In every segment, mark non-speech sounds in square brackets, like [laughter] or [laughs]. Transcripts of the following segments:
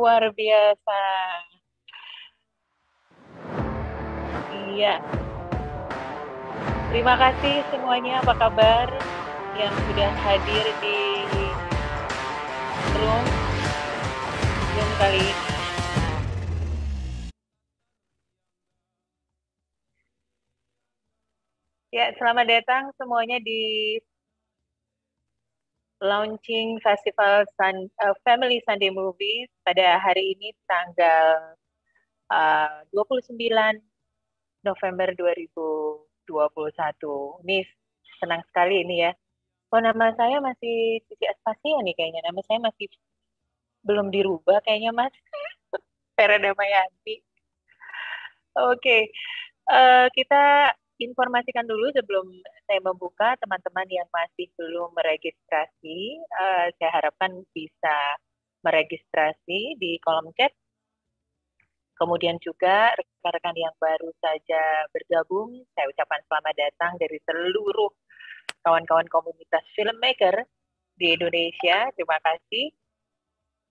luar biasa. Iya. Terima kasih semuanya, apa kabar yang sudah hadir di room room kali ini. Ya, selamat datang semuanya di launching Festival Sun, uh, Family Sunday Movies pada hari ini tanggal uh, 29 November 2021. Ini senang sekali ini ya. Oh nama saya masih Cici Aspasia nih kayaknya. Nama saya masih belum dirubah kayaknya Mas. [laughs] Vera Damayanti. Oke, okay. uh, kita informasikan dulu sebelum saya membuka teman-teman yang masih belum meregistrasi, uh, saya harapkan bisa meregistrasi di kolom chat. Kemudian juga rekan-rekan yang baru saja bergabung, saya ucapkan selamat datang dari seluruh kawan-kawan komunitas filmmaker di Indonesia. Terima kasih.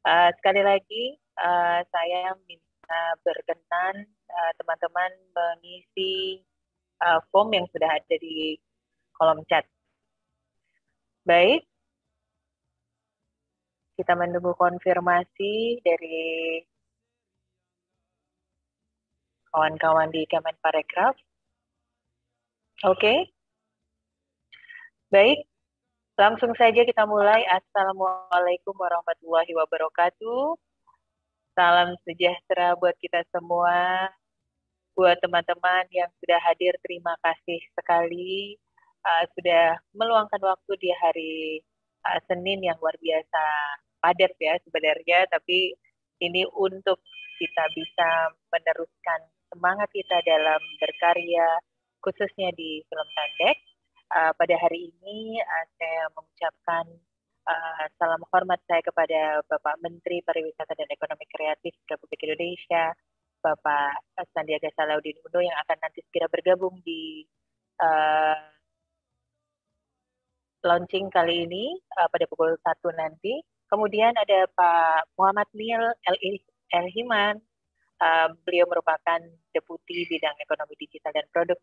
Uh, sekali lagi, uh, saya minta berkenan teman-teman mengisi form yang sudah ada di kolom chat. Baik, kita menunggu konfirmasi dari kawan-kawan di Kemenparekraf. Oke, baik, langsung saja kita mulai. Assalamualaikum warahmatullahi wabarakatuh. Salam sejahtera buat kita semua buat teman-teman yang sudah hadir, terima kasih sekali uh, sudah meluangkan waktu di hari uh, Senin yang luar biasa padat ya sebenarnya, tapi ini untuk kita bisa meneruskan semangat kita dalam berkarya, khususnya di film pendek. Uh, pada hari ini uh, saya mengucapkan uh, salam hormat saya kepada Bapak Menteri Pariwisata dan Ekonomi Kreatif Republik Indonesia, Bapak Sandiaga Salahuddin Uno yang akan nanti segera bergabung di uh, launching kali ini uh, pada pukul satu nanti. Kemudian ada Pak Muhammad Nil El Himan. Uh, beliau merupakan Deputi Bidang Ekonomi Digital dan Produk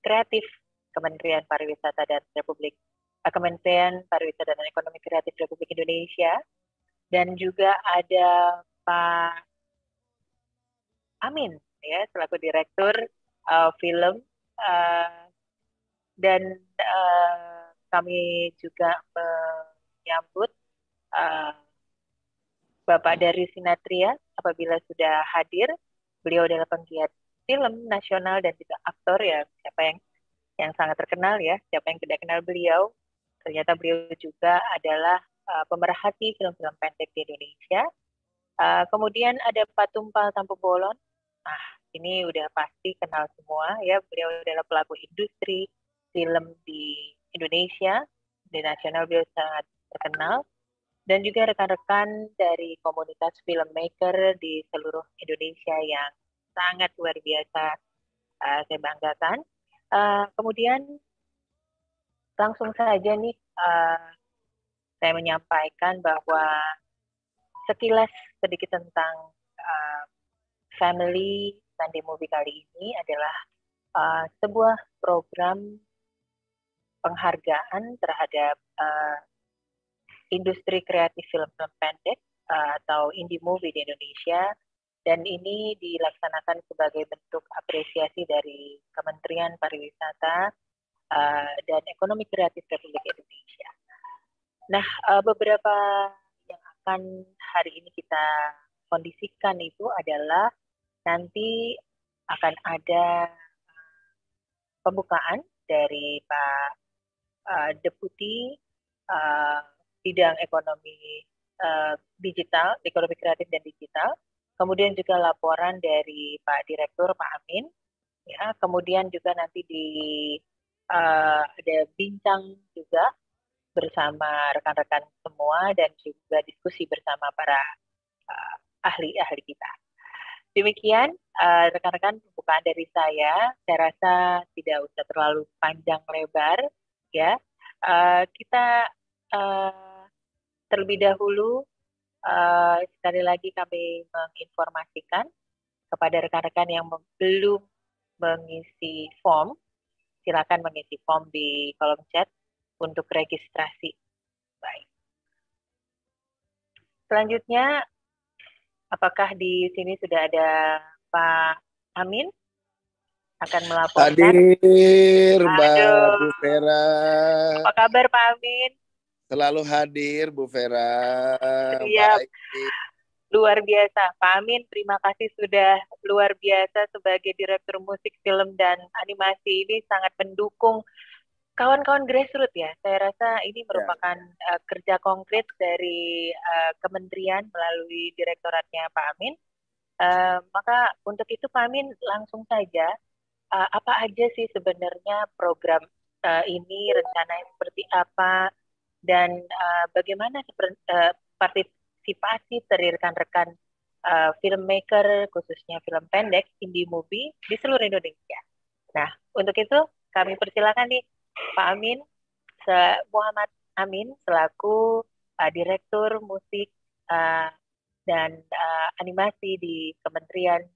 Kreatif Kementerian Pariwisata dan Republik uh, Kementerian Pariwisata dan Ekonomi Kreatif Republik Indonesia. Dan juga ada Pak Amin ya selaku direktur uh, film uh, dan uh, kami juga menyambut uh, Bapak dari Sinatria apabila sudah hadir. Beliau adalah penggiat film nasional dan juga aktor ya. Siapa yang yang sangat terkenal ya, siapa yang tidak kenal beliau. Ternyata beliau juga adalah uh, pemerhati film-film pendek di Indonesia. Uh, kemudian ada Pak Tumpal Tampu Bolon, Nah, ini udah pasti kenal semua ya. Beliau adalah pelaku industri film di Indonesia. Di nasional beliau sangat terkenal. Dan juga rekan-rekan dari komunitas filmmaker di seluruh Indonesia yang sangat luar biasa uh, saya banggakan. Uh, kemudian langsung saja nih uh, saya menyampaikan bahwa sekilas sedikit tentang uh, Family Sunday Movie kali ini adalah uh, sebuah program penghargaan terhadap uh, industri kreatif film-film pendek uh, atau indie movie di Indonesia dan ini dilaksanakan sebagai bentuk apresiasi dari Kementerian Pariwisata uh, dan Ekonomi Kreatif Republik Indonesia. Nah, uh, beberapa yang akan hari ini kita kondisikan itu adalah nanti akan ada pembukaan dari Pak uh, Deputi uh, Bidang Ekonomi uh, Digital, Ekonomi Kreatif dan Digital. Kemudian juga laporan dari Pak Direktur Pak Amin. Ya, kemudian juga nanti di uh, ada bincang juga bersama rekan-rekan semua dan juga diskusi bersama para ahli-ahli uh, kita. Demikian eh, rekan-rekan uh, pembukaan dari saya. Saya rasa tidak usah terlalu panjang lebar, ya. Uh, kita uh, terlebih dahulu uh, sekali lagi kami menginformasikan kepada rekan-rekan yang belum mengisi form, silakan mengisi form di kolom chat untuk registrasi. Baik. Selanjutnya, apakah di sini sudah ada Pak Amin? Akan melaporkan. Hadir, Mbak Bu Vera. Apa kabar Pak Amin? Selalu hadir Bu Vera. Iya. Luar biasa. Pak Amin, terima kasih sudah luar biasa sebagai Direktur Musik, Film, dan Animasi ini sangat mendukung kawan-kawan grassroots ya. Saya rasa ini ya. merupakan ya. uh, kerja konkret dari uh, kementerian melalui direktoratnya Pak Amin. Uh, maka untuk itu Pak Amin langsung saja uh, apa aja sih sebenarnya program uh, ini, rencananya seperti apa, dan uh, bagaimana uh, partisipasi dari rekan-rekan uh, filmmaker, khususnya film pendek, indie movie di seluruh Indonesia. Nah, untuk itu kami persilakan nih Pak Amin, Muhammad Amin selaku uh, Direktur Musik uh, dan uh, Animasi di Kementerian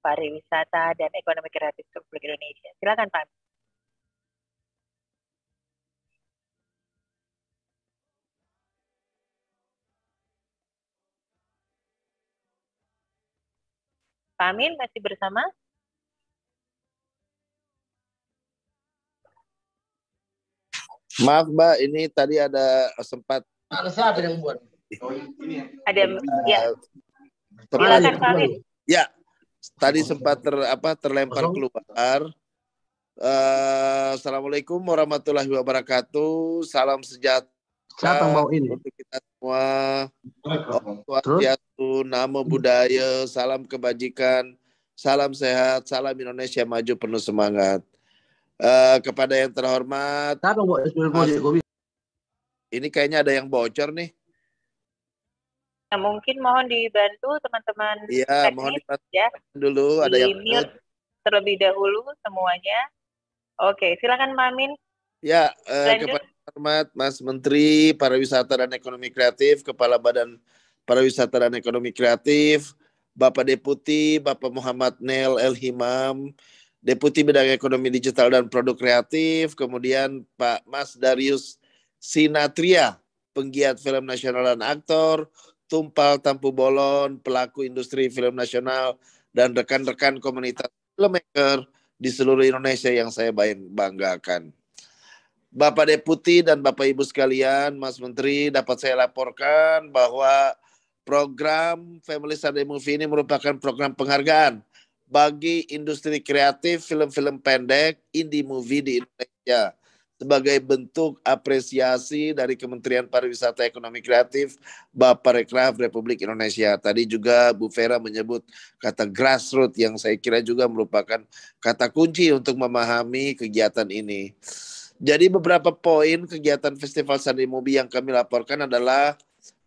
Pariwisata dan Ekonomi Kreatif Republik Indonesia. Silakan Pak. Pak Amin masih bersama? Maaf Mbak, ini tadi ada sempat. Ada siapa yang buat? Ada, ya. Silakan Pak Amin. Ya, tadi sempat ter, apa terlempar keluar. Uh, Assalamualaikum warahmatullahi wabarakatuh. Salam sejahtera Siapa mau ini? untuk kita semua. Swastiastu, nama budaya, salam kebajikan, salam sehat, salam Indonesia maju penuh semangat. Uh, kepada yang terhormat. Ini kayaknya ada yang bocor nih. Nah, mungkin mohon dibantu teman-teman Iya, mohon dibantu ya. dulu ada yang mute terlebih dahulu semuanya. Oke, silakan Mamin. Ya, eh, kepada hormat Mas Menteri Pariwisata dan Ekonomi Kreatif, Kepala Badan Pariwisata dan Ekonomi Kreatif, Bapak Deputi, Bapak Muhammad Nel El Himam, Deputi Bidang Ekonomi Digital dan Produk Kreatif, kemudian Pak Mas Darius Sinatria, penggiat film nasional dan aktor, Tumpal Tampu Bolon, pelaku industri film nasional, dan rekan-rekan komunitas filmmaker di seluruh Indonesia yang saya banggakan. Bapak Deputi dan Bapak Ibu sekalian, Mas Menteri, dapat saya laporkan bahwa program Family Sunday Movie ini merupakan program penghargaan bagi industri kreatif film-film pendek indie movie di Indonesia sebagai bentuk apresiasi dari Kementerian Pariwisata Ekonomi Kreatif Bapak Rekraf Republik Indonesia. Tadi juga Bu Vera menyebut kata grassroots yang saya kira juga merupakan kata kunci untuk memahami kegiatan ini. Jadi beberapa poin kegiatan Festival Sunday Movie yang kami laporkan adalah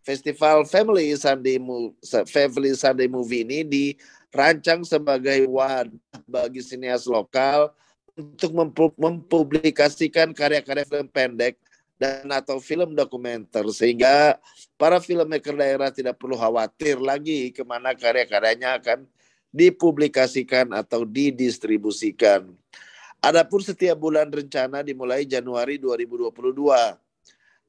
Festival Family Sunday Movie, Family Sunday Movie ini dirancang sebagai wadah bagi sinias lokal untuk mempublikasikan karya-karya film pendek dan atau film dokumenter sehingga para filmmaker daerah tidak perlu khawatir lagi ke mana karya-karyanya akan dipublikasikan atau didistribusikan. Adapun setiap bulan rencana dimulai Januari 2022.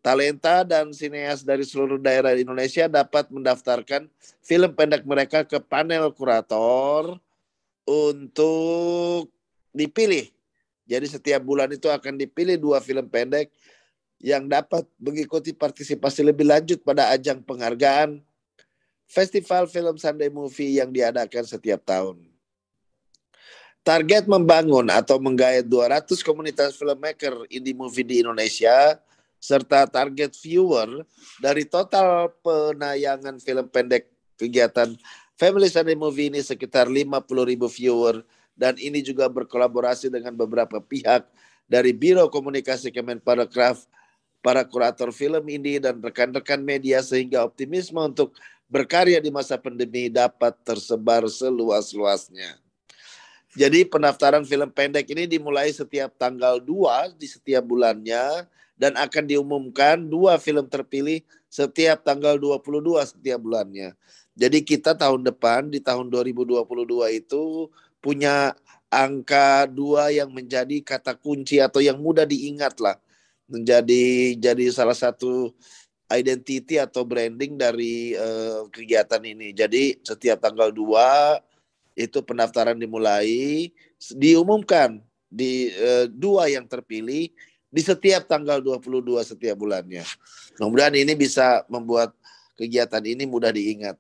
Talenta dan sineas dari seluruh daerah di Indonesia dapat mendaftarkan film pendek mereka ke panel kurator untuk dipilih jadi setiap bulan itu akan dipilih dua film pendek yang dapat mengikuti partisipasi lebih lanjut pada ajang penghargaan Festival Film Sunday Movie yang diadakan setiap tahun. Target membangun atau menggait 200 komunitas filmmaker indie movie di Indonesia serta target viewer dari total penayangan film pendek kegiatan Family Sunday Movie ini sekitar 50 ribu viewer dan ini juga berkolaborasi dengan beberapa pihak dari Biro Komunikasi Kemenparekraf, para kurator film ini dan rekan-rekan media sehingga optimisme untuk berkarya di masa pandemi dapat tersebar seluas-luasnya. Jadi pendaftaran film pendek ini dimulai setiap tanggal 2 di setiap bulannya dan akan diumumkan dua film terpilih setiap tanggal 22 setiap bulannya. Jadi kita tahun depan di tahun 2022 itu punya angka dua yang menjadi kata kunci atau yang mudah diingat lah menjadi jadi salah satu identity atau branding dari uh, kegiatan ini. Jadi setiap tanggal 2 itu pendaftaran dimulai, diumumkan di uh, dua yang terpilih di setiap tanggal 22 setiap bulannya. Mudah-mudahan ini bisa membuat kegiatan ini mudah diingat.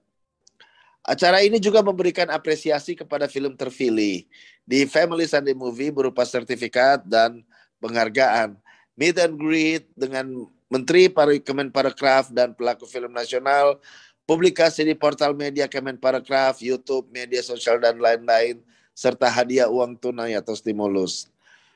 Acara ini juga memberikan apresiasi kepada film terpilih di Family Sunday Movie berupa sertifikat dan penghargaan. Meet and greet dengan Menteri Kemenparekraf dan pelaku film nasional, publikasi di portal media Kemenparekraf, YouTube, media sosial dan lain-lain, serta hadiah uang tunai atau stimulus.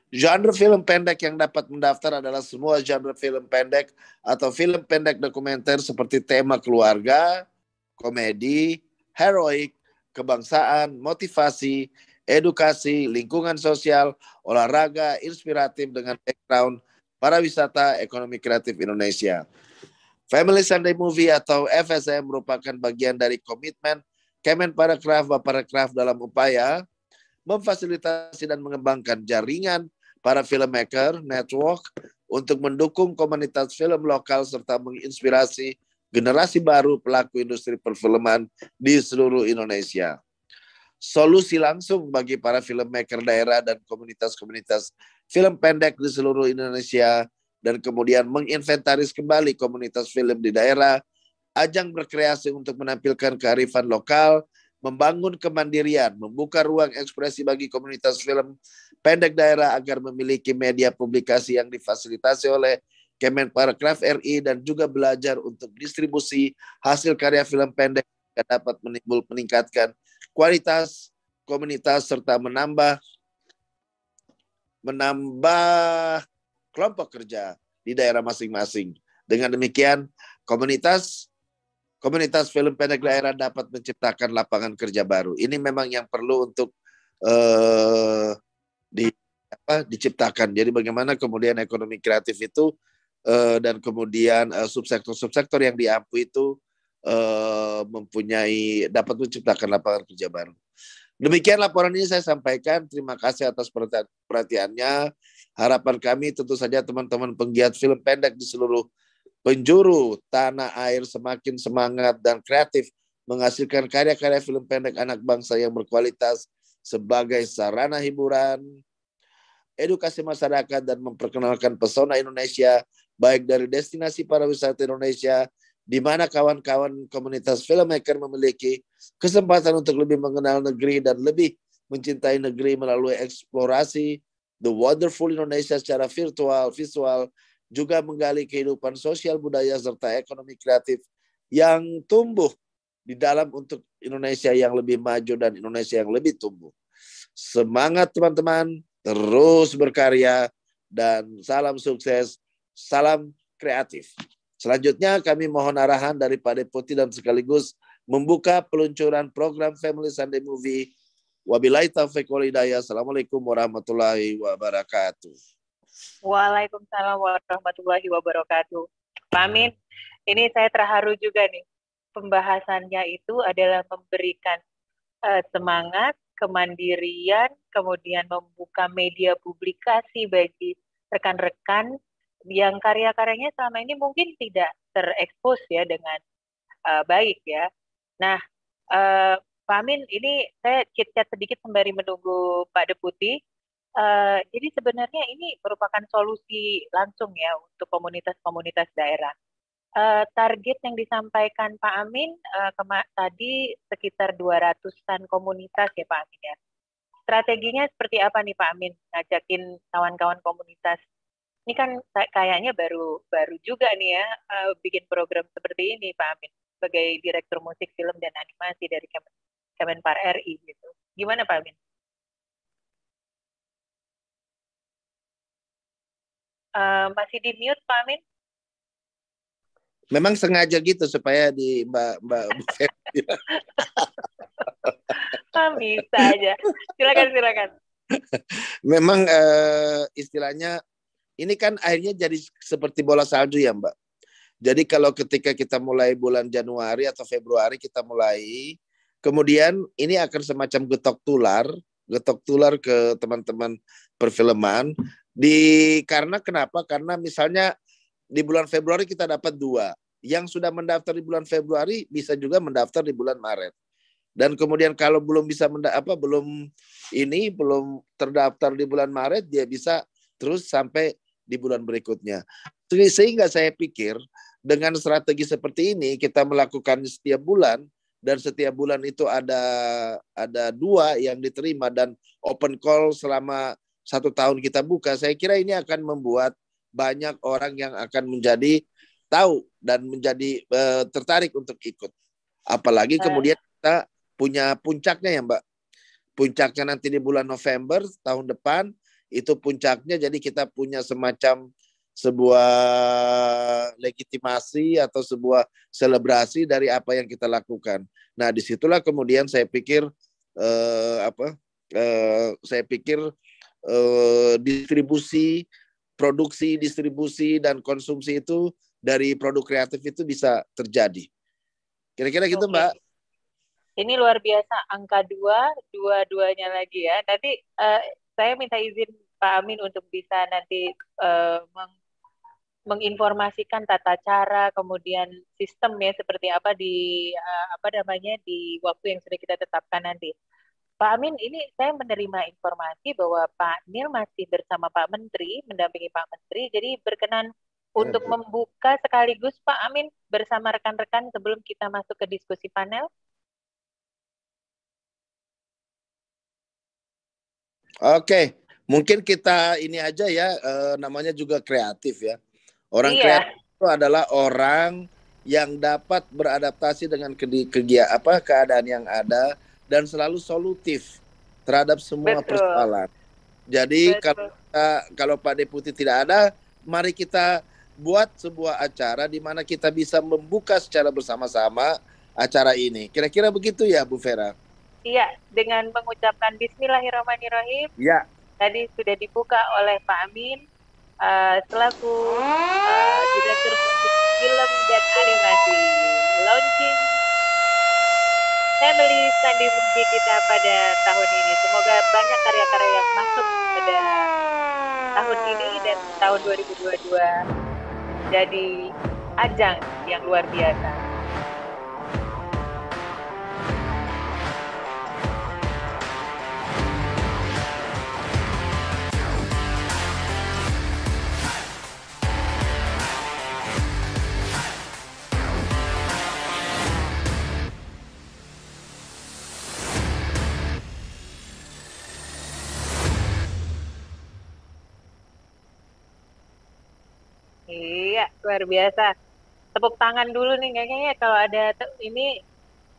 Genre film pendek yang dapat mendaftar adalah semua genre film pendek atau film pendek dokumenter seperti tema keluarga, komedi, heroik, kebangsaan, motivasi, edukasi, lingkungan sosial, olahraga, inspiratif dengan background para wisata ekonomi kreatif Indonesia. Family Sunday Movie atau FSM merupakan bagian dari komitmen Kemenparekraf Baparekraf dalam upaya memfasilitasi dan mengembangkan jaringan para filmmaker network untuk mendukung komunitas film lokal serta menginspirasi generasi baru pelaku industri perfilman di seluruh Indonesia. Solusi langsung bagi para filmmaker daerah dan komunitas-komunitas film pendek di seluruh Indonesia dan kemudian menginventaris kembali komunitas film di daerah, ajang berkreasi untuk menampilkan kearifan lokal, membangun kemandirian, membuka ruang ekspresi bagi komunitas film pendek daerah agar memiliki media publikasi yang difasilitasi oleh Kemenparekraf RI dan juga belajar untuk distribusi hasil karya film pendek yang dapat menimbul meningkatkan kualitas komunitas serta menambah menambah kelompok kerja di daerah masing-masing. Dengan demikian, komunitas komunitas film pendek daerah dapat menciptakan lapangan kerja baru. Ini memang yang perlu untuk uh, di apa diciptakan. Jadi bagaimana kemudian ekonomi kreatif itu uh, dan kemudian uh, subsektor-subsektor yang diampu itu uh, mempunyai dapat menciptakan lapangan kerja baru. Demikian laporan ini saya sampaikan. Terima kasih atas perhatiannya. Harapan kami tentu saja teman-teman penggiat film pendek di seluruh penjuru tanah air semakin semangat dan kreatif menghasilkan karya-karya film pendek anak bangsa yang berkualitas sebagai sarana hiburan, edukasi masyarakat dan memperkenalkan pesona Indonesia baik dari destinasi para wisata Indonesia di mana kawan-kawan komunitas filmmaker memiliki kesempatan untuk lebih mengenal negeri dan lebih mencintai negeri melalui eksplorasi the wonderful Indonesia secara virtual, visual, juga menggali kehidupan sosial budaya serta ekonomi kreatif yang tumbuh di dalam untuk Indonesia yang lebih maju dan Indonesia yang lebih tumbuh. Semangat teman-teman, terus berkarya dan salam sukses, salam kreatif. Selanjutnya kami mohon arahan dari Pak Deputi dan sekaligus membuka peluncuran program Family Sunday Movie. Wabillahi taufiq walhidayah. Assalamualaikum warahmatullahi wabarakatuh. Waalaikumsalam warahmatullahi wabarakatuh. Pak Amin, ini saya terharu juga nih. Pembahasannya itu adalah memberikan uh, semangat, kemandirian, kemudian membuka media publikasi bagi rekan-rekan yang karya-karyanya selama ini mungkin tidak terekspos ya dengan uh, baik ya. Nah, uh, Pak Amin, ini saya chat-chat sedikit sembari menunggu Pak Deputi. Uh, jadi sebenarnya ini merupakan solusi langsung ya untuk komunitas-komunitas daerah. Uh, target yang disampaikan Pak Amin uh, tadi sekitar 200-an komunitas ya Pak Amin ya. Strateginya seperti apa nih Pak Amin ngajakin kawan-kawan komunitas? Ini kan kayaknya baru baru juga nih ya uh, bikin program seperti ini Pak Amin sebagai Direktur Musik, Film dan Animasi dari Kemen Kemenpar RI gitu. Gimana Pak Amin? Uh, masih di mute Pak Amin? Memang sengaja gitu supaya di Mbak Mbak Bu [laughs] bisa aja. Silakan silakan. Memang uh, istilahnya ini kan akhirnya jadi seperti bola salju ya Mbak. Jadi kalau ketika kita mulai bulan Januari atau Februari kita mulai, kemudian ini akan semacam getok tular, getok tular ke teman-teman perfilman. Di karena kenapa? Karena misalnya di bulan Februari kita dapat dua, yang sudah mendaftar di bulan Februari bisa juga mendaftar di bulan Maret. Dan kemudian kalau belum bisa menda apa belum ini belum terdaftar di bulan Maret dia bisa terus sampai di bulan berikutnya. Sehingga saya pikir dengan strategi seperti ini kita melakukan setiap bulan dan setiap bulan itu ada ada dua yang diterima dan open call selama satu tahun kita buka. Saya kira ini akan membuat banyak orang yang akan menjadi tahu dan menjadi uh, tertarik untuk ikut. Apalagi kemudian kita punya puncaknya ya Mbak. Puncaknya nanti di bulan November tahun depan itu puncaknya jadi kita punya semacam sebuah legitimasi atau sebuah selebrasi dari apa yang kita lakukan. Nah, di situlah kemudian saya pikir eh, apa? Eh, saya pikir eh, distribusi, produksi, distribusi dan konsumsi itu dari produk kreatif itu bisa terjadi. Kira-kira gitu, Mbak. Ini luar biasa angka dua, dua-duanya lagi ya. Nanti uh, saya minta izin Pak Amin untuk bisa nanti uh, meng menginformasikan tata cara kemudian sistemnya seperti apa di uh, apa namanya di waktu yang sudah kita tetapkan nanti. Pak Amin, ini saya menerima informasi bahwa Pak Nil masih bersama Pak Menteri, mendampingi Pak Menteri. Jadi berkenan untuk ya, membuka sekaligus Pak Amin bersama rekan-rekan sebelum kita masuk ke diskusi panel. Oke, mungkin kita ini aja ya, uh, namanya juga kreatif ya. Orang iya. kreatif itu adalah orang yang dapat beradaptasi dengan kegia apa keadaan yang ada dan selalu solutif terhadap semua Betul. persoalan. Jadi Betul. kalau kita, kalau Pak Deputi tidak ada, mari kita buat sebuah acara di mana kita bisa membuka secara bersama-sama acara ini. Kira-kira begitu ya, Bu Vera? Iya, dengan mengucapkan Bismillahirrahmanirrahim. Iya. Tadi sudah dibuka oleh Pak Amin uh, selaku uh, direktur musik film dan animasi launching Family Sandi Movie kita pada tahun ini. Semoga banyak karya-karya yang masuk pada tahun ini dan tahun 2022 jadi ajang yang luar biasa. Luar biasa. Tepuk tangan dulu nih kayaknya kalau ada ini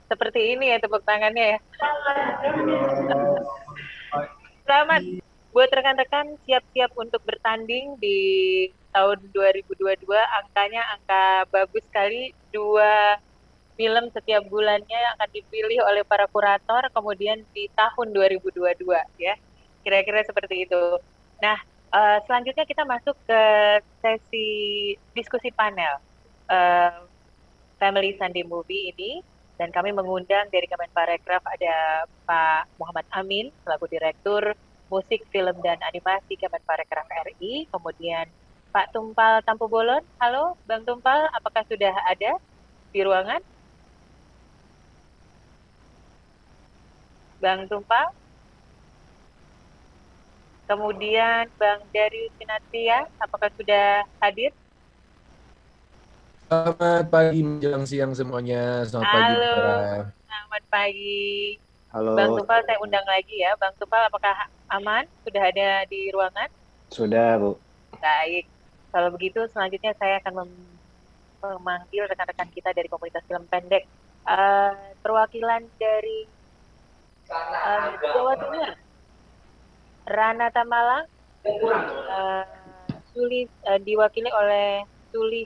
seperti ini ya tepuk tangannya ya. [laughs] Selamat. Buat rekan-rekan siap-siap untuk bertanding di tahun 2022 angkanya angka bagus sekali. Dua film setiap bulannya akan dipilih oleh para kurator kemudian di tahun 2022 ya. Kira-kira seperti itu. Nah uh, selanjutnya kita masuk ke sesi diskusi panel uh, Family Sunday Movie ini dan kami mengundang dari Kemenparekraf ada Pak Muhammad Amin selaku Direktur Musik, Film, dan Animasi Kemenparekraf RI, kemudian Pak Tumpal Tampu Bolon. Halo, Bang Tumpal, apakah sudah ada di ruangan? Bang Tumpal? Kemudian Bang Darius Sinatria, apakah sudah hadir? Selamat pagi menjelang siang semuanya. Selamat Halo. pagi. Halo. Selamat pagi. Halo. Bang Tupal saya undang lagi ya. Bang Tupal apakah aman? Sudah ada di ruangan? Sudah, Bu. Baik. Kalau begitu selanjutnya saya akan mem memanggil rekan-rekan kita dari komunitas film pendek. Uh, perwakilan dari uh, Jawa Timur Rana Tamala uh, Suli uh, diwakili oleh Suli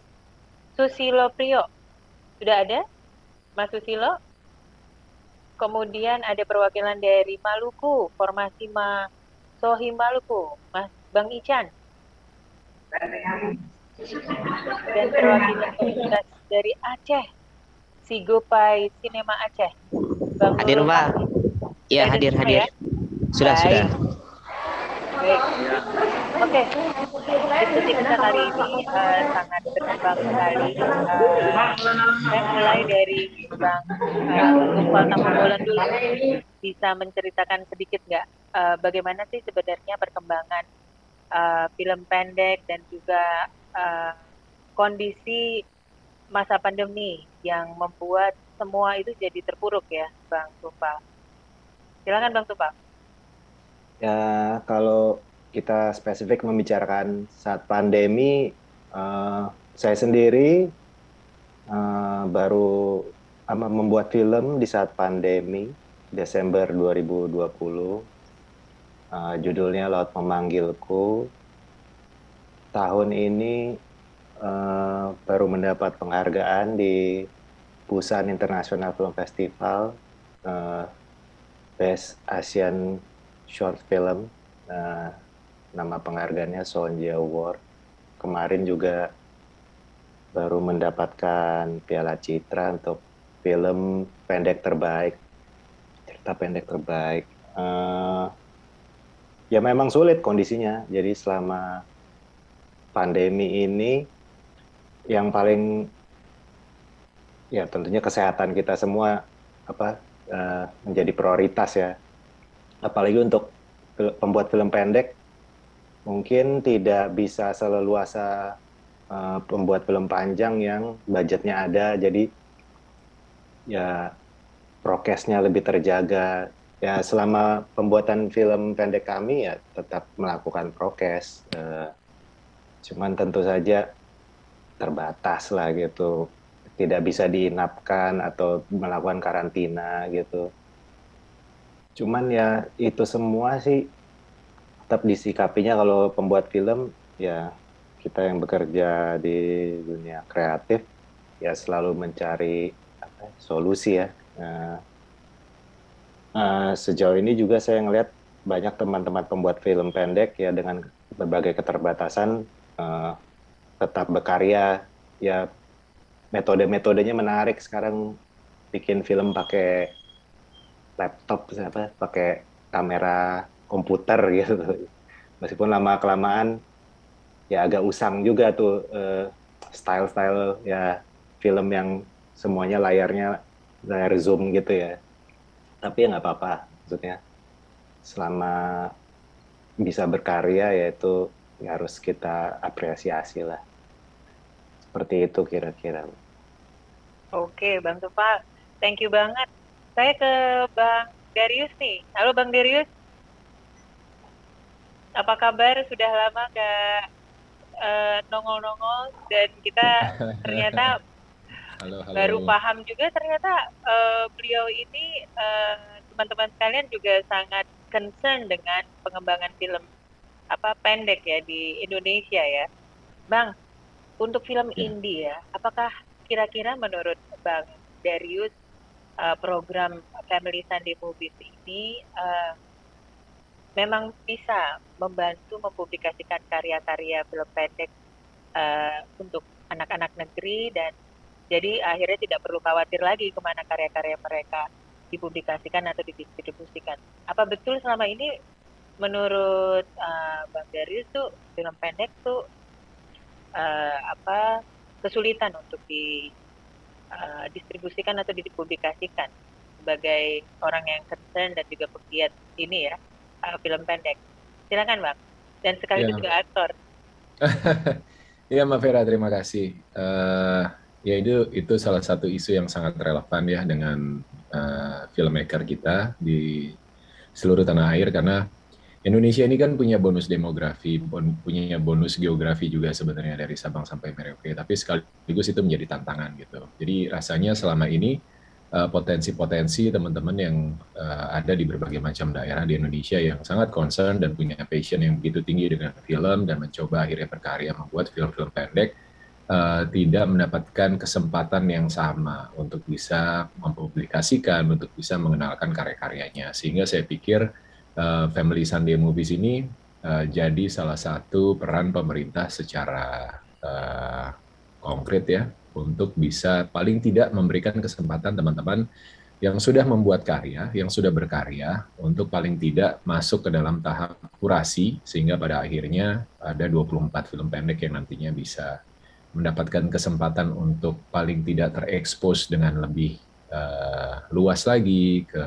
Susilo Priyo. Sudah ada? Mas Susilo? kemudian ada perwakilan dari Maluku, formasi Ma Sohi Maluku, Mas Bang Ican. Dan perwakilan komunitas dari Aceh, Sigopai Sinema Aceh. Bang Hadir, Mbak. Iya, hadir, hadir. ya? Sudah, Baik. sudah. Oke, diskusi kita kali ini eh, sangat berkembang sekali. Eh, saya mulai dari Bang uh, Tumpal Tambolan dulu. Bisa menceritakan sedikit nggak eh, bagaimana sih sebenarnya perkembangan eh, film pendek dan juga eh, kondisi masa pandemi yang membuat semua itu jadi terpuruk ya, Bang Tumpal. Silakan Bang Tumpal. Ya, kalau kita spesifik membicarakan saat pandemi, eh, saya sendiri eh, baru ama- membuat film di saat pandemi, Desember 2020. Eh, judulnya Laut Memanggilku. Tahun ini eh, baru mendapat penghargaan di Busan International Film Festival, eh, Best Asian Short Film. Nah, nama penghargaannya Sonja Award. Kemarin juga baru mendapatkan Piala Citra untuk film pendek terbaik, cerita pendek terbaik. Eh, ya memang sulit kondisinya. Jadi selama pandemi ini yang paling ya tentunya kesehatan kita semua apa eh, menjadi prioritas ya. Apalagi untuk pembuat film pendek mungkin tidak bisa seleluasa eh, pembuat film panjang yang budgetnya ada. Jadi ya prokesnya lebih terjaga. Ya selama pembuatan film pendek kami ya tetap melakukan prokes. Eh, cuman tentu saja terbatas lah gitu. Tidak bisa diinapkan atau melakukan karantina gitu cuman ya itu semua sih tetap disikapinya kalau pembuat film ya kita yang bekerja di dunia kreatif ya selalu mencari apa, solusi ya. Nah, eh, sejauh ini juga saya ngelihat banyak teman-teman pembuat film pendek ya dengan berbagai keterbatasan eh, tetap berkarya ya metode-metodenya menarik sekarang bikin film pakai laptop apa pakai kamera komputer gitu meskipun lama kelamaan ya agak usang juga tuh eh, style-style ya film yang semuanya layarnya layar zoom gitu ya tapi ya nggak apa-apa maksudnya selama bisa berkarya yaitu ya harus kita apresiasi lah seperti itu kira-kira Oke, Bang Tumpal. Thank you banget. Saya ke Bang Darius nih. Halo Bang Darius. Apa kabar? Sudah lama nggak eh, nongol-nongol dan kita [laughs] ternyata Halo, halo. baru paham juga ternyata eh, beliau ini eh, teman-teman sekalian juga sangat concern dengan pengembangan film apa pendek ya di Indonesia ya. Bang, untuk film Ya. indie ya, apakah kira-kira menurut Bang Darius eh, program Family Sunday Movies ini eh, memang bisa membantu mempublikasikan karya-karya film pendek eh, untuk anak-anak negeri dan jadi akhirnya tidak perlu khawatir lagi ke mana karya-karya mereka dipublikasikan atau didistribusikan. Apa betul selama ini menurut uh, Bang Darius tuh film pendek tuh uh, apa kesulitan untuk didistribusikan atau dipublikasikan sebagai orang yang concern dan juga pegiat ini ya uh, film pendek. Silakan Bang. Dan sekaligus Ya. juga aktor. [laughs] Iya Mbak Vera, terima kasih. Eh, ya itu itu salah satu isu yang sangat relevan ya dengan eh, filmmaker kita di seluruh tanah air karena Indonesia ini kan punya bonus demografi, punya bonus geografi juga sebenarnya dari Sabang sampai Merauke, tapi sekaligus itu menjadi tantangan gitu. Jadi rasanya selama ini eh, potensi-potensi teman-teman yang eh, ada di berbagai macam daerah di Indonesia yang sangat concern dan punya passion yang begitu tinggi dengan film dan mencoba akhirnya berkarya membuat film-film pendek uh, tidak mendapatkan kesempatan yang sama untuk bisa mempublikasikan, untuk bisa mengenalkan karya-karyanya. Sehingga saya pikir uh, Family Sunday Movies ini uh, jadi salah satu peran pemerintah secara uh, konkret ya untuk bisa paling tidak memberikan kesempatan teman-teman yang sudah membuat karya, yang sudah berkarya, untuk paling tidak masuk ke dalam tahap kurasi, sehingga pada akhirnya ada 24 film pendek yang nantinya bisa mendapatkan kesempatan untuk paling tidak terekspos dengan lebih uh, luas lagi ke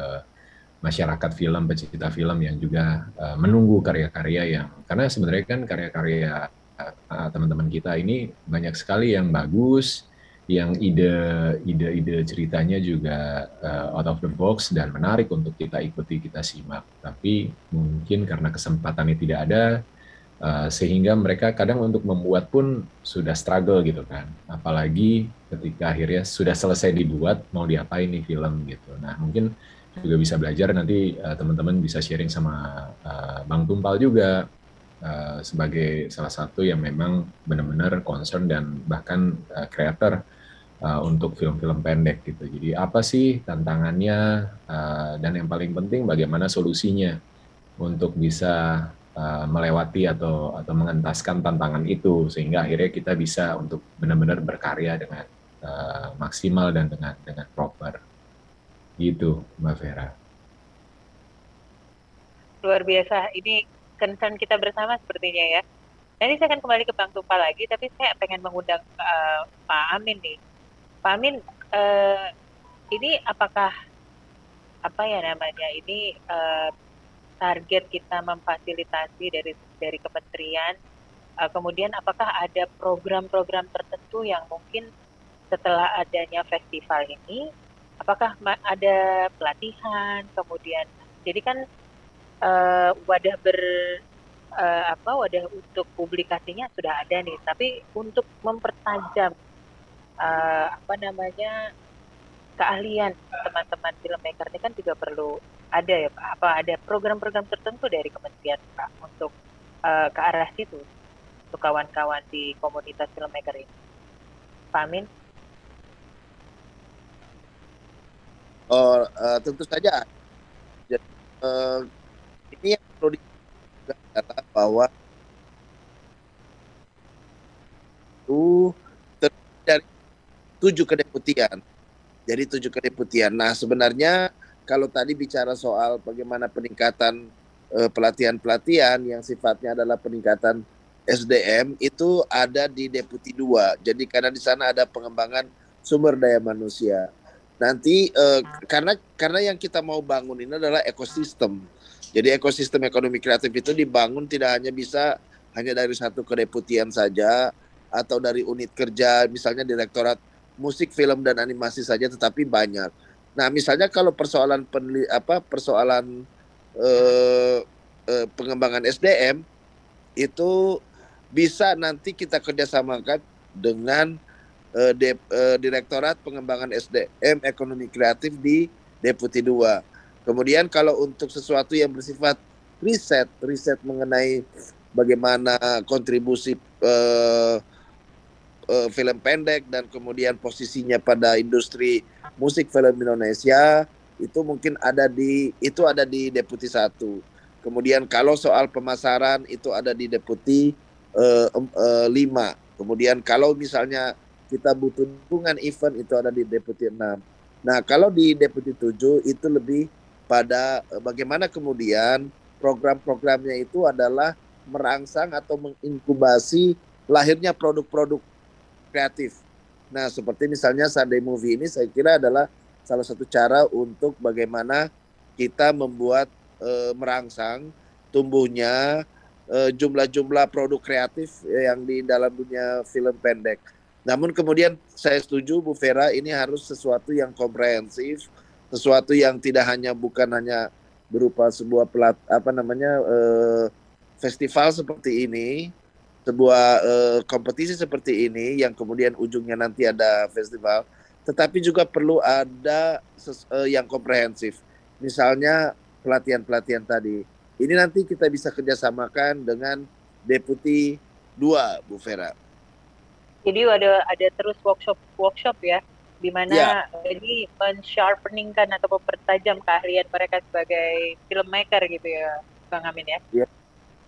masyarakat film, pecinta film yang juga uh, menunggu karya-karya yang, karena sebenarnya kan karya-karya uh, teman-teman kita ini banyak sekali yang bagus, yang ide ide-ide ceritanya juga uh, out of the box dan menarik untuk kita ikuti kita simak. Tapi mungkin karena kesempatannya tidak ada uh, sehingga mereka kadang untuk membuat pun sudah struggle gitu kan. Apalagi ketika akhirnya sudah selesai dibuat mau diapain nih film gitu. Nah mungkin juga bisa belajar nanti uh, teman-teman bisa sharing sama uh, Bang Tumpal juga uh, sebagai salah satu yang memang benar-benar concern dan bahkan uh, creator uh, untuk film-film pendek gitu. Jadi apa sih tantangannya uh, dan yang paling penting bagaimana solusinya untuk bisa uh, melewati atau atau mengentaskan tantangan itu sehingga akhirnya kita bisa untuk benar-benar berkarya dengan uh, maksimal dan dengan dengan proper. Gitu, Mbak Vera. Luar biasa. Ini concern kita bersama sepertinya ya. Nanti saya akan kembali ke Bang Tupa lagi, tapi saya pengen mengundang uh, Pak Amin nih Pak Amin, uh, ini apakah apa ya namanya ini uh, target kita memfasilitasi dari dari kementerian, uh, kemudian apakah ada program-program tertentu yang mungkin setelah adanya festival ini, apakah ada pelatihan, kemudian jadi kan uh, wadah ber uh, apa wadah untuk publikasinya sudah ada nih, tapi untuk mempertajam uh, apa namanya keahlian teman-teman filmmaker ini kan juga perlu ada ya Pak, apa ada program-program tertentu dari kementerian Pak untuk uh, ke arah situ untuk kawan-kawan di komunitas filmmaker ini. Pak Amin? Oh, uh, tentu saja. Jadi, uh, ini yang perlu dikatakan bahwa itu dari tujuh kedeputian. Jadi tujuh kedeputian. Nah sebenarnya kalau tadi bicara soal bagaimana peningkatan pelatihan pelatihan-pelatihan yang sifatnya adalah peningkatan SDM itu ada di Deputi 2. Jadi karena di sana ada pengembangan sumber daya manusia. Nanti uh, karena karena yang kita mau bangun ini adalah ekosistem. Jadi ekosistem ekonomi kreatif itu dibangun tidak hanya bisa hanya dari satu kedeputian saja atau dari unit kerja misalnya direktorat musik, film dan animasi saja tetapi banyak. Nah, misalnya kalau persoalan penli, apa persoalan eh, eh, pengembangan SDM itu bisa nanti kita kerjasamakan dengan eh, de, eh, Direktorat Pengembangan SDM Ekonomi Kreatif di Deputi 2. Kemudian kalau untuk sesuatu yang bersifat riset, riset mengenai bagaimana kontribusi eh, uh, film pendek dan kemudian posisinya pada industri musik film Indonesia itu mungkin ada di itu ada di deputi satu. Kemudian kalau soal pemasaran itu ada di deputi uh, uh, lima. Kemudian kalau misalnya kita butuh dukungan event itu ada di deputi enam. Nah kalau di deputi tujuh itu lebih pada uh, bagaimana kemudian program-programnya itu adalah merangsang atau menginkubasi lahirnya produk-produk kreatif. Nah, seperti misalnya Sunday Movie ini saya kira adalah salah satu cara untuk bagaimana kita membuat e, merangsang tumbuhnya jumlah-jumlah produk kreatif yang di dalam dunia film pendek. Namun kemudian saya setuju Bu Vera ini harus sesuatu yang komprehensif, sesuatu yang tidak hanya bukan hanya berupa sebuah pelat apa namanya e, festival seperti ini, sebuah uh, kompetisi seperti ini yang kemudian ujungnya nanti ada festival, tetapi juga perlu ada ses, uh, yang komprehensif. Misalnya pelatihan-pelatihan tadi. Ini nanti kita bisa kerjasamakan dengan Deputi 2, Bu Vera. Jadi ada ada terus workshop workshop ya di mana yeah. ini mensharpeningkan atau mempertajam keahlian mereka sebagai filmmaker gitu ya, Bang Amin ya. Iya. Yeah.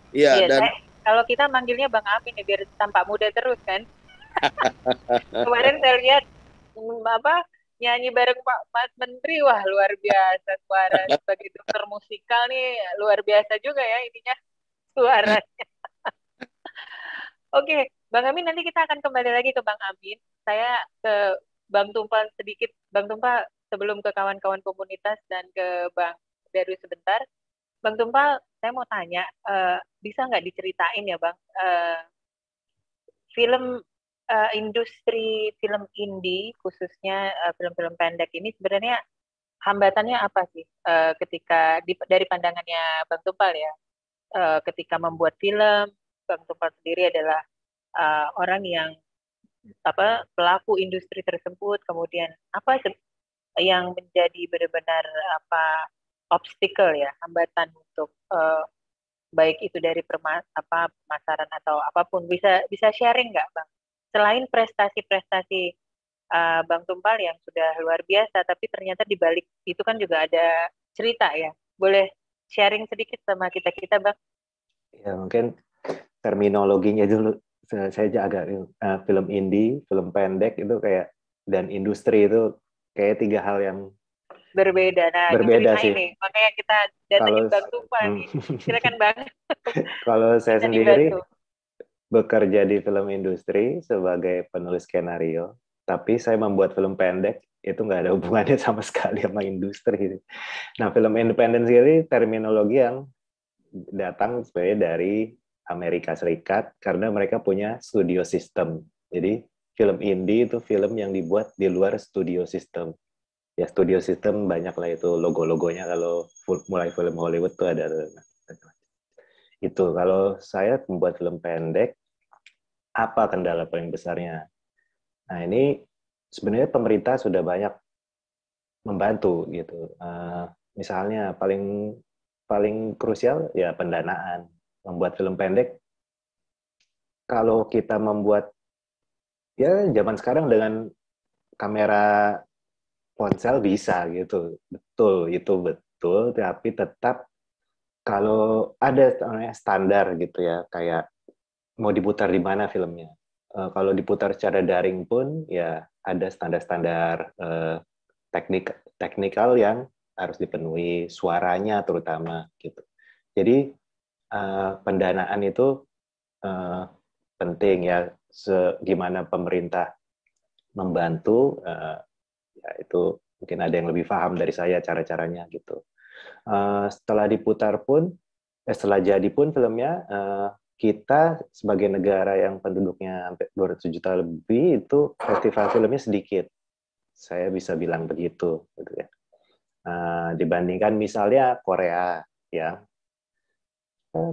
Iya, yeah, dan saya, kalau kita manggilnya Bang Amin ya biar tampak muda terus kan. [laughs] Kemarin saya lihat mm, apa nyanyi bareng Pak Mas Menteri wah luar biasa suara sebagai dokter musikal nih luar biasa juga ya intinya suaranya. [laughs] Oke, Bang Amin nanti kita akan kembali lagi ke Bang Amin. Saya ke Bang Tumpah sedikit. Bang Tumpah sebelum ke kawan-kawan komunitas dan ke Bang Daru sebentar. Bang Tumpah, saya mau tanya, uh, bisa nggak diceritain ya Bang, uh, film uh, industri film indie khususnya film film-film pendek ini sebenarnya hambatannya apa sih uh, ketika di, dari pandangannya Bang Tumpal ya, uh, ketika membuat film, Bang Tumpal sendiri adalah uh, orang yang apa pelaku industri tersebut kemudian apa yang menjadi benar-benar apa obstacle ya hambatan untuk uh, baik itu dari permas apa pemasaran atau apa pun. Bisa bisa sharing nggak bang? Selain prestasi-prestasi uh, bang Tumpal yang sudah luar biasa tapi ternyata di balik itu kan juga ada cerita ya. Boleh sharing sedikit sama kita kita bang? Ya mungkin terminologinya dulu saya jaga uh, film indie, film pendek itu kayak dan industri itu kayak tiga hal yang berbeda. Nah, berbeda sih. Ini. Makanya kita datangin Bang. Hmm. Silakan Bang. [laughs] Kalau saya sendiri dibantu. bekerja di film industri sebagai penulis skenario, tapi saya membuat film pendek itu nggak ada hubungannya [laughs] sama sekali sama industri. Nah, film independen sendiri terminologi yang datang sebenarnya dari Amerika Serikat karena mereka punya studio system. Jadi film indie itu film yang dibuat di luar studio system. Ya studio system banyak lah itu logo-logonya kalau mulai film Hollywood tuh ada. Itu kalau saya membuat film pendek, apa kendala paling besarnya? Nah ini sebenarnya pemerintah sudah banyak membantu gitu. Uh, misalnya paling paling krusial ya pendanaan membuat film pendek. Kalau kita membuat ya zaman sekarang dengan kamera ponsel bisa gitu. Betul itu betul tapi tetap kalau ada standar gitu ya kayak mau diputar di mana filmnya. Uh, kalau diputar secara daring pun ya ada standar-standar uh, teknik teknikal yang harus dipenuhi suaranya terutama gitu. Jadi uh, pendanaan itu uh, penting ya gimana pemerintah membantu uh, ya itu mungkin ada yang lebih paham dari saya cara-caranya gitu. Uh, setelah diputar pun eh, setelah jadi pun filmnya uh, kita sebagai negara yang penduduknya sampai 200 juta lebih itu festival filmnya sedikit. Saya bisa bilang begitu gitu ya. Uh, dibandingkan misalnya Korea ya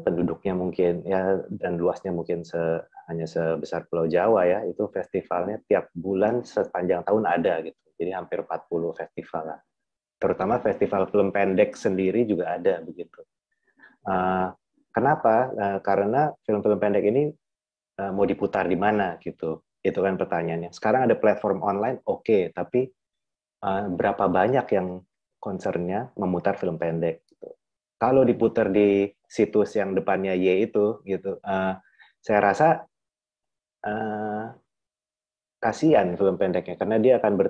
penduduknya mungkin ya dan luasnya mungkin se, hanya sebesar Pulau Jawa ya itu festivalnya tiap bulan sepanjang tahun ada gitu. Jadi hampir 40 festival lah. Terutama festival film pendek sendiri juga ada begitu. Uh, kenapa? Uh, karena film-film pendek ini mau diputar di mana gitu. Itu kan pertanyaannya. Sekarang ada platform online oke okay, tapi berapa banyak yang concernnya memutar film pendek kalau diputar di situs yang depannya Y itu gitu uh, saya rasa uh, kasihan film pendeknya karena dia akan ber,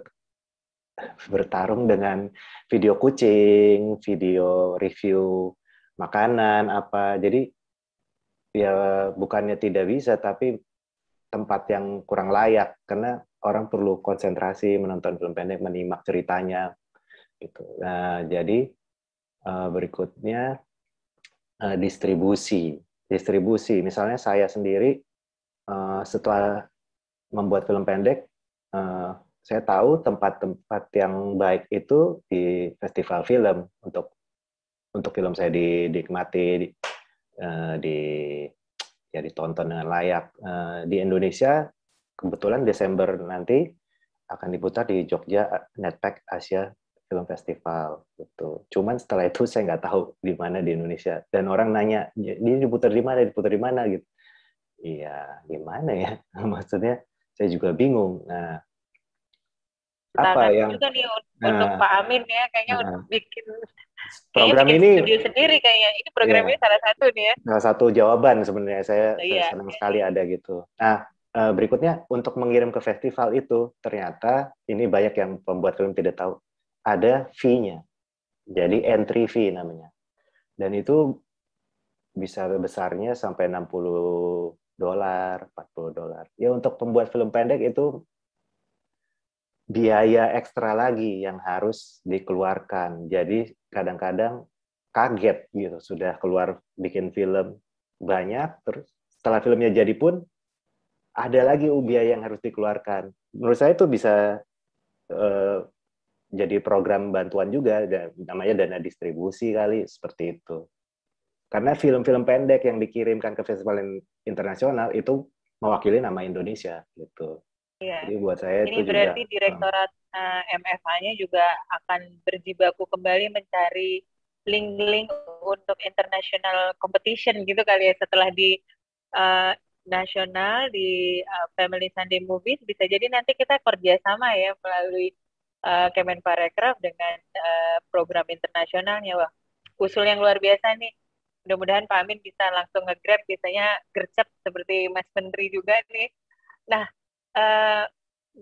bertarung dengan video kucing, video review makanan apa. Jadi ya bukannya tidak bisa tapi tempat yang kurang layak karena orang perlu konsentrasi menonton film pendek, menyimak ceritanya gitu. Nah, jadi uh, berikutnya uh, distribusi. Distribusi, misalnya saya sendiri uh, setelah membuat film pendek, saya tahu tempat-tempat yang baik itu di festival film untuk untuk film saya dinikmati, di, uh, ya ditonton dengan layak. Di Indonesia kebetulan Desember nanti akan diputar di Jogja Netpack Asia film festival gitu. Cuman setelah itu saya nggak tahu di mana di Indonesia. Dan orang nanya dia diputar di mana diputar di mana? Gitu. Iya gimana ya? [laughs] Maksudnya saya juga bingung. Nah, apa yang juga nih untuk nah, Pak Amin ya kayaknya nah, bikin program bikin ini studio sendiri kayaknya. Ini program iya, ini salah satu nih ya. Salah satu jawaban sebenarnya. Saya, oh, iya. senang sekali ada gitu. Nah eh, berikutnya untuk mengirim ke festival itu ternyata ini banyak yang pembuat film tidak tahu ada fee-nya jadi entry fee namanya dan itu bisa besarnya sampai 60 dolar, 40 dolar. Ya untuk pembuat film pendek itu biaya ekstra lagi yang harus dikeluarkan. Jadi kadang-kadang kaget gitu sudah keluar bikin film banyak terus setelah filmnya jadi pun ada lagi biaya yang harus dikeluarkan. Menurut saya itu bisa uh, jadi program bantuan juga namanya dana distribusi kali seperti itu. Karena film-film pendek yang dikirimkan ke festival internasional itu mewakili nama Indonesia gitu. Iya. Jadi buat saya Ini itu berarti juga, direktorat uh, eh, MFA-nya juga akan berjibaku kembali mencari link-link untuk international competition gitu kali ya setelah di uh, nasional di uh, Family Sunday Movies bisa jadi nanti kita kerjasama ya melalui uh, Kemenparekraf dengan uh, program internasionalnya wah usul yang luar biasa nih mudah-mudahan Pak Amin bisa langsung nge-grab biasanya gercep seperti Mas Menteri juga nih nah Uh,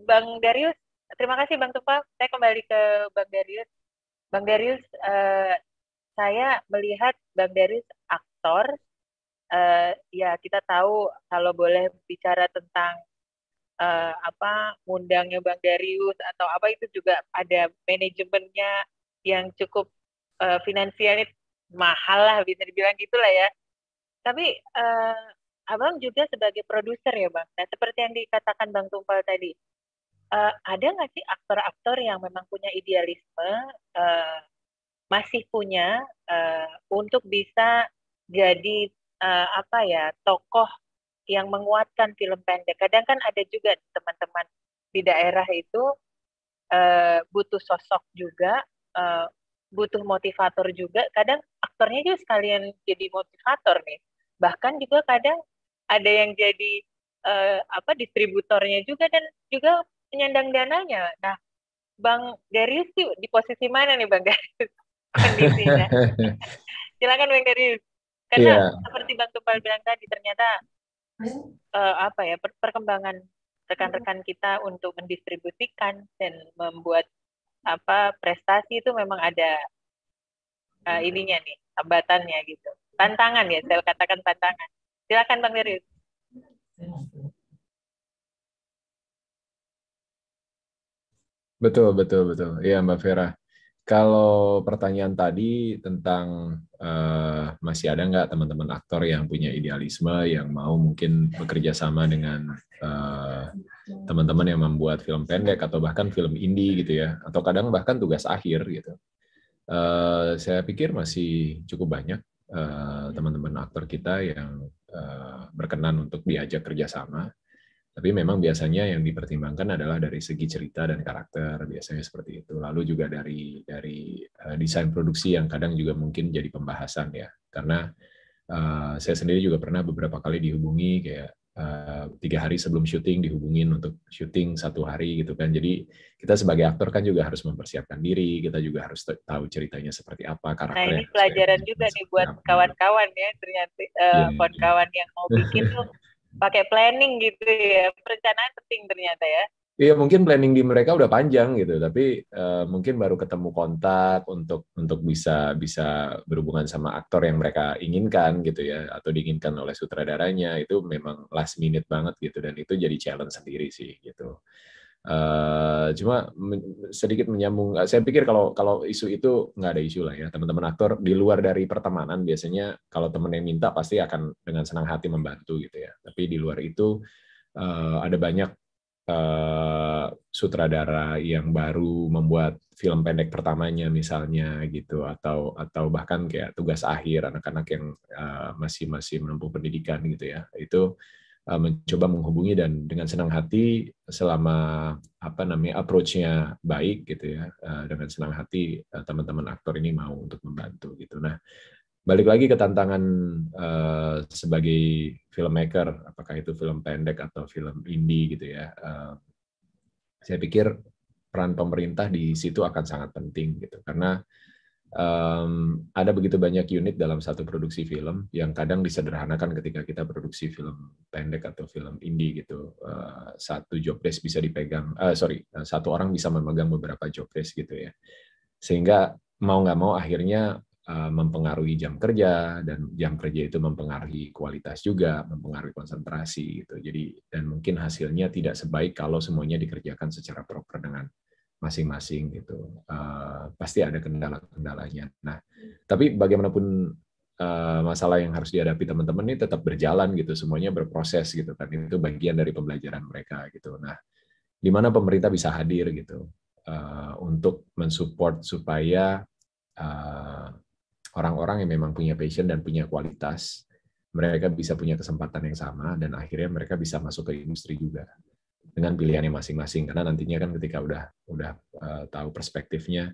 Bang Darius, terima kasih Bang Tufa. Saya kembali ke Bang Darius. Bang Darius, uh, saya melihat Bang Darius aktor. Uh, ya kita tahu kalau boleh bicara tentang uh, apa ngundangnya Bang Darius atau apa itu juga ada manajemennya yang cukup uh, finansialnya mahal lah bisa dibilang gitulah ya. Tapi uh, Abang juga sebagai produser ya Bang. Nah seperti yang dikatakan Bang Tumpal tadi, uh, ada nggak sih aktor-aktor yang memang punya idealisme, uh, masih punya uh, untuk bisa jadi uh, apa ya tokoh yang menguatkan film pendek. Kadang kan ada juga teman-teman di daerah itu uh, butuh sosok juga, uh, butuh motivator juga. Kadang aktornya juga sekalian jadi motivator nih. Bahkan juga kadang ada yang jadi uh, apa distributornya juga dan juga penyandang dananya. Nah, Bang Darius sih di posisi mana nih Bang Darius [laughs] kondisinya? [laughs] Silakan Bang Darius. Karena yeah. seperti Bang Tupal bilang tadi ternyata uh, apa ya per perkembangan rekan-rekan kita untuk mendistribusikan dan membuat apa prestasi itu memang ada uh, ininya nih hambatannya gitu tantangan ya saya katakan tantangan Silakan Bang Darius. Betul, betul, betul. Iya Mbak Vera. Kalau pertanyaan tadi tentang uh, masih ada nggak teman-teman aktor yang punya idealisme, yang mau mungkin bekerja sama dengan uh, teman-teman yang membuat film pendek atau bahkan film indie gitu ya, atau kadang bahkan tugas akhir gitu. Uh, saya pikir masih cukup banyak teman-teman uh, aktor kita yang Eh, berkenan untuk diajak kerjasama. Tapi memang biasanya yang dipertimbangkan adalah dari segi cerita dan karakter, biasanya seperti itu. Lalu juga dari dari uh, desain produksi yang kadang juga mungkin jadi pembahasan ya. Karena uh, saya sendiri juga pernah beberapa kali dihubungi kayak uh, tiga hari sebelum syuting dihubungin untuk syuting satu hari gitu kan. Jadi kita sebagai aktor kan juga harus mempersiapkan diri, kita juga harus tahu ceritanya seperti apa karakternya. Nah ini pelajaran juga nih buat kawan-kawan ya ternyata uh, yeah, kawan-kawan yeah. yang mau bikin tuh pakai planning gitu ya. Perencanaan penting ternyata ya. Iya mungkin planning di mereka udah panjang gitu, tapi uh, mungkin baru ketemu kontak untuk untuk bisa bisa berhubungan sama aktor yang mereka inginkan gitu ya, atau diinginkan oleh sutradaranya itu memang last minute banget gitu dan itu jadi challenge sendiri sih gitu. Uh, cuma sedikit menyambung, saya pikir kalau kalau isu itu nggak ada isu lah ya. Teman-teman aktor di luar dari pertemanan biasanya kalau temen yang minta pasti akan dengan senang hati membantu gitu ya. Tapi di luar itu uh, ada banyak uh, sutradara yang baru membuat film pendek pertamanya misalnya gitu. Atau atau bahkan kayak tugas akhir anak-anak yang uh, masih masih menempuh pendidikan gitu ya. Itu mencoba menghubungi dan dengan senang hati selama apa namanya approach-nya baik gitu ya uh, dengan senang hati teman-teman aktor ini mau untuk membantu gitu nah balik lagi ke tantangan sebagai filmmaker, apakah itu film pendek atau film indie gitu ya. Saya pikir peran pemerintah di situ akan sangat penting gitu karena um, ada begitu banyak unit dalam satu produksi film yang kadang disederhanakan ketika kita produksi film pendek atau film indie gitu. Uh, satu job desk bisa dipegang uh, sorry satu orang bisa memegang beberapa job desk gitu ya. Sehingga mau nggak mau akhirnya uh, mempengaruhi jam kerja dan jam kerja itu mempengaruhi kualitas juga mempengaruhi konsentrasi gitu. Jadi dan mungkin hasilnya tidak sebaik kalau semuanya dikerjakan secara proper dengan masing-masing gitu. Uh, pasti ada kendala-kendalanya. Nah, tapi bagaimanapun uh, masalah yang harus dihadapi teman-teman ini tetap berjalan gitu, semuanya berproses gitu kan. Itu bagian dari pembelajaran mereka gitu. Nah, di mana pemerintah bisa hadir gitu uh, untuk mensupport supaya orang-orang uh, yang memang punya passion dan punya kualitas mereka bisa punya kesempatan yang sama dan akhirnya mereka bisa masuk ke industri juga dengan pilihannya masing-masing. Karena nantinya kan ketika udah udah uh, tahu perspektifnya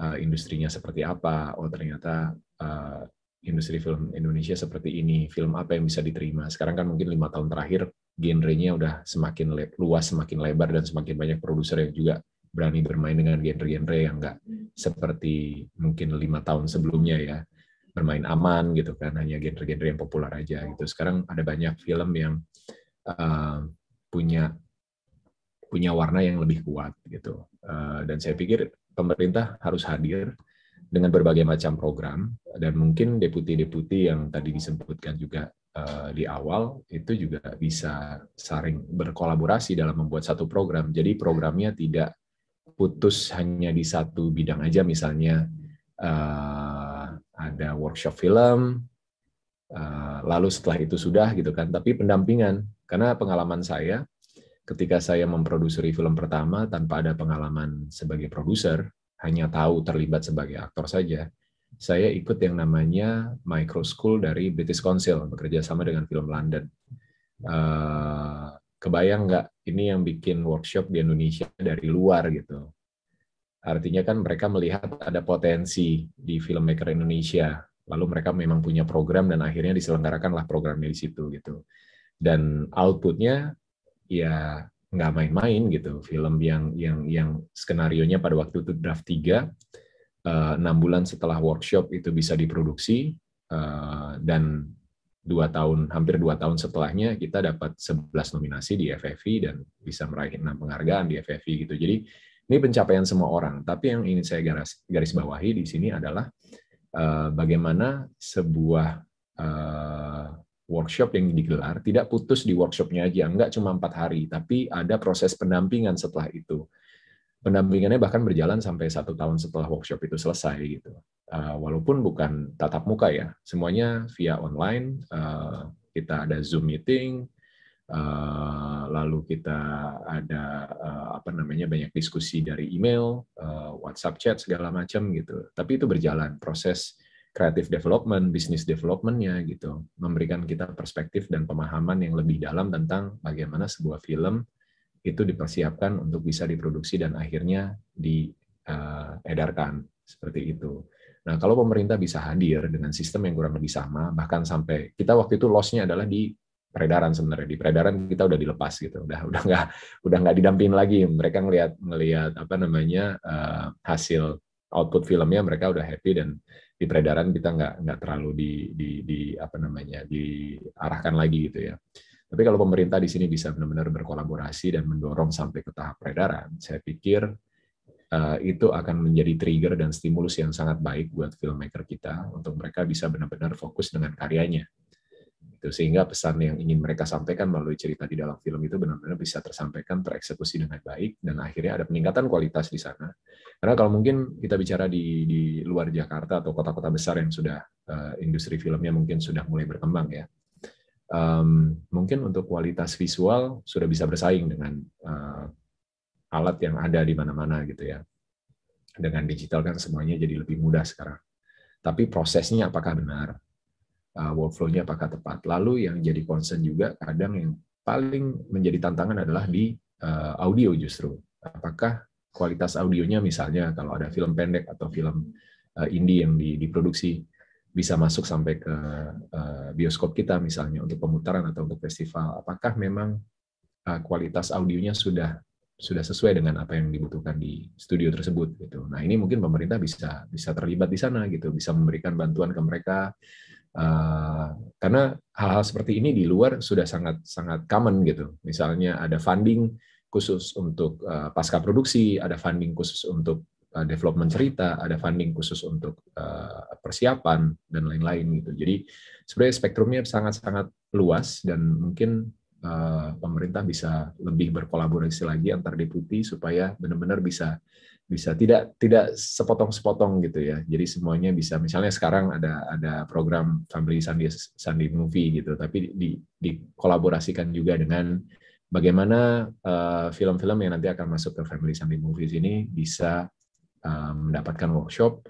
uh, industrinya seperti apa oh ternyata uh, industri film Indonesia seperti ini film apa yang bisa diterima. Sekarang kan mungkin lima tahun terakhir genrenya udah semakin luas semakin lebar dan semakin banyak produser yang juga berani bermain dengan genre-genre yang enggak seperti mungkin lima tahun sebelumnya ya. Bermain aman gitu kan hanya genre-genre yang populer aja gitu. Sekarang ada banyak film yang uh, punya punya warna yang lebih kuat gitu. Eh, dan saya pikir pemerintah harus hadir dengan berbagai macam program dan mungkin deputi-deputi yang tadi disebutkan juga eh, di awal itu juga bisa saling berkolaborasi dalam membuat satu program. Jadi programnya tidak putus hanya di satu bidang aja misalnya uh, ada workshop film uh, lalu setelah itu sudah gitu kan tapi pendampingan karena pengalaman saya ketika saya memproduksi film pertama tanpa ada pengalaman sebagai produser, hanya tahu terlibat sebagai aktor saja, saya ikut yang namanya Micro School dari British Council, bekerja sama dengan film London. Uh, kebayang nggak ini yang bikin workshop di Indonesia dari luar gitu. Artinya kan mereka melihat ada potensi di filmmaker Indonesia, lalu mereka memang punya program dan akhirnya diselenggarakanlah programnya di situ gitu. Dan outputnya ya nggak main-main gitu. Film yang yang yang skenario nya pada waktu itu draft 3 eh, enam bulan setelah workshop itu bisa diproduksi eh, dan dua tahun hampir dua tahun setelahnya kita dapat 11 nominasi di FFI dan bisa meraih enam penghargaan di FFI gitu. Jadi ini pencapaian semua orang. Tapi yang ingin saya garis garis bawahi di sini adalah uh, bagaimana sebuah workshop yang digelar tidak putus di workshopnya aja, enggak cuma empat hari, tapi ada proses pendampingan setelah itu. Pendampingannya bahkan berjalan sampai satu tahun setelah workshop itu selesai gitu. Uh, walaupun bukan tatap muka ya, semuanya via online. Uh, kita ada Zoom meeting, uh, lalu kita ada uh, apa namanya banyak diskusi dari email, uh, WhatsApp chat segala macam gitu. Tapi itu berjalan proses creative development, business development-nya gitu, memberikan kita perspektif dan pemahaman yang lebih dalam tentang bagaimana sebuah film itu dipersiapkan untuk bisa diproduksi dan akhirnya diedarkan seperti itu. Nah, kalau pemerintah bisa hadir dengan sistem yang kurang lebih sama, bahkan sampai kita waktu itu loss-nya adalah di peredaran sebenarnya. Di peredaran kita udah dilepas gitu udah udah nggak udah nggak didampingin lagi. Mereka ngelihat ngelihat apa namanya uh, hasil output filmnya mereka udah happy dan di peredaran kita nggak nggak terlalu di, di, di apa namanya diarahkan lagi gitu ya. Tapi kalau pemerintah di sini bisa benar-benar berkolaborasi dan mendorong sampai ke tahap peredaran, saya pikir uh, itu akan menjadi trigger dan stimulus yang sangat baik buat filmmaker kita untuk mereka bisa benar-benar fokus dengan karyanya gitu. Sehingga pesan yang ingin mereka sampaikan melalui cerita di dalam film itu benar-benar bisa tersampaikan tereksekusi dengan baik dan akhirnya ada peningkatan kualitas di sana. Karena kalau mungkin kita bicara di di luar Jakarta atau kota-kota besar yang sudah uh, industri filmnya mungkin sudah mulai berkembang ya um, mungkin untuk kualitas visual sudah bisa bersaing dengan uh, alat yang ada di mana-mana gitu ya. Dengan digital kan semuanya jadi lebih mudah sekarang. Tapi prosesnya apakah benar workflow-nya apakah tepat. Lalu yang jadi concern juga kadang yang paling menjadi tantangan adalah di uh, audio justru. Apakah kualitas audionya misalnya kalau ada film pendek atau film uh, indie yang diproduksi bisa masuk sampai ke uh, bioskop kita misalnya untuk pemutaran atau untuk festival. Apakah memang uh, kualitas audionya sudah sudah sesuai dengan apa yang dibutuhkan di studio tersebut gitu. Nah ini mungkin pemerintah bisa bisa terlibat di sana gitu, bisa memberikan bantuan ke mereka uh, karena hal-hal seperti ini di luar sudah sangat sangat common gitu. Misalnya ada funding khusus untuk uh, pasca produksi, ada funding khusus untuk uh, development cerita, ada funding khusus untuk uh, persiapan dan lain-lain gitu. Jadi sebenarnya spektrumnya sangat-sangat luas dan mungkin uh, pemerintah bisa lebih berkolaborasi lagi antar deputi supaya benar-benar bisa bisa. Tidak tidak sepotong-sepotong gitu ya. Jadi semuanya bisa. Misalnya sekarang ada ada program Family Sunday Sunday Movie gitu, tapi di dikolaborasikan juga dengan bagaimana film-film uh, yang nanti akan masuk ke Family Sunday Movies ini bisa uh, mendapatkan workshop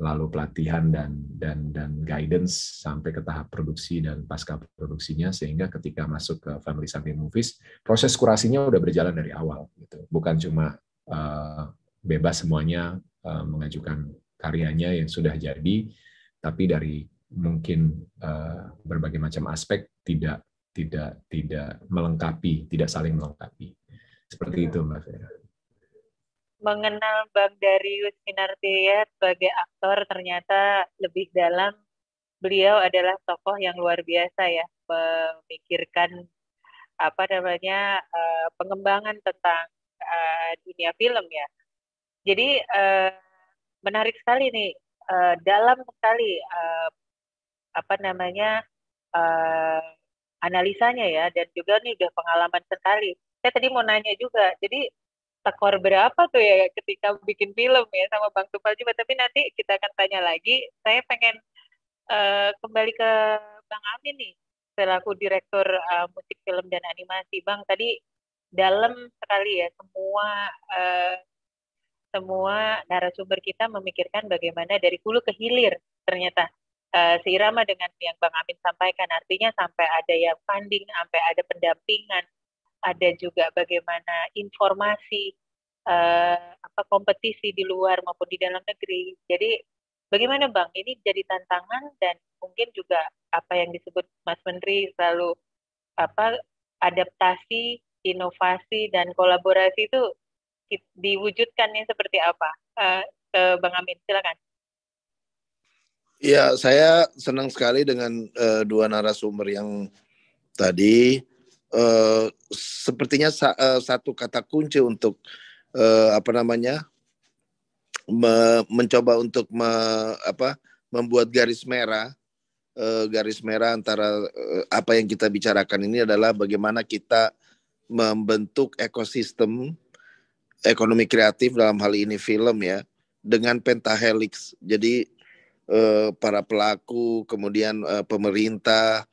lalu pelatihan dan dan dan guidance sampai ke tahap produksi dan pasca produksinya sehingga ketika masuk ke Family Sunday Movies proses kurasinya udah berjalan dari awal gitu. Bukan cuma uh, bebas semuanya uh, mengajukan karyanya yang sudah jadi. Tapi dari mungkin uh, berbagai macam aspek tidak tidak tidak melengkapi tidak saling melengkapi. Seperti itu Mbak Vera. Mengenal Bang Darius Minartia sebagai aktor ternyata lebih dalam beliau adalah tokoh yang luar biasa ya memikirkan apa namanya uh, pengembangan tentang dunia film ya jadi uh, menarik sekali nih uh, dalam sekali uh, apa namanya uh, analisanya ya dan juga nih udah pengalaman sekali. Saya tadi mau nanya juga jadi tekor berapa tuh ya ketika bikin film ya sama Bang Tupal juga? Tapi nanti kita akan tanya lagi. Saya pengen uh, kembali ke Bang Amin nih selaku direktur uh, musik film dan animasi. Bang tadi dalam sekali ya semua uh, semua narasumber kita memikirkan bagaimana dari hulu ke hilir ternyata uh, seirama dengan yang Bang Amin sampaikan artinya sampai ada yang funding sampai ada pendampingan ada juga bagaimana informasi uh, apa kompetisi di luar maupun di dalam negeri. Jadi bagaimana Bang ini jadi tantangan dan mungkin juga apa yang disebut Mas Menteri selalu apa adaptasi, inovasi dan kolaborasi itu diwujudkannya seperti apa? Uh, ke Bang Amin, silakan. Ya, saya senang sekali dengan uh, dua narasumber yang tadi uh, sepertinya sa uh, satu kata kunci untuk uh, apa namanya me mencoba untuk me apa membuat garis merah garis merah antara apa yang kita bicarakan ini adalah bagaimana kita membentuk ekosistem ekonomi kreatif dalam hal ini film ya dengan pentahelix jadi uh, para pelaku kemudian uh, pemerintah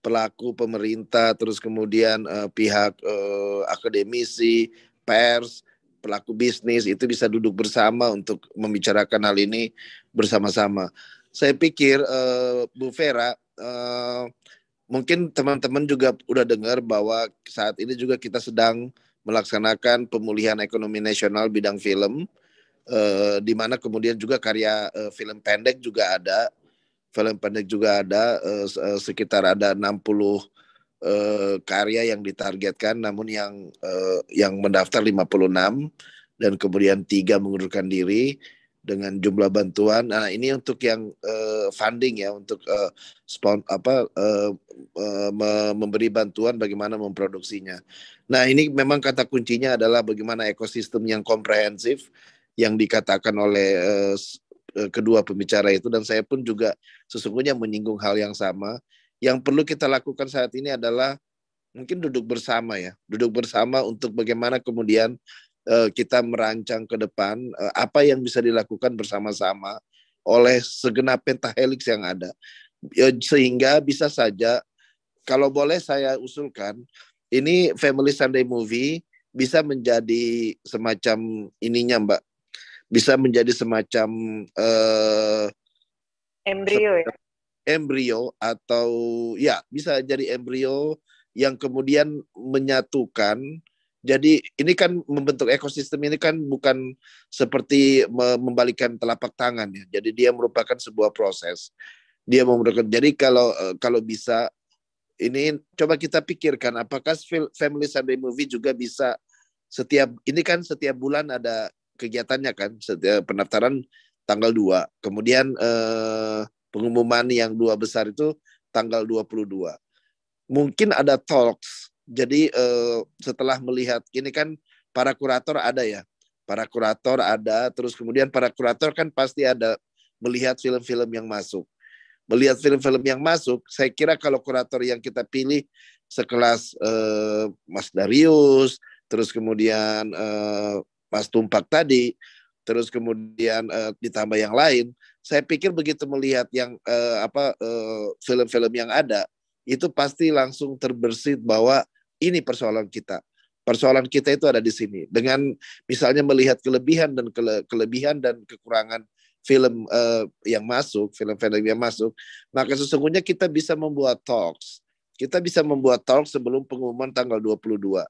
pelaku pemerintah, terus kemudian uh, pihak uh, akademisi, pers, pelaku bisnis itu bisa duduk bersama untuk membicarakan hal ini bersama-sama. Saya pikir uh, Bu Vera, uh, mungkin teman-teman juga udah dengar bahwa saat ini juga kita sedang melaksanakan pemulihan ekonomi nasional bidang film, uh, di mana kemudian juga karya uh, film pendek juga ada. Film pendek juga ada uh, sekitar ada 60 uh, eh, karya yang ditargetkan namun yang uh, yang mendaftar 56 dan kemudian tiga mengundurkan diri dengan jumlah bantuan. Nah, ini untuk yang uh, funding ya untuk uh, spon apa uh, uh, memberi bantuan bagaimana memproduksinya. Nah, ini memang kata kuncinya adalah bagaimana ekosistem yang komprehensif yang dikatakan oleh uh, Eh, kedua pembicara itu dan saya pun juga sesungguhnya menyinggung hal yang sama. Yang perlu kita lakukan saat ini adalah mungkin duduk bersama ya, duduk bersama untuk bagaimana kemudian uh, kita merancang ke depan uh, apa yang bisa dilakukan bersama-sama oleh segenap pentahelix yang ada. Ya, sehingga bisa saja kalau boleh saya usulkan ini Family Sunday Movie bisa menjadi semacam ininya Mbak bisa menjadi semacam uh, embrio ya embrio atau ya bisa jadi embrio yang kemudian menyatukan Jadi ini kan membentuk ekosistem ini kan bukan seperti membalikan telapak tangan ya. Jadi dia merupakan sebuah proses. Dia memerlukan. Jadi kalau eh, kalau bisa ini coba kita pikirkan apakah Family Sunday Movie juga bisa setiap ini kan setiap bulan ada kegiatannya kan setiap pendaftaran tanggal 2. Kemudian eh, pengumuman yang dua besar itu tanggal 22. Mungkin ada talks jadi uh, setelah melihat ini kan para kurator ada ya. Para kurator ada terus kemudian para kurator kan pasti ada melihat film-film yang masuk. Melihat film-film yang masuk saya kira kalau kurator yang kita pilih sekelas uh, Mas Darius terus kemudian uh, Mas Tumpak tadi terus kemudian uh, ditambah yang lain saya pikir begitu melihat yang uh, apa film-film uh, yang ada itu pasti langsung terbersit bahwa ini persoalan kita. Persoalan kita itu ada di sini. Dengan misalnya melihat kelebihan dan kele, kelebihan dan kekurangan film uh, yang masuk, film-film yang masuk, maka sesungguhnya kita bisa membuat talks. Kita bisa membuat talks sebelum pengumuman tanggal 22.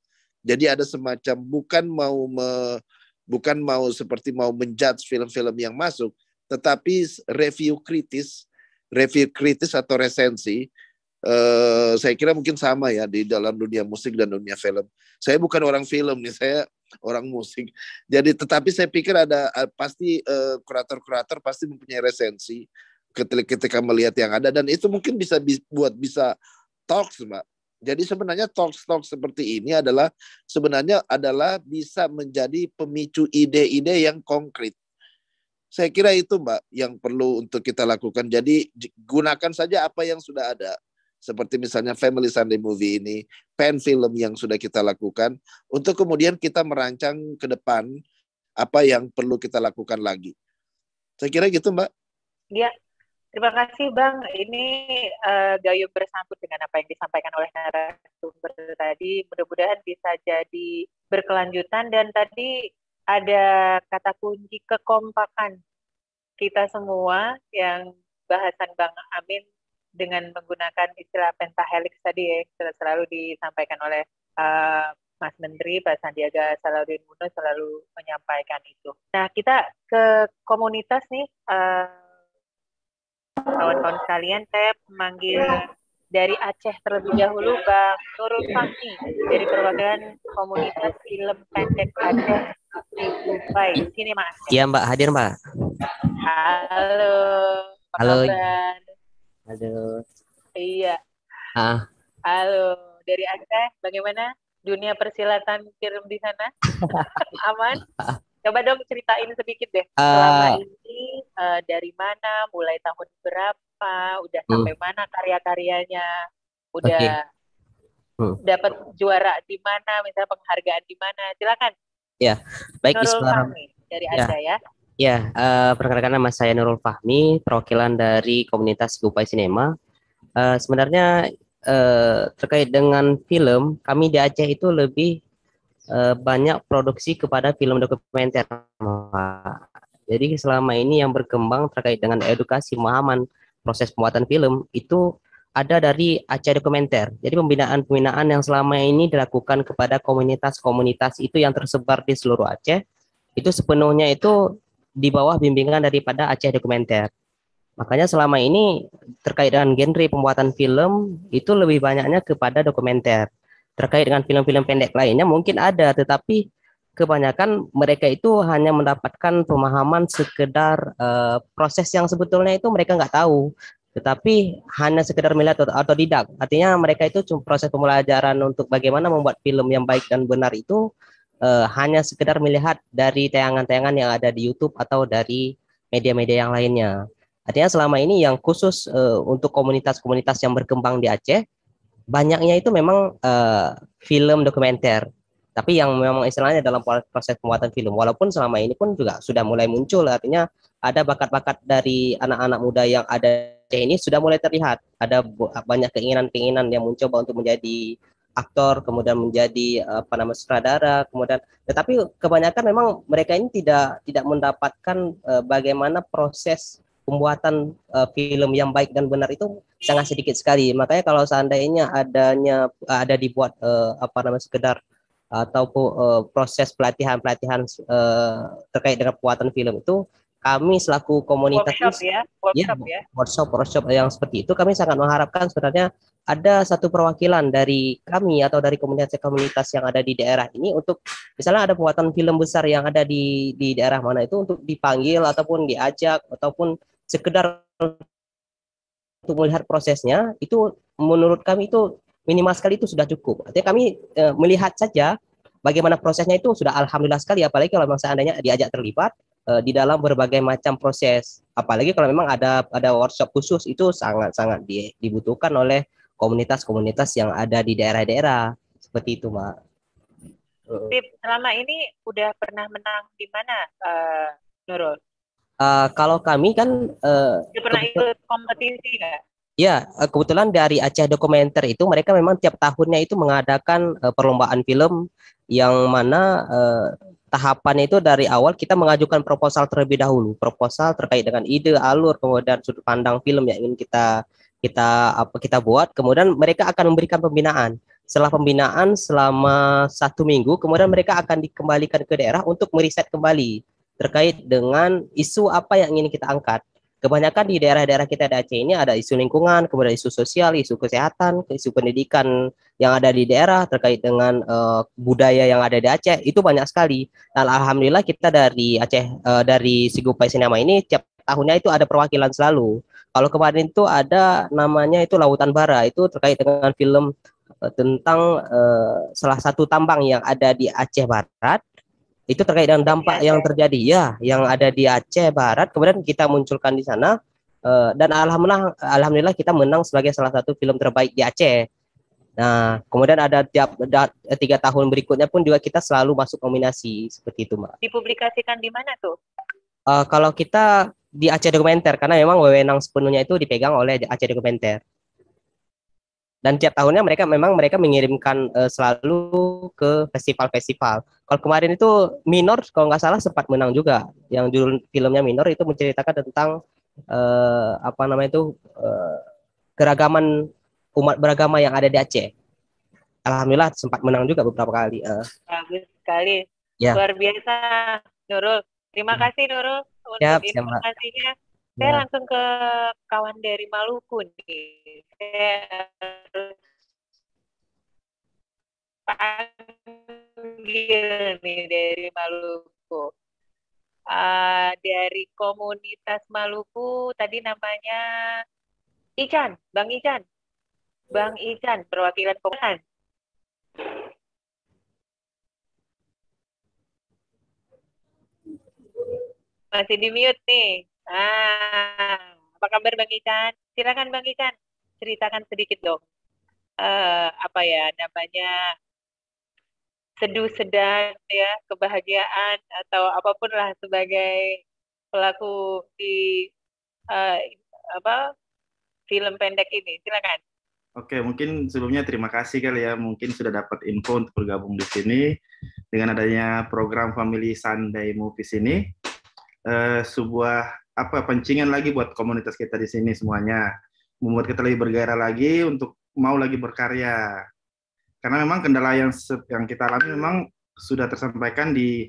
Jadi ada semacam bukan mau me, bukan mau seperti mau menjudge film-film yang masuk, tetapi review kritis, review kritis atau resensi Uh, saya kira mungkin sama ya di dalam dunia musik dan dunia film. Saya bukan orang film nih, saya orang musik. Jadi tetapi saya pikir ada uh, pasti uh, kurator-kurator pasti mempunyai resensi ketika, melihat yang ada dan itu mungkin bisa bi buat bisa talks, Mbak. Jadi sebenarnya talk-talk seperti ini adalah sebenarnya adalah bisa menjadi pemicu ide-ide yang konkret. Saya kira itu Mbak yang perlu untuk kita lakukan. Jadi gunakan saja apa yang sudah ada seperti misalnya Family Sunday Movie ini, pen film yang sudah kita lakukan, untuk kemudian kita merancang ke depan apa yang perlu kita lakukan lagi. Saya kira gitu, Mbak. Iya, terima kasih, Bang. Ini uh, gayung bersambut dengan apa yang disampaikan oleh narasumber tadi. Mudah-mudahan bisa jadi berkelanjutan dan tadi ada kata kunci kekompakan kita semua yang bahasan Bang Amin dengan menggunakan istilah pentahelix tadi ya, yang selalu disampaikan oleh uh, Mas Menteri, Pak Sandiaga Salahuddin Uno selalu menyampaikan itu. Nah, kita ke komunitas nih, eh, kawan-kawan sekalian, saya memanggil dari Aceh terlebih dahulu Bang Nurul Fahmi dari perwakilan komunitas film pendek Aceh di Dubai. Sini Mas. Iya Mbak, hadir Mbak. Halo. Halo. Kabar? Halo. Iya. Ah. Halo, dari Aceh, bagaimana dunia persilatan film di sana? [laughs] Aman? Coba dong ceritain sedikit deh. Uh, Selama ini uh, dari mana, mulai tahun berapa, udah hmm. sampai mana karya-karyanya, udah okay. hmm. dapat juara di mana, misalnya penghargaan di mana, silakan. Ya, baik Isma. dari ya. Aceh ya. Ya, uh, perkenalkan nama saya Nurul Fahmi, perwakilan dari komunitas Gupai Cinema. Uh, sebenarnya uh, terkait dengan film, kami di Aceh itu lebih uh, banyak produksi kepada film dokumenter. Jadi selama ini yang berkembang terkait dengan edukasi pemahaman proses pembuatan film itu ada dari Aceh Dokumenter. Jadi pembinaan-pembinaan yang selama ini dilakukan kepada komunitas-komunitas itu yang tersebar di seluruh Aceh itu sepenuhnya itu di bawah bimbingan daripada Aceh Dokumenter. Makanya selama ini terkait dengan genre pembuatan film itu lebih banyaknya kepada dokumenter. Terkait dengan film-film pendek lainnya mungkin ada, tetapi kebanyakan mereka itu hanya mendapatkan pemahaman sekedar uh, proses yang sebetulnya itu mereka nggak tahu, tetapi hanya sekedar melihat atau, tidak. Artinya mereka itu proses pembelajaran untuk bagaimana membuat film yang baik dan benar itu uh, hanya sekedar melihat dari tayangan-tayangan yang ada di YouTube atau dari media-media yang lainnya. Artinya selama ini yang khusus uh, untuk komunitas-komunitas yang berkembang di Aceh, banyaknya itu memang uh, film dokumenter. Tapi yang memang istilahnya dalam proses pembuatan film. Walaupun selama ini pun juga sudah mulai muncul, artinya ada bakat-bakat dari anak-anak muda yang ada ini sudah mulai terlihat. Ada banyak keinginan-keinginan yang mencoba untuk menjadi aktor, kemudian menjadi apa namanya sutradara, kemudian tetapi kebanyakan memang mereka ini tidak tidak mendapatkan uh, bagaimana proses pembuatan uh, film yang baik dan benar itu sangat sedikit sekali. Makanya kalau seandainya adanya ada dibuat uh, apa namanya sekedar ataupun uh, proses pelatihan-pelatihan uh, terkait dengan pembuatan film itu kami selaku komunitas workshop ya, workshop ya, ya. workshop workshop yang seperti itu kami sangat mengharapkan sebenarnya ada satu perwakilan dari kami atau dari komunitas-komunitas yang ada di daerah ini untuk misalnya ada pembuatan film besar yang ada di di daerah mana itu untuk dipanggil ataupun diajak ataupun sekedar untuk melihat prosesnya itu menurut kami itu minimal sekali itu sudah cukup. Artinya kami e, melihat saja bagaimana prosesnya itu sudah alhamdulillah sekali apalagi kalau memang seandainya diajak terlibat e, di dalam berbagai macam proses. Apalagi kalau memang ada ada workshop khusus itu sangat-sangat di, dibutuhkan oleh komunitas-komunitas yang ada di daerah-daerah. Seperti itu, Mbak. Tip, selama ini udah pernah menang di mana, uh, Nurul? Uh, kalau kami kan uh, pernah ikut kompetisi nggak? Ya, eh, kebetulan dari Aceh Dokumenter itu mereka memang tiap tahunnya itu mengadakan uh, perlombaan film yang mana uh, tahapannya itu dari awal kita mengajukan proposal terlebih dahulu, proposal terkait dengan ide, alur, kemudian sudut pandang film yang ingin kita kita apa kita buat, kemudian mereka akan memberikan pembinaan. Setelah pembinaan selama satu minggu, kemudian mereka akan dikembalikan ke daerah untuk meriset kembali terkait dengan isu apa yang ingin kita angkat kebanyakan di daerah-daerah kita di Aceh ini ada isu lingkungan, kemudian isu sosial, isu kesehatan, isu pendidikan yang ada di daerah terkait dengan uh, budaya yang ada di Aceh itu banyak sekali. Dan alhamdulillah kita dari Aceh uh, dari Sigupai Sinema ini tiap tahunnya itu ada perwakilan selalu. Kalau kemarin itu ada namanya itu Lautan Bara itu terkait dengan film uh, tentang uh, salah satu tambang yang ada di Aceh Barat. Itu terkait dengan dampak yang terjadi ya yang ada di Aceh Barat. Kemudian kita munculkan di sana uh, dan alhamdulillah alhamdulillah kita menang sebagai salah satu film terbaik di Aceh. Nah kemudian ada tiap da, tiga tahun berikutnya pun juga kita selalu masuk nominasi seperti itu mbak. Dipublikasikan di mana tuh? Uh, kalau kita di Aceh Dokumenter karena memang wewenang sepenuhnya itu dipegang oleh Aceh Dokumenter dan tiap tahunnya mereka memang mereka mengirimkan uh, selalu ke festival-festival. Kalau kemarin itu minor kalau nggak salah sempat menang juga. Yang judul filmnya minor itu menceritakan tentang uh, apa namanya itu uh, keragaman umat beragama yang ada di Aceh. Alhamdulillah sempat menang juga beberapa kali. Uh. Bagus sekali. Ya. Luar biasa, Nurul. Terima hmm. kasih Nurul untuk Siap, informasinya. Saya ya. langsung ke kawan dari Maluku nih. Saya panggil nih dari Maluku. Uh, dari komunitas Maluku tadi namanya Ican, Bang Ican. Bang Ican, perwakilan komunitas. Masih di mute nih. Ah, apa kabar Bang Ican? Silakan Bang Ican, ceritakan sedikit dong. Uh, apa ya namanya seduh sedang ya kebahagiaan atau apa pun lah sebagai pelaku di uh, apa film pendek ini silakan Oke, mungkin sebelumnya terima kasih kali ya. Mungkin sudah dapat info untuk bergabung di sini dengan adanya program Family Sunday Movies ini. Uh, sebuah apa pancingan lagi buat komunitas kita di sini semuanya. Membuat kita lebih bergairah lagi untuk mau lagi berkarya. Karena memang kendala yang yang kita alami memang sudah tersampaikan di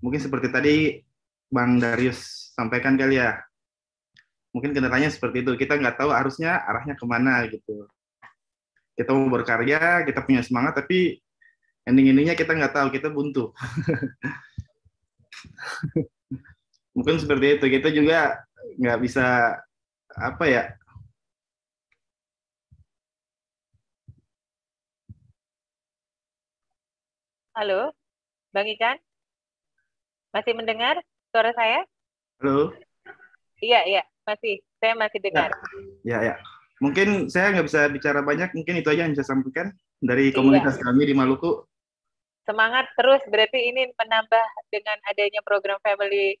mungkin seperti tadi Bang Darius sampaikan kali ya. Mungkin kendalanya seperti itu. Kita nggak tahu harusnya arahnya ke mana gitu. Kita mau berkarya kita punya semangat tapi ending-endingnya kita nggak tahu. Kita buntu [laughs] mungkin seperti itu kita juga nggak bisa apa ya Halo, Bang Ican, masih mendengar suara saya? Halo. Iya, iya, masih. Saya masih dengar. Ya, ya. Mungkin saya nggak bisa bicara banyak, mungkin itu aja yang bisa sampaikan dari iya. komunitas iya. kami di Maluku. Semangat terus, berarti ini menambah dengan adanya program Family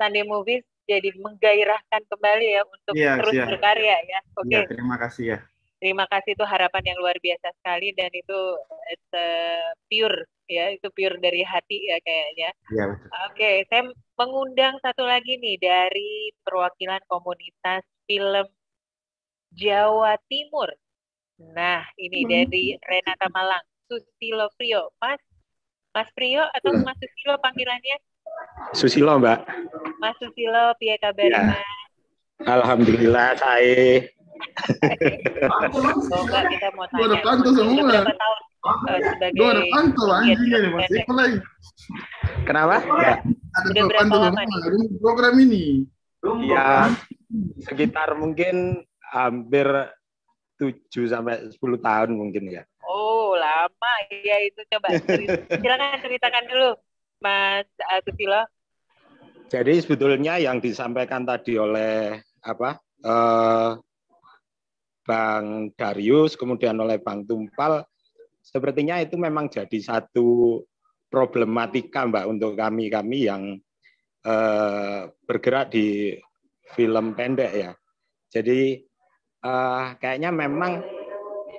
Sunday Movies jadi menggairahkan kembali ya untuk ya, terus siap. berkarya ya. Oke. Okay. Ya, terima kasih ya. Terima kasih itu harapan yang luar biasa sekali dan itu it's pure ya, itu pure dari hati ya kayaknya. Iya Oke, okay, saya mengundang satu lagi nih dari perwakilan komunitas film Jawa Timur. Nah, ini hmm. dari Renata Malang, Susilo Prio. Mas, Mas Priyo atau Mas Susilo panggilannya? Susilo, Mbak. Mas Susilo, piye kabar? Ya. Alhamdulillah, saya. Semoga kita mau Gua ada tanya. pantau Sudah semua. berapa tahun eh, sebagai ada pantau anjingnya nih Mas. lagi? Kenapa? Ya, Ada Udah dua berapa lama nih? Program ini. ya sekitar mungkin hampir 7 sampai 10 tahun mungkin ya. Oh, lama ya itu coba cerita- [laughs] silakan ceritakan dulu Mas eh, Susilo. Jadi sebetulnya yang disampaikan tadi oleh apa eh, Bang Darius, kemudian oleh Bang Tumpal, sepertinya itu memang jadi satu problematika Mbak untuk kami-kami yang eh, bergerak di film pendek ya. Jadi eh, kayaknya memang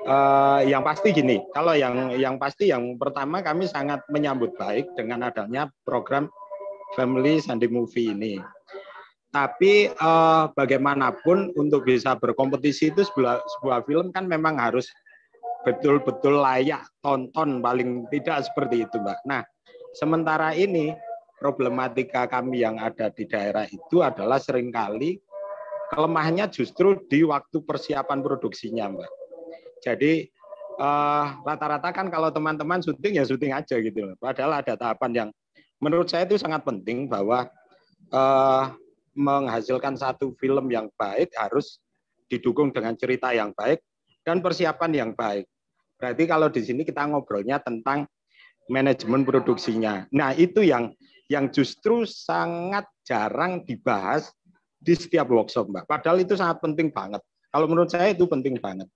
eh, yang pasti gini, kalau yang yang pasti yang pertama kami sangat menyambut baik dengan adanya program Family Sunday Movie ini. Tapi eh, bagaimanapun untuk bisa berkompetisi itu sebuah, sebuah film kan memang harus betul-betul layak tonton paling tidak seperti itu, Mbak. Nah, sementara ini problematika kami yang ada di daerah itu adalah sering kali kelemahannya justru di waktu persiapan produksinya, Mbak. Jadi eh, rata-rata kan kalau teman-teman syuting ya syuting aja gitu. Padahal ada tahapan yang menurut saya itu sangat penting bahwa eh, menghasilkan satu film yang baik harus didukung dengan cerita yang baik dan persiapan yang baik. Berarti kalau di sini kita ngobrolnya tentang manajemen produksinya. Nah, itu yang yang justru sangat jarang dibahas di setiap workshop, Mbak. Padahal itu sangat penting banget. Kalau menurut saya itu penting banget.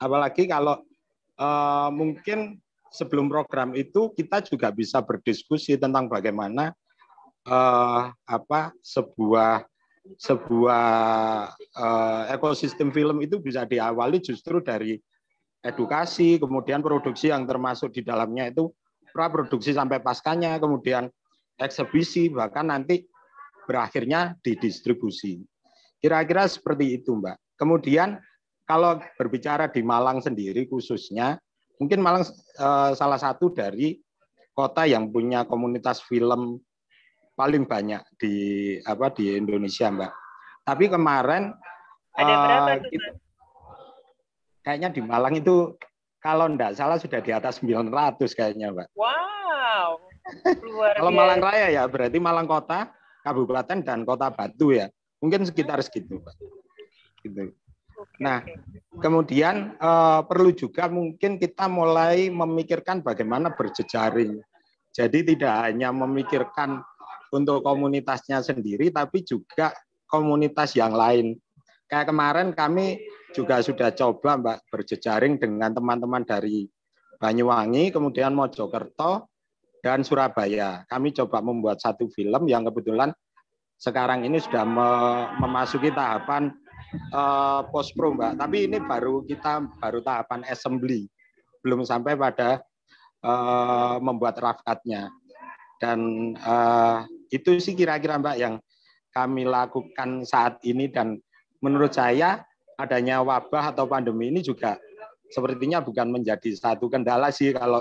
Apalagi kalau eh, mungkin sebelum program itu kita juga bisa berdiskusi tentang bagaimana eh, apa sebuah sebuah eh, ekosistem film itu bisa diawali justru dari edukasi, kemudian produksi yang termasuk di dalamnya itu praproduksi sampai paskanya, kemudian eksebisi, bahkan nanti berakhirnya di distribusi. Kira-kira seperti itu, Mbak. Kemudian kalau berbicara di Malang sendiri khususnya, mungkin Malang eh, salah satu dari kota yang punya komunitas film paling banyak di apa di Indonesia, Mbak. Tapi kemarin Ada berapa eh, tuh, kita- Mas? kayaknya di Malang itu kalau enggak salah sudah di atas 900 kayaknya, Mbak. Wow, luar Kalau. Malang Raya ya berarti Malang Kota, Kabupaten dan Kota Batu ya. Mungkin sekitar segitu, Pak. Gitu. Nah. Kemudian eh, perlu juga mungkin kita mulai memikirkan bagaimana berjejaring. Jadi tidak hanya memikirkan untuk komunitasnya sendiri, tapi juga komunitas yang lain. Kayak kemarin kami juga sudah coba Mbak berjejaring dengan teman-teman dari Banyuwangi, kemudian Mojokerto, dan Surabaya. Kami coba membuat satu film yang kebetulan sekarang ini sudah me- memasuki tahapan eh, post pro mbak. Tapi ini baru kita baru tahapan assembly. Belum sampai pada eh, membuat cut-nya dan eh, itu sih kira-kira mbak yang kami lakukan saat ini. Dan menurut saya adanya wabah atau pandemi ini juga sepertinya bukan menjadi satu kendala sih kalau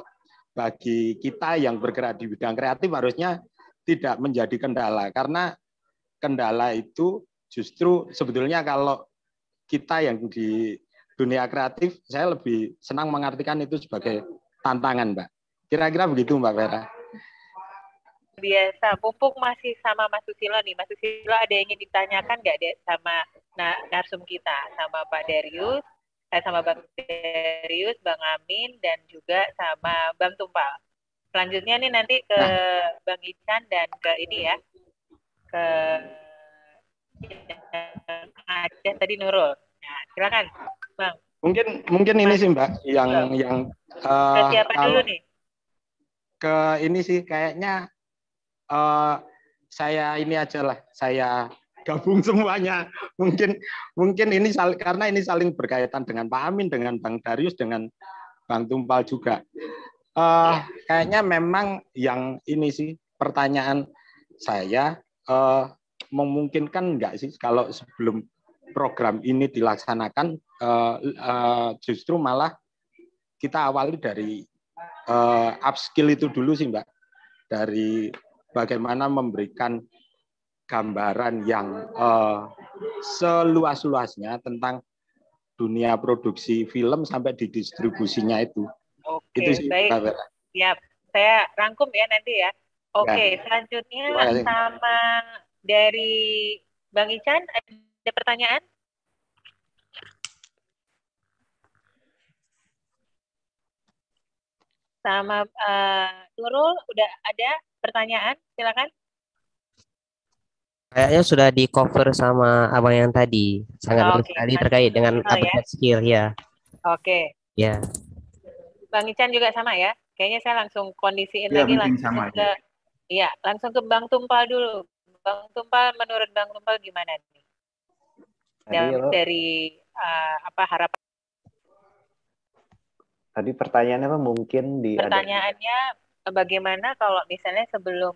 bagi kita yang bergerak di bidang kreatif harusnya tidak menjadi kendala. Karena kendala itu justru sebetulnya kalau kita yang di dunia kreatif, saya lebih senang mengartikan itu sebagai tantangan, Mbak. Kira-kira begitu, Mbak Vera. biasa. Mumpung masih sama Mas Susilo nih, Mas Susilo ada yang ingin ditanyakan nggak deh sama nah, narsum kita, sama Pak Darius, eh, sama Bang Darius, Bang Amin, dan juga sama Bang Tumpal. Selanjutnya nih nanti ke Bang Ican dan ke ini ya, ke Aceh tadi Nurul. Nah, silakan, Bang. Mungkin mungkin ini sih, Mbak, yang yang Ke eh, siapa dulu nih? ke ini sih kayaknya eh, saya ini aja lah, saya gabung [laughs] semuanya. Mungkin mungkin ini sal- karena ini saling berkaitan dengan Pak Amin, dengan Bang Darius, dengan Bang Tumpal juga. Eh, kayaknya memang yang ini sih pertanyaan saya eh, memungkinkan enggak sih kalau sebelum program ini dilaksanakan eh, eh, justru malah kita awali dari uh, upskill itu dulu sih Mbak dari bagaimana memberikan gambaran yang uh, seluas-luasnya tentang dunia produksi film sampai di distribusinya itu. Oke, itu sih, baik. Siap. Saya rangkum ya nanti ya. Oke, ya. selanjutnya sama dari Bang Ican ada pertanyaan? Sama uh, Nurul udah ada pertanyaan? Silakan. Kayaknya sudah di cover sama abang yang tadi. Sangat oh, okay. sekali terkait dengan oh, ya? skill ya. Oke. Okay. Ya. Bang Ican juga sama ya? Kayaknya saya langsung kondisiin ya, lagi langsung sama, ke Iya, langsung ke Bang Tumpal dulu. Bang Tumpal menurut Bang Tumpal gimana nih? Dari, dari uh, apa harapan Tadi pertanyaannya apa mungkin di Pertanyaannya ada... bagaimana kalau misalnya sebelum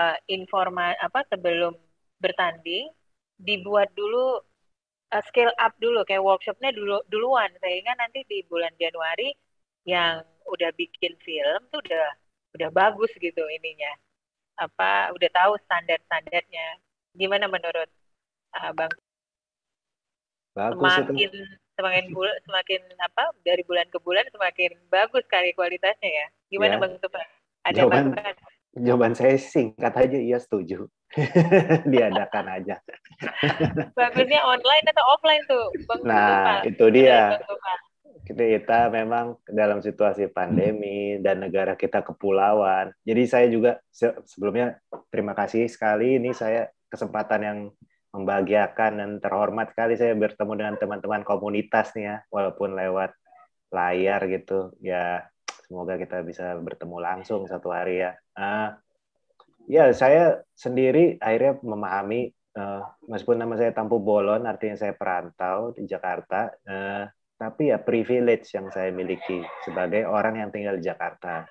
uh, informa apa sebelum bertanding dibuat dulu uh, scale up dulu kayak workshopnya dulu duluan. Sehingga nanti di bulan Januari yang udah bikin film tuh udah udah bagus gitu ininya apa udah tahu standar standarnya gimana menurut uh, bang bagus semakin itu. semakin bul semakin apa dari bulan ke bulan semakin bagus kali kualitasnya ya gimana ya. bang Tufa ada jawaban, jawaban saya singkat aja iya setuju [laughs] diadakan aja. [laughs] Bagusnya online atau offline tuh, Bang Nah, itu dia. Kita memang dalam situasi pandemi dan negara kita kepulauan. Jadi saya juga sebelumnya terima kasih sekali ini saya kesempatan yang membahagiakan dan terhormat sekali saya bertemu dengan teman-teman komunitas nih ya, walaupun lewat layar gitu. Ya, semoga kita bisa bertemu langsung satu hari ya. Uh, Ya, saya sendiri akhirnya memahami uh, meskipun nama saya Tampu Bolon, artinya saya perantau di Jakarta, uh, tapi ya privilege yang saya miliki sebagai orang yang tinggal di Jakarta.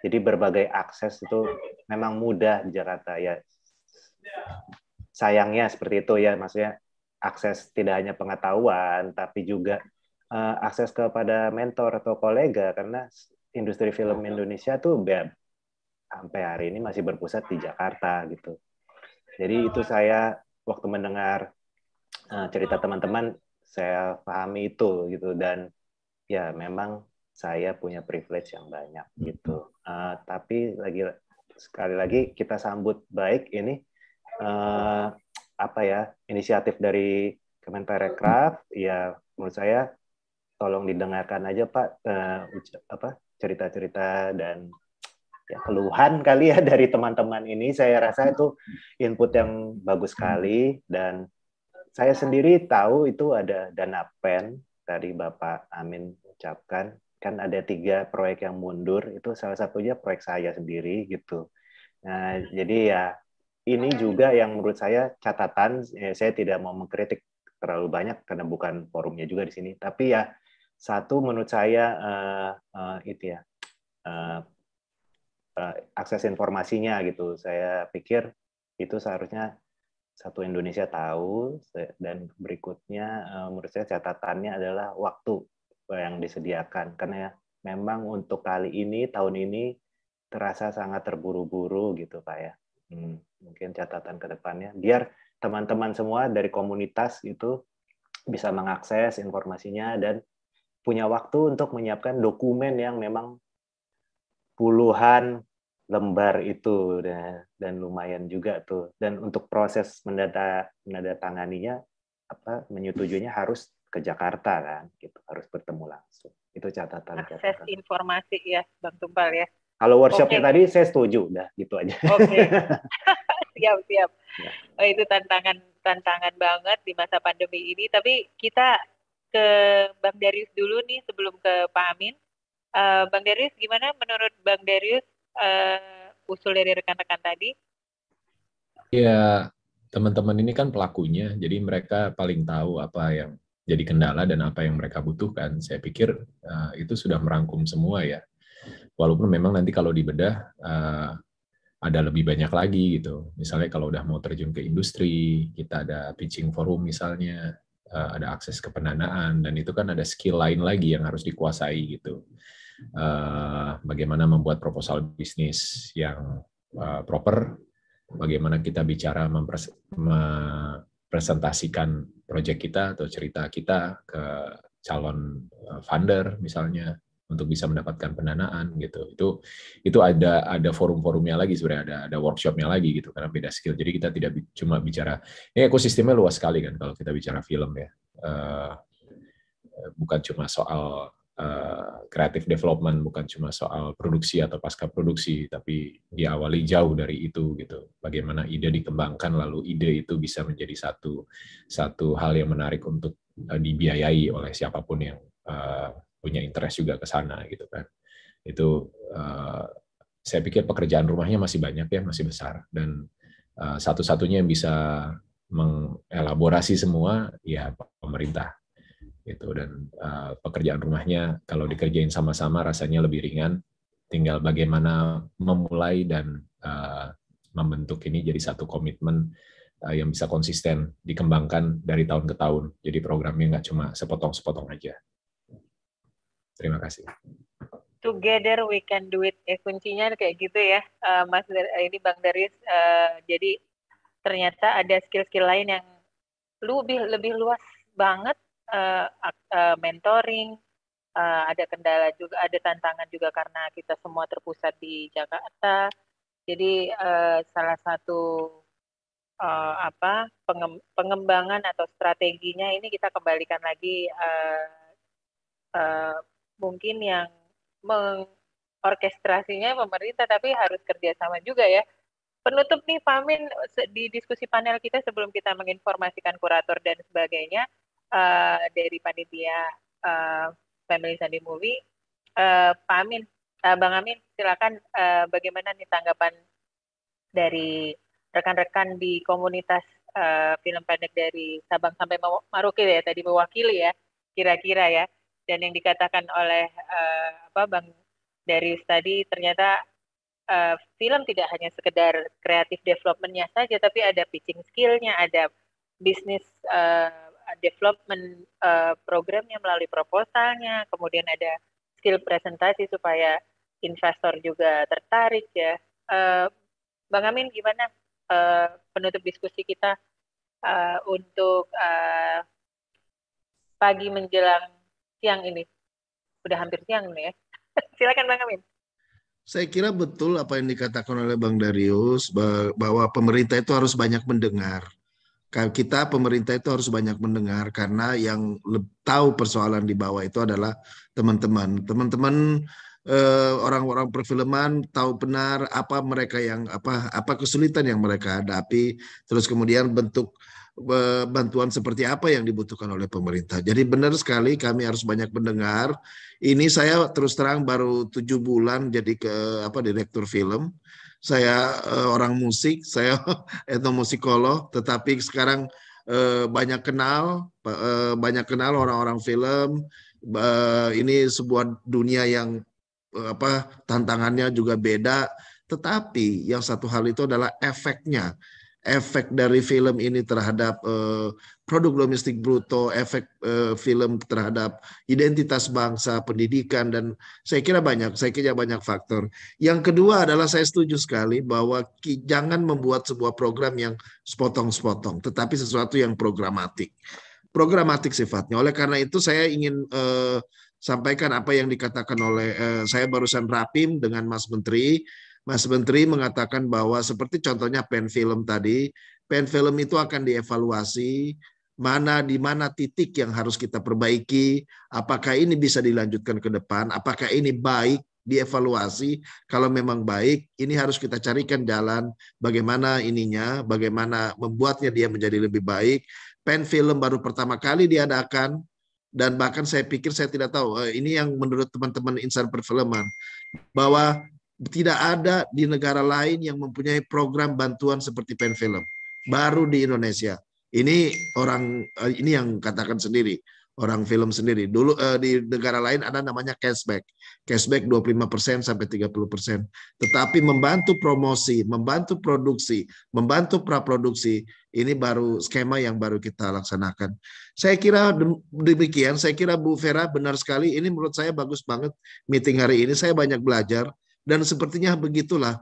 Jadi berbagai akses itu memang mudah di Jakarta ya. Sayangnya seperti itu ya, maksudnya akses tidak hanya pengetahuan, tapi juga uh, akses kepada mentor atau kolega karena industri film Indonesia tuh sampai hari ini masih berpusat di Jakarta gitu. Jadi itu saya waktu mendengar uh, cerita teman-teman saya pahami itu gitu dan ya memang saya punya privilege yang banyak gitu. Uh, tapi lagi sekali lagi kita sambut baik ini uh, apa ya inisiatif dari Kemenparekraf ya menurut saya tolong didengarkan aja Pak uh, apa cerita-cerita dan ya, keluhan kali ya [laughs] dari teman-teman ini. Saya rasa itu input yang bagus sekali dan saya sendiri tahu itu ada dana pen tadi Bapak Amin ucapkan kan ada tiga proyek yang mundur itu salah satunya proyek saya sendiri gitu. Nah jadi ya ini juga yang menurut saya catatan ya, saya tidak mau mengkritik terlalu banyak karena bukan forumnya juga di sini tapi ya satu menurut saya uh, uh, itu ya uh, uh, akses informasinya gitu. Saya pikir itu seharusnya satu Indonesia tahu dan berikutnya uh, menurut saya catatannya adalah waktu yang disediakan karena ya memang untuk kali ini tahun ini terasa sangat terburu-buru gitu Pak ya. Hmm, mungkin catatan ke depannya biar teman-teman semua dari komunitas itu bisa mengakses informasinya dan punya waktu untuk menyiapkan dokumen yang memang puluhan lembar itu dan, dan lumayan juga tuh. Dan untuk proses mendata menandatanganinya apa menyetujuinya harus ke Jakarta kan gitu. Harus bertemu langsung. Itu catatan akses catatan. informasi ya bang Tumpal ya. Kalau workshopnya okay. tadi saya setuju. Dah gitu aja. Oke. Okay. [laughs] siap siap. Ya. oh, itu tantangan tantangan banget di masa pandemi ini. Tapi kita ke Bang Darius dulu nih sebelum ke Pak Amin. Uh, Bang Darius, gimana menurut Bang Darius uh, usul dari rekan-rekan tadi? Ya, teman-teman ini kan pelakunya, jadi mereka paling tahu apa yang jadi kendala dan apa yang mereka butuhkan. Saya pikir uh, itu sudah merangkum semua ya. Walaupun memang nanti kalau dibedah uh, ada lebih banyak lagi gitu. Misalnya kalau udah mau terjun ke industri, kita ada pitching forum misalnya, ada akses ke pendanaan dan itu kan ada skill lain lagi yang harus dikuasai gitu. Uh, bagaimana membuat proposal bisnis yang uh, proper, bagaimana kita bicara mempresentasikan proyek kita atau cerita kita ke calon funder misalnya untuk bisa mendapatkan pendanaan gitu. Itu itu ada ada forum-forumnya lagi sebenarnya ada ada workshopnya lagi gitu karena beda skill. Jadi kita tidak cuma bicara ini ekosistemnya luas sekali kan kalau kita bicara film ya. Uh, bukan cuma soal kreatif uh, development, bukan cuma soal produksi atau pasca produksi, tapi diawali jauh dari itu gitu. Bagaimana ide dikembangkan lalu ide itu bisa menjadi satu satu hal yang menarik untuk uh, dibiayai oleh siapa pun yang uh, punya interest juga ke sana gitu kan. Itu uh, saya pikir pekerjaan rumahnya masih banyak ya, masih besar dan uh, satu-satunya yang bisa mengelaborasi semua ya pemerintah gitu dan uh, pekerjaan rumahnya kalau dikerjain sama-sama rasanya lebih ringan tinggal bagaimana memulai dan uh, membentuk ini jadi satu komitmen uh, yang bisa konsisten dikembangkan dari tahun ke tahun jadi programnya nggak cuma sepotong-sepotong aja Terima kasih. Together we can do it. Eh, kuncinya kayak gitu ya, uh, Mas ini Bang Darius. Uh, jadi ternyata ada skill-skill lain yang lebih lebih luas banget. Uh, uh, mentoring, uh, ada kendala juga, ada tantangan juga karena kita semua terpusat di Jakarta. Jadi uh, salah satu uh, apa pengembangan atau strateginya ini kita kembalikan lagi uh, uh, mungkin yang mengorkestrasinya pemerintah tapi harus kerjasama juga ya. Penutup nih Famin di diskusi panel kita sebelum kita menginformasikan kurator dan sebagainya uh, dari panitia uh, Family Sunday Movie, uh, Pak Amin, uh, Bang Amin, silakan uh, bagaimana nih tanggapan dari rekan-rekan di komunitas uh, film pendek dari Sabang sampai Maroke ya tadi mewakili ya kira-kira ya. Dan yang dikatakan oleh uh, apa Bang Darius tadi ternyata uh, film tidak hanya sekedar kreatif developmentnya saja tapi ada pitching skillnya ada bisnis uh, development uh, programnya melalui proposalnya kemudian ada skill presentasi supaya investor juga tertarik ya uh, Bang Amin gimana uh, penutup diskusi kita uh, untuk uh, pagi menjelang siang ini. Udah hampir siang nih ya. [laughs] Silakan Bang Amin. Saya kira betul apa yang dikatakan oleh Bang Darius bahwa pemerintah itu harus banyak mendengar. Kita pemerintah itu harus banyak mendengar karena yang tahu persoalan di bawah itu adalah teman-teman. Teman-teman eh, orang-orang perfilman tahu benar apa mereka yang apa apa kesulitan yang mereka hadapi, terus kemudian bentuk bantuan seperti apa yang dibutuhkan oleh pemerintah. Jadi benar sekali kami harus banyak mendengar. Ini saya terus terang baru tujuh bulan jadi ke apa direktur film. Saya uh, orang musik, saya [laughs] etnomusikolog, tetapi sekarang uh, banyak kenal, uh, banyak kenal orang-orang film. Uh, ini sebuah dunia yang uh, apa tantangannya juga beda. Tetapi yang satu hal itu adalah efeknya efek dari film ini terhadap uh, produk domestik bruto, efek uh, film terhadap identitas bangsa, pendidikan dan saya kira banyak, saya kira banyak faktor. Yang kedua adalah saya setuju sekali bahwa jangan membuat sebuah program yang sepotong-sepotong, tetapi sesuatu yang programatik. Programatik sifatnya. Oleh karena itu saya ingin uh, sampaikan apa yang dikatakan oleh uh, saya barusan rapim dengan Mas Menteri Mas Menteri mengatakan bahwa seperti contohnya pen film tadi, pen film itu akan dievaluasi mana di mana titik yang harus kita perbaiki, apakah ini bisa dilanjutkan ke depan, apakah ini baik dievaluasi. Kalau memang baik, ini harus kita carikan jalan bagaimana ininya, bagaimana membuatnya dia menjadi lebih baik. Pen film baru pertama kali diadakan dan bahkan saya pikir saya tidak tahu eh, ini yang menurut teman-teman insan perfilman bahwa tidak ada di negara lain yang mempunyai program bantuan seperti pen film. Baru di Indonesia. Ini orang eh, ini yang katakan sendiri orang film sendiri. Dulu uh, di negara lain ada namanya cashback. Cashback 25% sampai 30%. Tetapi membantu promosi, membantu produksi, membantu praproduksi, ini baru skema yang baru kita laksanakan. Saya kira demikian, saya kira Bu Vera benar sekali, ini menurut saya bagus banget meeting hari ini, saya banyak belajar, dan sepertinya begitulah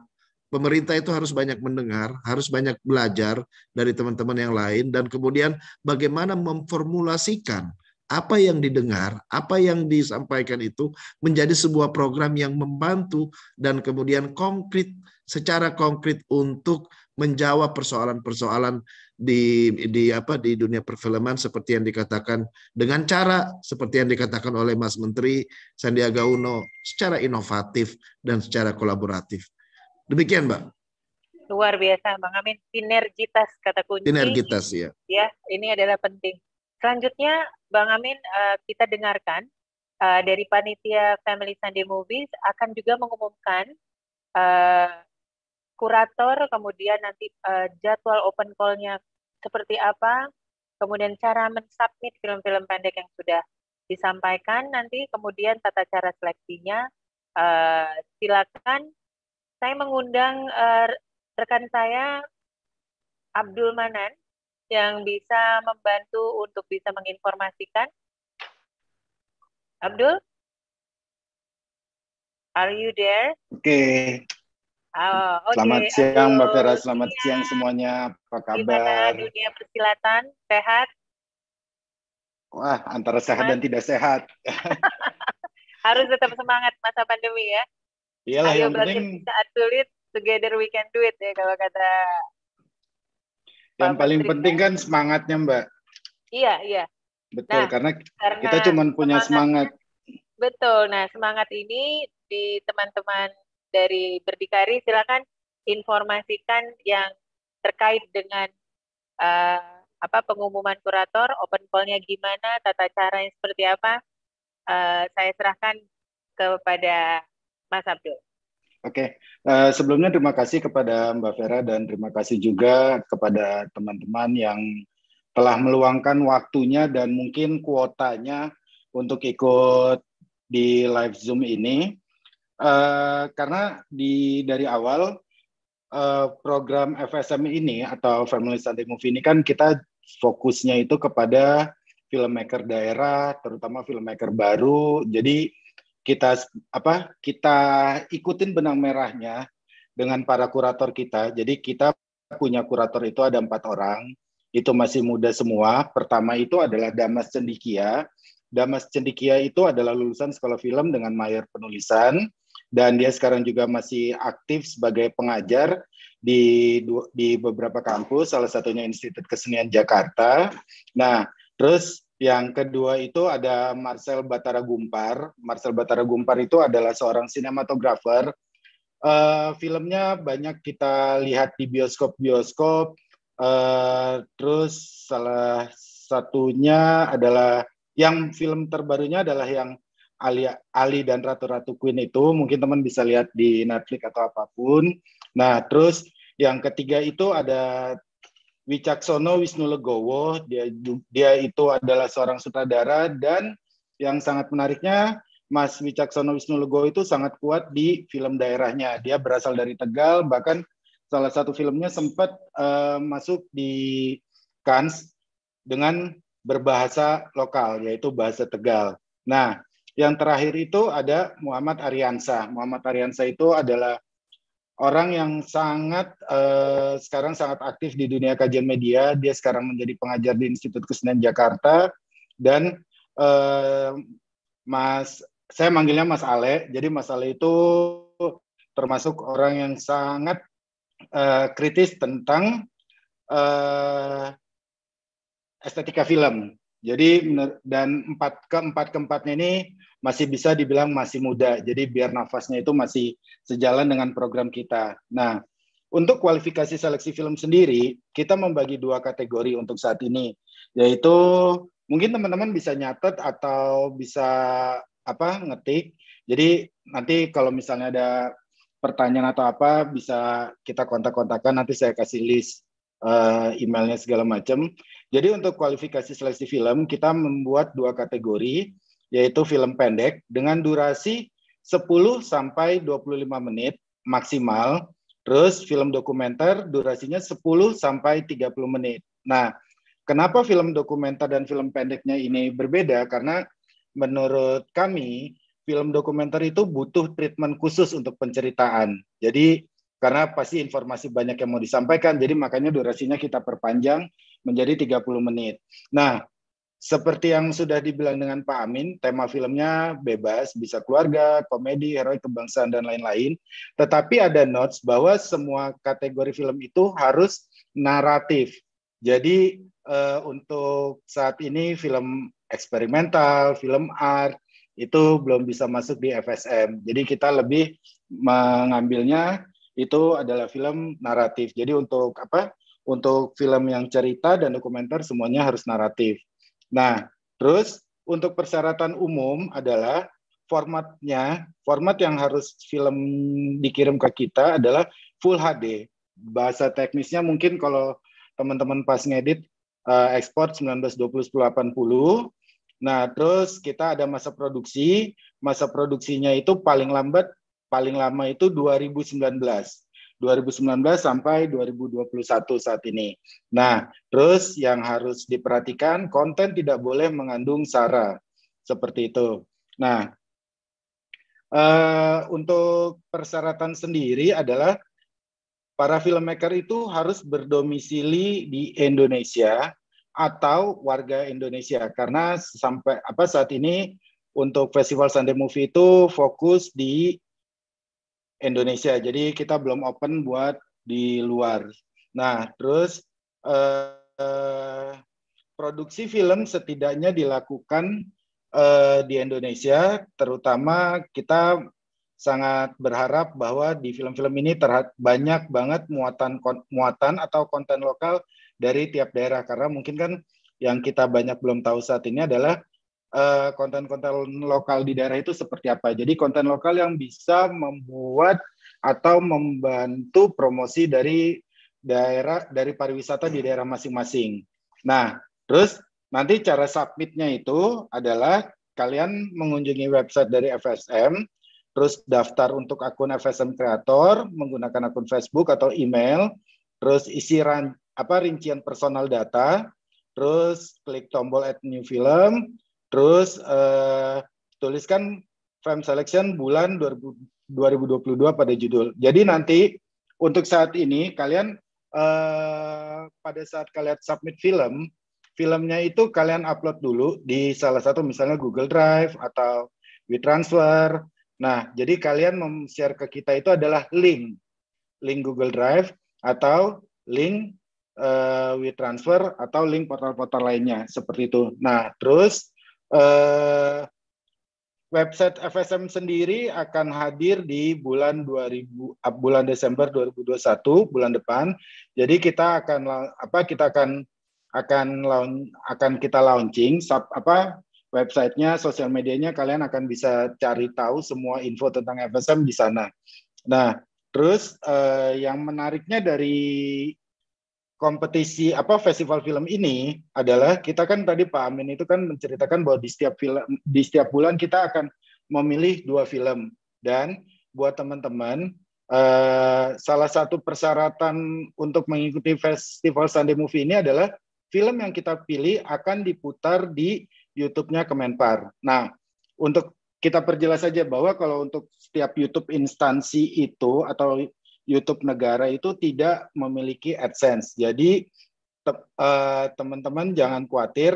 pemerintah itu harus banyak mendengar, harus banyak belajar dari teman-teman yang lain, dan kemudian bagaimana memformulasikan apa yang didengar, apa yang disampaikan itu menjadi sebuah program yang membantu dan kemudian konkret secara konkret untuk menjawab persoalan-persoalan di di apa di dunia perfilman seperti yang dikatakan dengan cara seperti yang dikatakan oleh Mas Menteri Sandiaga Uno secara inovatif dan secara kolaboratif. Demikian, Mbak. Luar biasa, Bang Amin. Sinergitas kata kunci. Sinergitas ya. Ya, ini adalah penting. Selanjutnya, Bang Amin, uh, kita dengarkan uh, dari panitia Family Sunday Movies akan juga mengumumkan uh, kurator, kemudian nanti uh, jadwal open call-nya seperti apa, kemudian cara mensubmit film-film pendek yang sudah disampaikan nanti, kemudian tata cara seleksinya. Uh, silakan saya mengundang uh, rekan saya Abdul Manan yang bisa membantu untuk bisa menginformasikan. Abdul? Are you there? Oke. Okay. Oh, okay. Selamat siang Mbak Vera, selamat siang, siang semuanya. Apa kabar? Gimana dunia persilatan? Sehat? Wah, antara sehat dan tidak sehat. [laughs] Harus tetap semangat masa pandemi ya. Iyalah Ayo, yang penting saat sulit together we can do it ya kalau kata yang Pak paling Menteri. penting kan semangatnya Mbak. Iya iya. Betul nah, karena, karena kita cuma punya semangat. Betul. Nah semangat ini di teman-teman dari berdikari silakan informasikan yang terkait dengan uh, apa pengumuman kurator, open call-nya gimana, tata caranya seperti apa. Uh, saya serahkan kepada Mas Abdul. Oke, okay. uh, eh, sebelumnya terima kasih kepada Mbak Vera dan terima kasih juga kepada teman-teman yang telah meluangkan waktunya dan mungkin kuotanya untuk ikut di live Zoom ini. Uh, karena di dari awal uh, program FSM ini atau Family Sunday Movie ini kan kita fokusnya itu kepada filmmaker daerah, terutama filmmaker baru. Jadi kita apa kita ikutin benang merahnya dengan para kurator kita. Jadi kita punya kurator itu ada empat orang, itu masih muda semua. Pertama itu adalah Damas Cendikia. Damas Cendikia itu adalah lulusan sekolah film dengan mayor penulisan dan dia sekarang juga masih aktif sebagai pengajar di di beberapa kampus, salah satunya Institut Kesenian Jakarta. Nah, terus yang kedua itu ada Marcel Batara Gumpar. Marcel Batara Gumpar itu adalah seorang sinematografer. Uh, filmnya banyak kita lihat di bioskop-bioskop. Uh, terus salah satunya adalah yang film terbarunya adalah yang Ali, Ali dan Ratu Ratu Queen itu mungkin teman bisa lihat di Netflix atau apa pun. Nah, terus yang ketiga itu ada Wicaksono Wisnu Legowo, dia dia itu adalah seorang sutradara dan yang sangat menariknya Mas Wicaksono Wisnu Legowo itu sangat kuat di film daerahnya. Dia berasal dari Tegal, bahkan salah satu filmnya sempat uh, masuk di Cannes dengan berbahasa lokal, yaitu bahasa Tegal. Nah, yang terakhir itu ada Muhammad Ariansa. Muhammad Ariansa itu adalah orang yang sangat uh, sekarang sangat aktif di dunia kajian media. Dia sekarang menjadi pengajar di Institut Kesenian Jakarta dan uh, Mas saya manggilnya Mas Ale. Jadi Mas Ale itu termasuk orang yang sangat uh, kritis tentang uh, estetika film. Jadi dan empat keempat keempatnya ini masih bisa dibilang masih muda. Jadi biar nafasnya itu masih sejalan dengan program kita. Nah, untuk kualifikasi seleksi film sendiri, kita membagi dua kategori untuk saat ini, yaitu mungkin teman-teman bisa nyatet atau bisa apa ngetik. Jadi nanti kalau misalnya ada pertanyaan atau apa bisa kita kontak-kontakkan nanti saya kasih list uh, emailnya segala macam. Jadi untuk kualifikasi seleksi film kita membuat dua kategori yaitu film pendek dengan durasi 10 sampai 25 menit maksimal. Terus film dokumenter durasinya 10 sampai 30 menit. Nah, kenapa film dokumenter dan film pendeknya ini berbeda? Karena menurut kami film dokumenter itu butuh treatment khusus untuk penceritaan. Jadi karena pasti informasi banyak yang mau disampaikan, jadi makanya durasinya kita perpanjang menjadi 30 menit. Nah, seperti yang sudah dibilang dengan Pak Amin, tema filmnya bebas, bisa keluarga, komedi, heroik kebangsaan, dan lain-lain. Tetapi ada notes bahwa semua kategori film itu harus naratif. Jadi uh, untuk saat ini film eksperimental, film art, itu belum bisa masuk di FSM. Jadi kita lebih mengambilnya itu adalah film naratif. Jadi untuk apa? Untuk film yang cerita dan dokumenter semuanya harus naratif. Nah, terus untuk persyaratan umum adalah formatnya, format yang harus film dikirim ke kita adalah Full HD. Bahasa teknisnya mungkin kalau teman-teman pas ngedit uh, ekspor 1920 1080. Nah, terus kita ada masa produksi. Masa produksinya itu paling lambat paling lama itu 2019. 2019 sampai 2021 saat ini. Nah, terus yang harus diperhatikan konten tidak boleh mengandung sara seperti itu. Nah, uh, untuk persyaratan sendiri adalah para filmmaker itu harus berdomisili di Indonesia atau warga Indonesia karena sampai apa saat ini untuk Festival Sunday Movie itu fokus di Indonesia. Jadi kita belum open buat di luar. Nah, terus eh, eh, produksi film setidaknya dilakukan eh, di Indonesia, terutama kita sangat berharap bahwa di film-film ini terhad banyak banget muatan muatan atau konten lokal dari tiap daerah karena mungkin kan yang kita banyak belum tahu saat ini adalah konten-konten uh, lokal di daerah itu seperti apa. Jadi konten lokal yang bisa membuat atau membantu promosi dari daerah dari pariwisata di daerah masing-masing. Nah, terus nanti cara submitnya itu adalah kalian mengunjungi website dari FSM, terus daftar untuk akun FSM Creator menggunakan akun Facebook atau email, terus isi ran, apa rincian personal data, terus klik tombol add new film, Terus uh, tuliskan film selection bulan 2022 pada judul. Jadi nanti untuk saat ini kalian uh, pada saat kalian submit film, filmnya itu kalian upload dulu di salah satu misalnya Google Drive atau WeTransfer. Nah, jadi kalian share ke kita itu adalah link, link Google Drive atau link uh, WeTransfer atau link portal-portal lainnya seperti itu. Nah, terus Uh, website FSM sendiri akan hadir di bulan 2000 ah, bulan Desember 2021 bulan depan. Jadi kita akan apa kita akan akan launch, akan kita launching sub, apa websitenya, sosial medianya kalian akan bisa cari tahu semua info tentang FSM di sana. Nah, terus eh, yang menariknya dari kompetisi apa festival film ini adalah kita kan tadi Pak Amin itu kan menceritakan bahwa di setiap film di setiap bulan kita akan memilih dua film dan buat teman-teman uh, salah satu persyaratan untuk mengikuti festival Sunday Movie ini adalah film yang kita pilih akan diputar di YouTube-nya Kemenpar. Nah, untuk kita perjelas saja bahwa kalau untuk setiap YouTube instansi itu atau YouTube negara itu tidak memiliki AdSense. Jadi eh, teman-teman jangan khawatir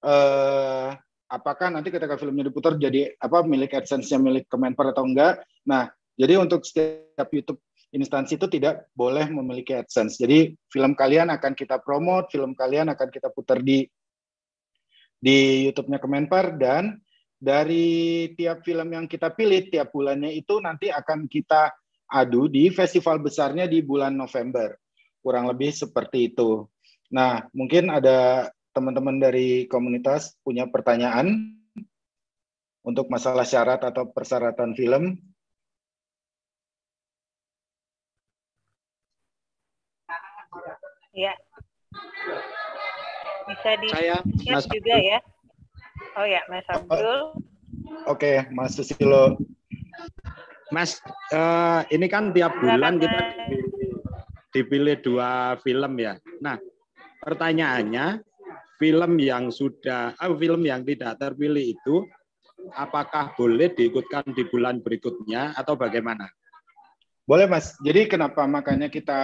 uh, apakah nanti ketika filmnya diputar jadi apa milik AdSense-nya milik Kemenpar atau enggak. Nah, jadi untuk setiap YouTube instansi itu tidak boleh memiliki AdSense. Jadi film kalian akan kita promote, film kalian akan kita putar di di YouTube-nya Kemenpar dan dari tiap film yang kita pilih tiap bulannya itu nanti akan kita adu di festival besarnya di bulan November. Kurang lebih seperti itu. Nah, mungkin ada teman-teman dari komunitas punya pertanyaan untuk masalah syarat atau persyaratan film. Ya. Bisa di Saya, Mas juga Abdul. ya. Oh ya, Mas Abdul. Oke, Mas Susilo. Mas, eh, ini kan tiap bulan kita dipilih, dipilih dua film ya. Nah, pertanyaannya, film yang sudah, eh, film yang tidak terpilih itu, apakah boleh diikutkan di bulan berikutnya atau bagaimana? Boleh, Mas. Jadi kenapa makanya kita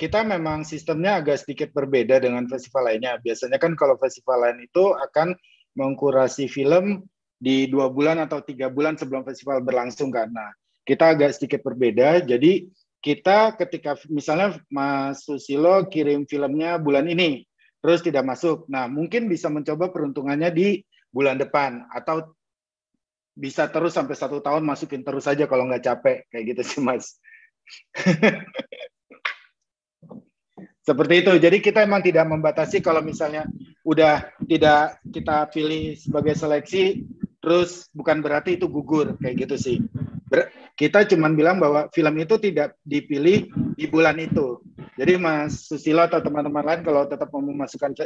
kita memang sistemnya agak sedikit berbeda dengan festival lainnya. Biasanya kan kalau festival lain itu akan mengkurasi film di dua bulan atau tiga bulan sebelum festival berlangsung karena kita agak sedikit berbeda. Jadi kita ketika misalnya Mas Susilo kirim filmnya bulan ini, terus tidak masuk. Nah mungkin bisa mencoba peruntungannya di bulan depan atau bisa terus sampai satu tahun masukin terus saja kalau nggak capek kayak gitu sih Mas. [laughs] Seperti itu. Jadi kita emang tidak membatasi kalau misalnya udah tidak kita pilih sebagai seleksi, terus bukan berarti itu gugur kayak gitu sih. Ber- kita cuma bilang bahwa film itu tidak dipilih di bulan itu. Jadi Mas Susilo atau teman-teman lain kalau tetap mau memasukkan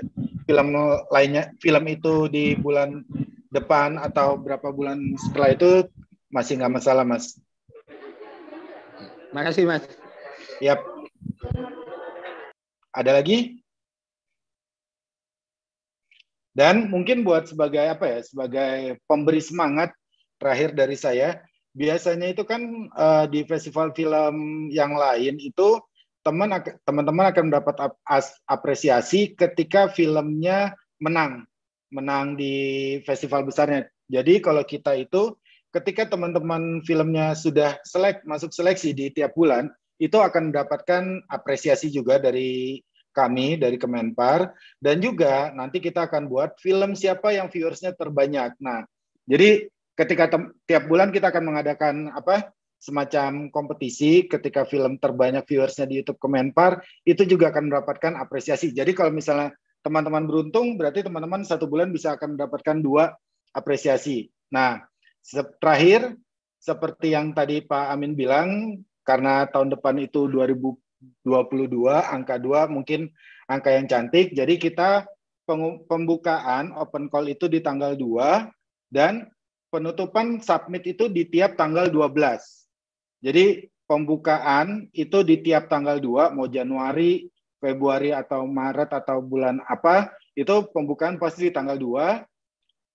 film lainnya, film itu di bulan depan atau berapa bulan setelah itu masih nggak masalah Mas. Makasih Mas. Yap. Ada lagi? Dan mungkin buat sebagai apa ya, sebagai pemberi semangat terakhir dari saya, biasanya itu kan eh, di festival film yang lain itu teman teman-teman akan mendapat ap- as- apresiasi ketika filmnya menang, menang di festival besarnya. Jadi kalau kita itu ketika teman-teman filmnya sudah selek masuk seleksi di tiap bulan, itu akan mendapatkan apresiasi juga dari kami dari Kemenpar dan juga nanti kita akan buat film siapa yang viewersnya terbanyak. Nah, jadi ketika tiap bulan kita akan mengadakan apa semacam kompetisi ketika film terbanyak viewersnya di YouTube Kemenpar itu juga akan mendapatkan apresiasi. Jadi kalau misalnya teman-teman beruntung berarti teman-teman satu bulan bisa akan mendapatkan dua apresiasi. Nah, terakhir seperti yang tadi Pak Amin bilang karena tahun depan itu 2022 angka 2 mungkin angka yang cantik. Jadi kita pembukaan open call itu di tanggal 2 dan penutupan submit itu di tiap tanggal 12. Jadi pembukaan itu di tiap tanggal 2 mau Januari, Februari atau Maret atau bulan apa, itu pembukaan pasti di tanggal 2.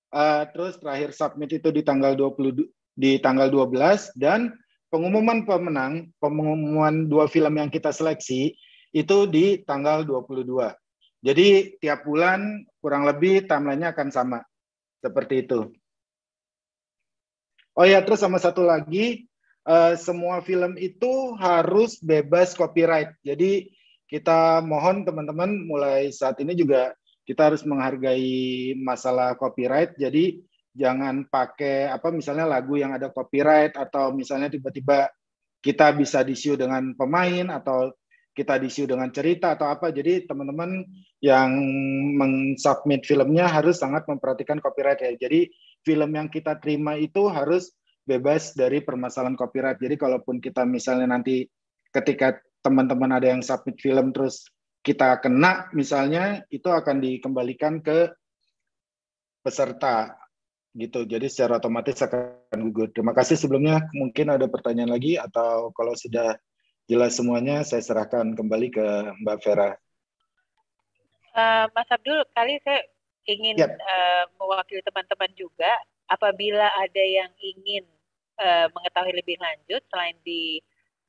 Eh, terus terakhir submit itu di tanggal 20 di tanggal 12 dan pengumuman pemenang, pengumuman dua film yang kita seleksi itu di tanggal 22. Jadi tiap bulan kurang lebih timelinenya akan sama. Seperti itu. Oh ya, terus sama satu lagi, eh, semua film itu harus bebas copyright. Jadi kita mohon teman-teman mulai saat ini juga kita harus menghargai masalah copyright. Jadi jangan pakai apa misalnya lagu yang ada copyright atau misalnya tiba-tiba kita bisa disiu dengan pemain atau kita disiu dengan cerita atau apa. Jadi teman-teman yang mensubmit filmnya harus sangat memperhatikan copyright ya. Jadi film yang kita terima itu harus bebas dari permasalahan copyright. Jadi kalaupun kita misalnya nanti ketika teman-teman ada yang submit film terus kita kena misalnya itu akan dikembalikan ke peserta gitu. Jadi secara otomatis akan gugur. Terima kasih sebelumnya. Mungkin ada pertanyaan lagi atau kalau sudah jelas semuanya saya serahkan kembali ke Mbak Vera. Eh, Mas Abdul, kali saya ingin Yap. eh, mewakili teman-teman juga, apabila ada yang ingin eh, mengetahui lebih lanjut selain di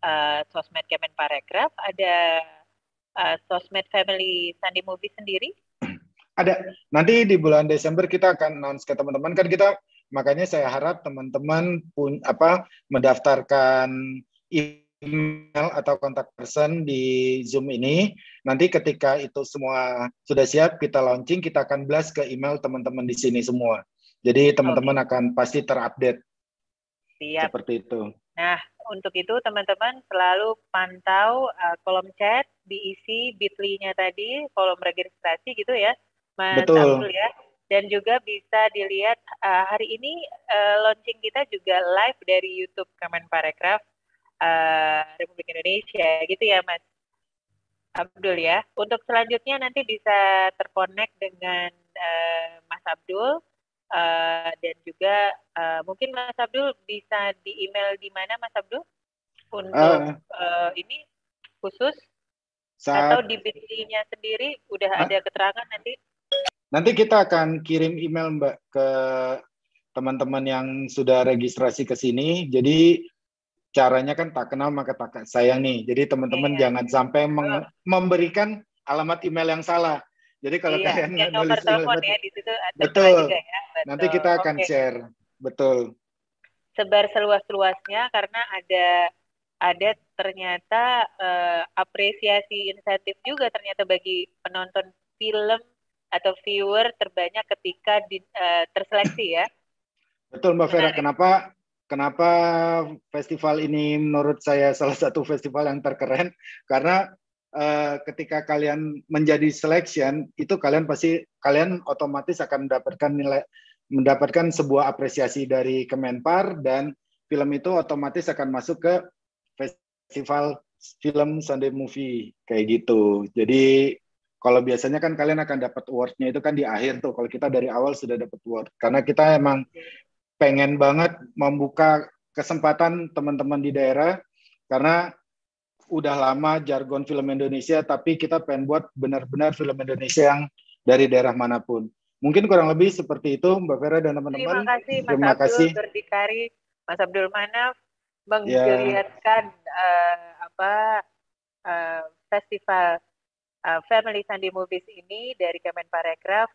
eh, sosmed Kemenparekraf, ada eh, sosmed Family Sunday Movie sendiri? Ada. Nanti di bulan Desember kita akan announce ke teman-teman kan kita makanya saya harap teman-teman pun apa mendaftarkan email atau kontak person di Zoom ini. Nanti ketika itu semua sudah siap kita launching kita akan blast ke email teman-teman di sini semua. Jadi teman-teman akan pasti terupdate Siap. seperti itu. Nah, untuk itu teman-teman selalu pantau uh, kolom chat, diisi bit.ly-nya tadi, kolom registrasi gitu ya, Mas Betul. Abdul ya. Dan juga bisa dilihat uh, hari ini uh, launching kita juga live dari YouTube Kemenparekraf uh, Republik Indonesia gitu ya, Mas. Abdul ya. Untuk selanjutnya nanti bisa terkonek dengan uh, Mas Abdul uh, dan juga uh, mungkin Mas Abdul bisa di email di mana Mas Abdul untuk uh, uh, ini khusus saat, atau di BT-nya sendiri udah uh, ada keterangan nanti? Nanti kita akan kirim email Mbak ke teman-teman yang sudah registrasi ke sini. Jadi caranya kan tak kenal maka tak sayang nih. Jadi teman-teman iya. jangan sampai memberikan alamat email yang salah. Jadi kalau iya, kalian ya, nulis telepon ya di situ ada betul. Juga ya. betul. Nanti kita akan okay. share. Betul. Sebar seluas-luasnya karena ada ada ternyata uh, apresiasi insentif juga ternyata bagi penonton film atau viewer terbanyak ketika di, uh, terseleksi ya. Betul Mbak Vera, kenapa kenapa festival ini menurut saya [laughs] salah satu festival yang terkeren karena uh, ketika kalian menjadi selection itu kalian pasti kalian otomatis akan mendapatkan nilai mendapatkan sebuah apresiasi dari Kemenpar dan film itu otomatis akan masuk ke festival film Sunday Movie kayak gitu. Jadi kalau biasanya kan kalian akan dapat awardnya itu kan di akhir tuh. Kalau kita dari awal sudah dapat award karena kita emang pengen banget membuka kesempatan teman-teman di daerah karena udah lama jargon film Indonesia tapi kita pengen buat benar-benar film Indonesia yang dari daerah mana pun. Mungkin kurang lebih seperti itu Mbak Vera dan teman-teman. Terima kasih Mas Terima Abdul kasih. Berdikari, Mas Abdul Manaf menggeliatkan ya. uh, apa uh, festival uh, Family Sunday Movies ini dari Kemenparekraf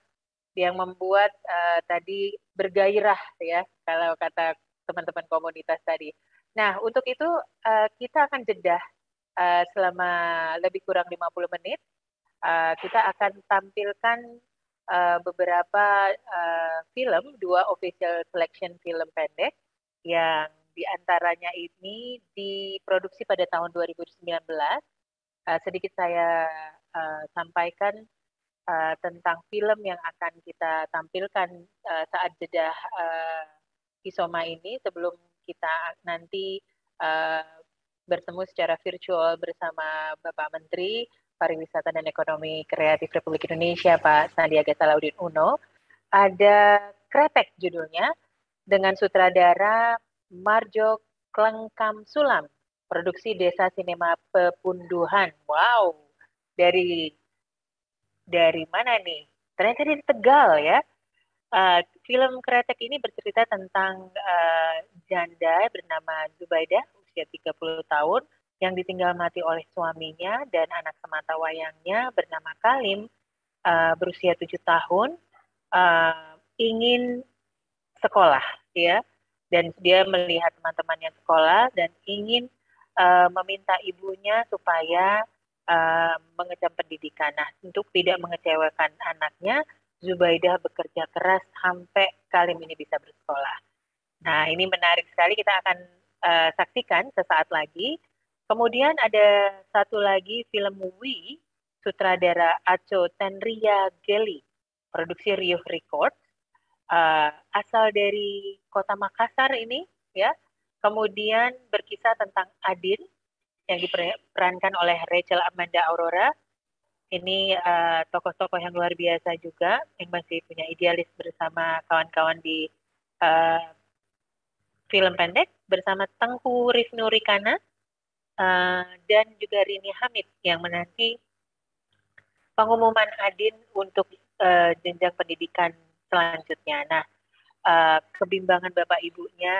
yang membuat uh, tadi bergairah ya kalau kata teman-teman komunitas tadi. Nah, untuk itu uh, kita akan jeda uh, selama lebih kurang 50 menit. Uh, kita akan tampilkan uh, beberapa uh, film, dua official selection film pendek yang di antaranya ini diproduksi pada tahun 2019. Uh, sedikit saya uh, sampaikan uh, tentang film yang akan kita tampilkan uh, saat jeda uh, Isoma ini sebelum kita nanti uh, bertemu secara virtual bersama Bapak Menteri Pariwisata dan Ekonomi Kreatif Republik Indonesia Pak Sandiaga Salahuddin Uno. Ada Kretek judulnya dengan sutradara Marjo Klengkam Sulam, produksi Desa Sinema Pepunduhan. Wow, dari dari mana nih? Ternyata di Tegal ya. Uh, film Kretek ini bercerita tentang uh, janda bernama Zubaidah, usia 30 tahun, yang ditinggal mati oleh suaminya dan anak semata wayangnya bernama Kalim, uh, berusia 7 tahun, uh, ingin sekolah, ya, dan dia melihat teman-temannya sekolah dan ingin uh, meminta ibunya supaya uh, mengecam pendidikan. Nah, untuk tidak mengecewakan anaknya, Zubaidah bekerja keras sampai Kalim ini bisa bersekolah. Nah, ini menarik sekali. Kita akan uh, saksikan sesaat lagi. Kemudian ada satu lagi film Wi, sutradara Aco Tenria Geli, produksi Rio Records, uh, asal dari kota Makassar ini, ya. Kemudian berkisah tentang Adin, yang diperankan oleh Rachel Amanda Aurora. Ini uh, tokoh-tokoh yang luar biasa juga yang masih punya idealis bersama kawan-kawan di uh, film pendek bersama Tengku Rifnu Rikana uh, dan juga Rini Hamid yang menanti pengumuman Adin untuk uh, jenjang pendidikan selanjutnya. Nah, uh, kebimbangan bapak ibunya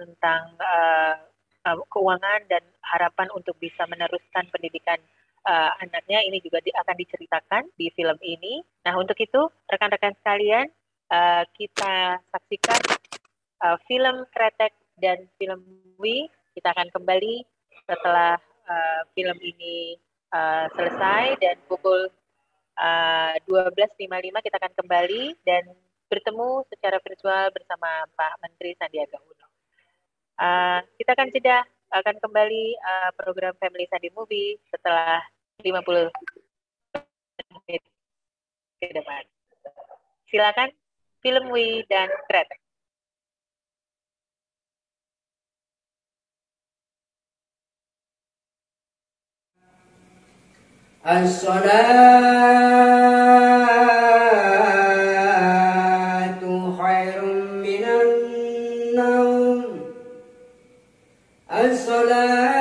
tentang uh, uh, keuangan dan harapan untuk bisa meneruskan pendidikan uh, anaknya ini juga di, akan diceritakan di film ini. Nah untuk itu rekan-rekan sekalian uh, kita saksikan uh, film Kretek dan film Wi. Kita akan kembali setelah uh, film ini uh, selesai dan pukul uh, 12.55 kita akan kembali dan bertemu secara virtual bersama Pak Menteri Sandiaga Uno. Uh, kita akan jeda akan kembali uh, program Family Study Movie setelah 50 menit ke depan. Silakan film Wi dan Kretek. الصلاة الصلاة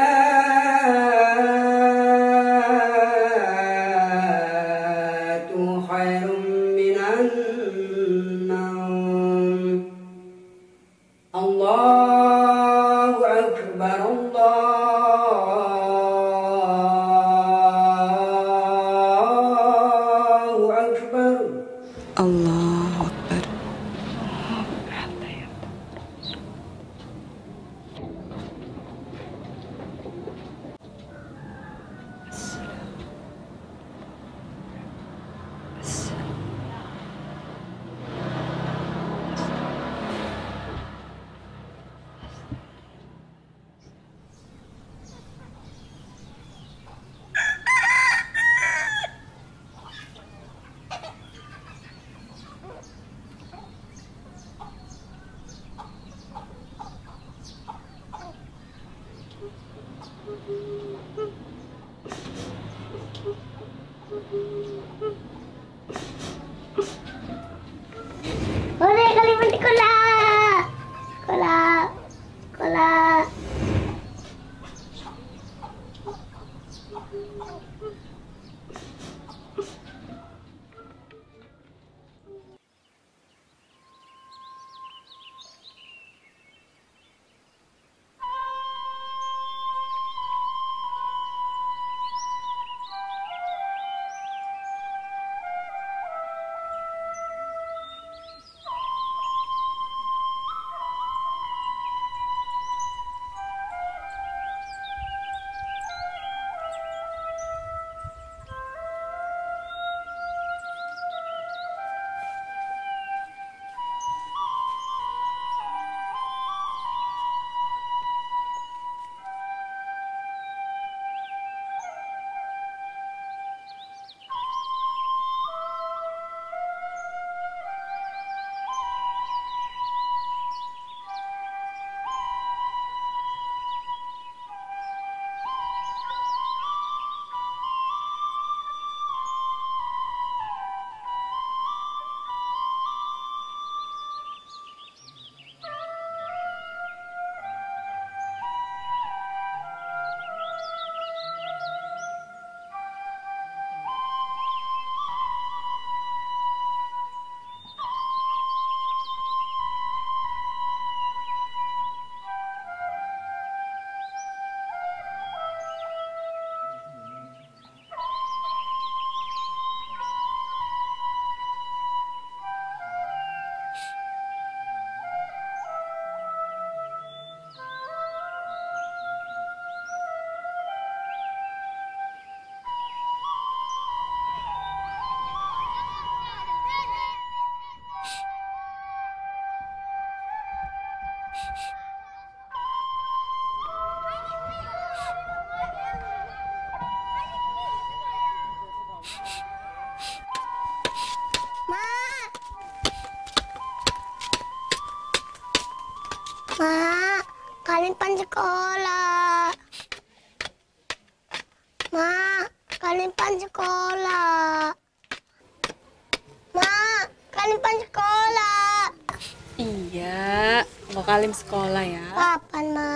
mau kalim sekolah ya. Kapan, Ma?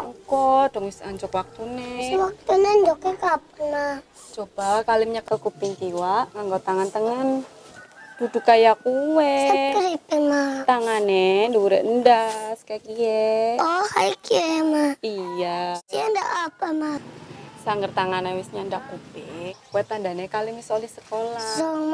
Kok dong wis anjok waktu nih. Sewaktu nendoknya kapan, Ma? Coba kalimnya ke kuping kiwa, nganggo tangan-tangan. Duduk kayak kue. Sekripen, Ma. Tangannya dhuwur endas kayak kie. Oh, hai kie, Ma. Iya. Si ada apa, Ma? Sangger tangannya wis nyandak kuping. Buat tandanya kalim wis oleh sekolah. Sung,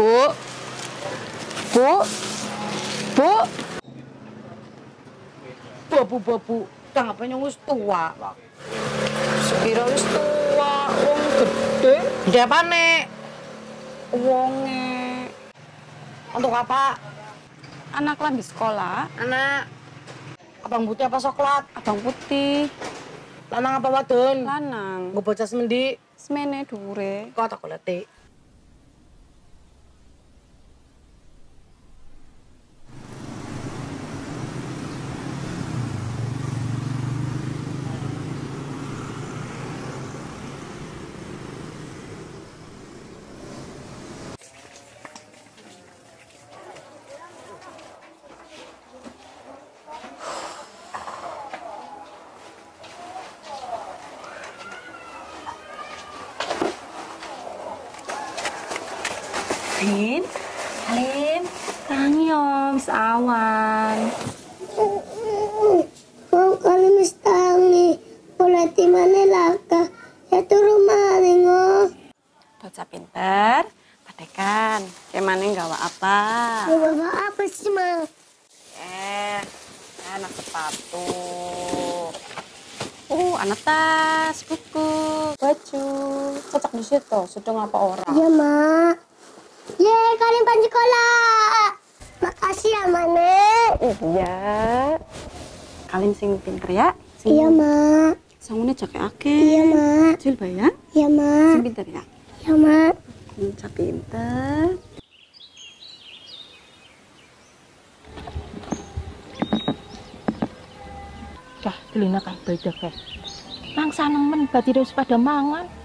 Bu. Bu. Bu. Babu babu, kenapa yang wis tua? Sekira wis tua, wong gede. Gede apa nek? Wonge. Untuk apa? Anak lagi sekolah. Anak. Abang putih apa coklat? Abang putih. Lanang apa wadon? Lanang. Gue bocah semendi. Semene dure. Kok tak kolete? Alin, Alin, tangi om, sawan. Kau kali mistangi, mulai timane laka, ya turu maling oh. Bocah pinter, patekan. Ke mana gawa apa? Bawa apa sih ma? Eh, anak sepatu. Uh, anak tas, buku, baju. Cocok sedang apa orang? Iya mak. Ye, kalian panji sekolah. Makasih ya Nek. Iya. Kalian sing pinter ya? Sing Iya mak. Sangune jake ake. Iya mak. Jul ya? Iya mak. Sing pinter ya? Iya mak. Bocah pinter. Dah, delina kae beda kae. Nang saneng men berarti wis pada mangan.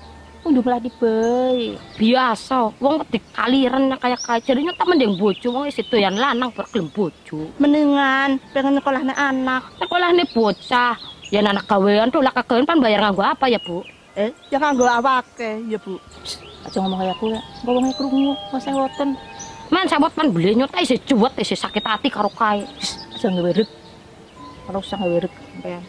Unduh melati bae. biasa wong dikaliren kayak kayak jadinya tak mending bojo wong wis doyan lanang bar gelem bojo Mendingan pengen sekolahnya anak. sekolahne bocah ya anak gawean tuh lah kagawean pan bayar nganggo apa ya bu Eh, ya nganggo awake, ya Bu. Aja ngomong kayak aku ya. Ngomongnya krungu, masa ngoten. man sabot pan beli nyota isi cuwet isi sakit hati karo kae Aja ngewerek. Kalau usah ngewerek sampean.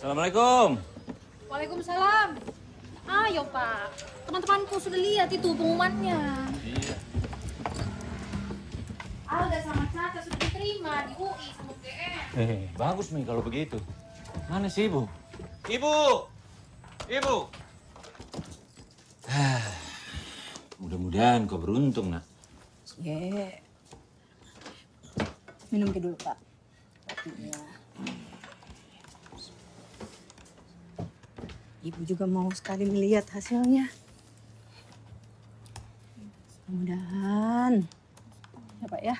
Assalamualaikum. Waalaikumsalam. Ayo Pak, teman-temanku sudah lihat itu pengumumannya. Iya. Alda sama Caca sudah diterima di UI sama UGM. Eh, bagus nih kalau begitu. Mana sih ibu? Ibu, ibu. Ah, Mudah-mudahan kau beruntung nak. Ye. Minum dulu, Pak. Kopinya. Ibu juga mau sekali melihat hasilnya. Mudah-mudahan. Ya, Pak ya.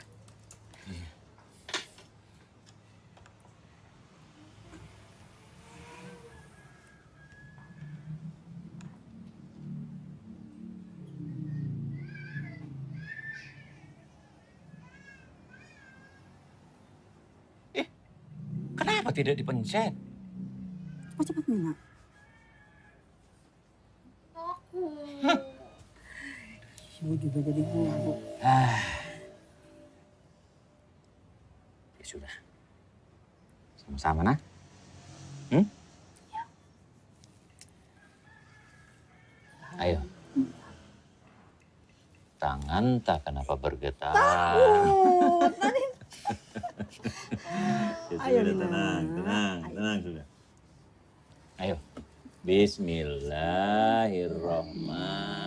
Kenapa tidak dipencet? Kok cepat Mina? Sama-sama nah. Hmm? Ayo. Tangan tak kenapa bergetar. Takut. [laughs] Ya Ayo, sudah, tenang, tenang, tenang sudah. Ayo. Bismillahirrahmanirrahim.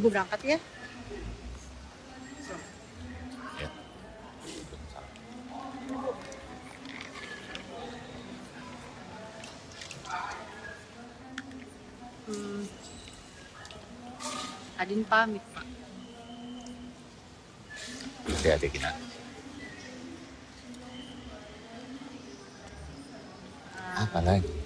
Ibu berangkat ya. Hmm. Adin pamit, Pak. Hati-hati kita. Apa lagi?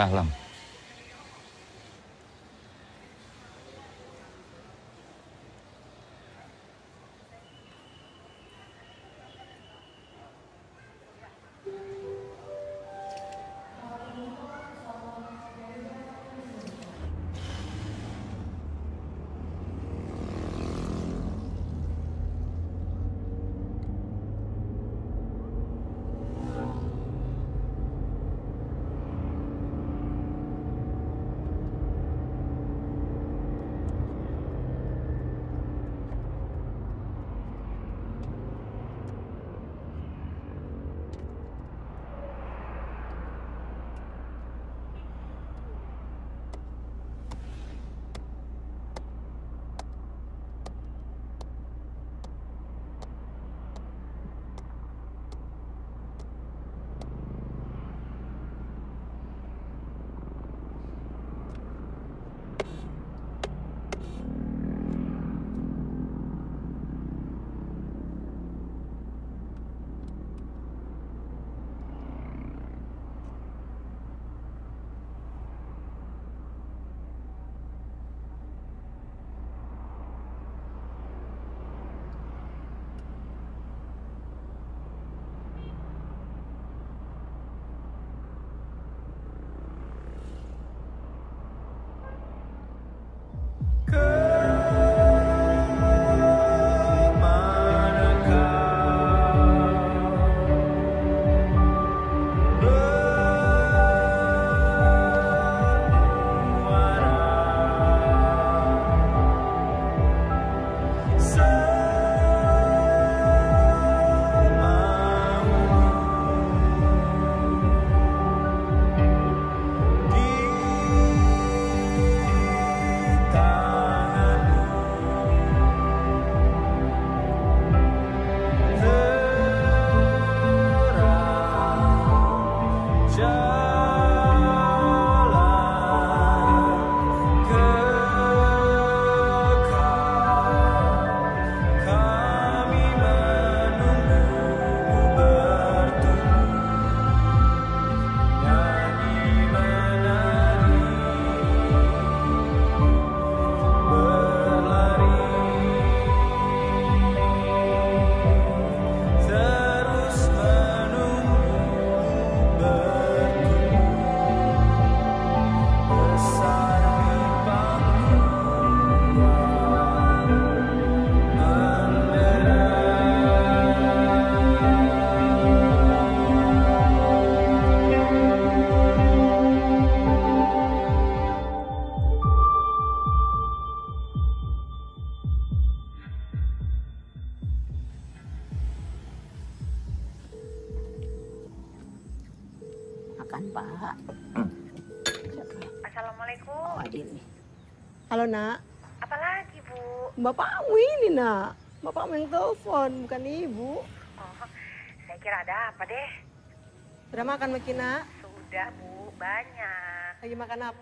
Waalaikumsalam. Makan, Bapakmu yang telepon, bukan ibu. Oh, saya kira ada apa deh? Sudah makan, Maki, Nak? Sudah, Bu. Banyak. Lagi makan apa,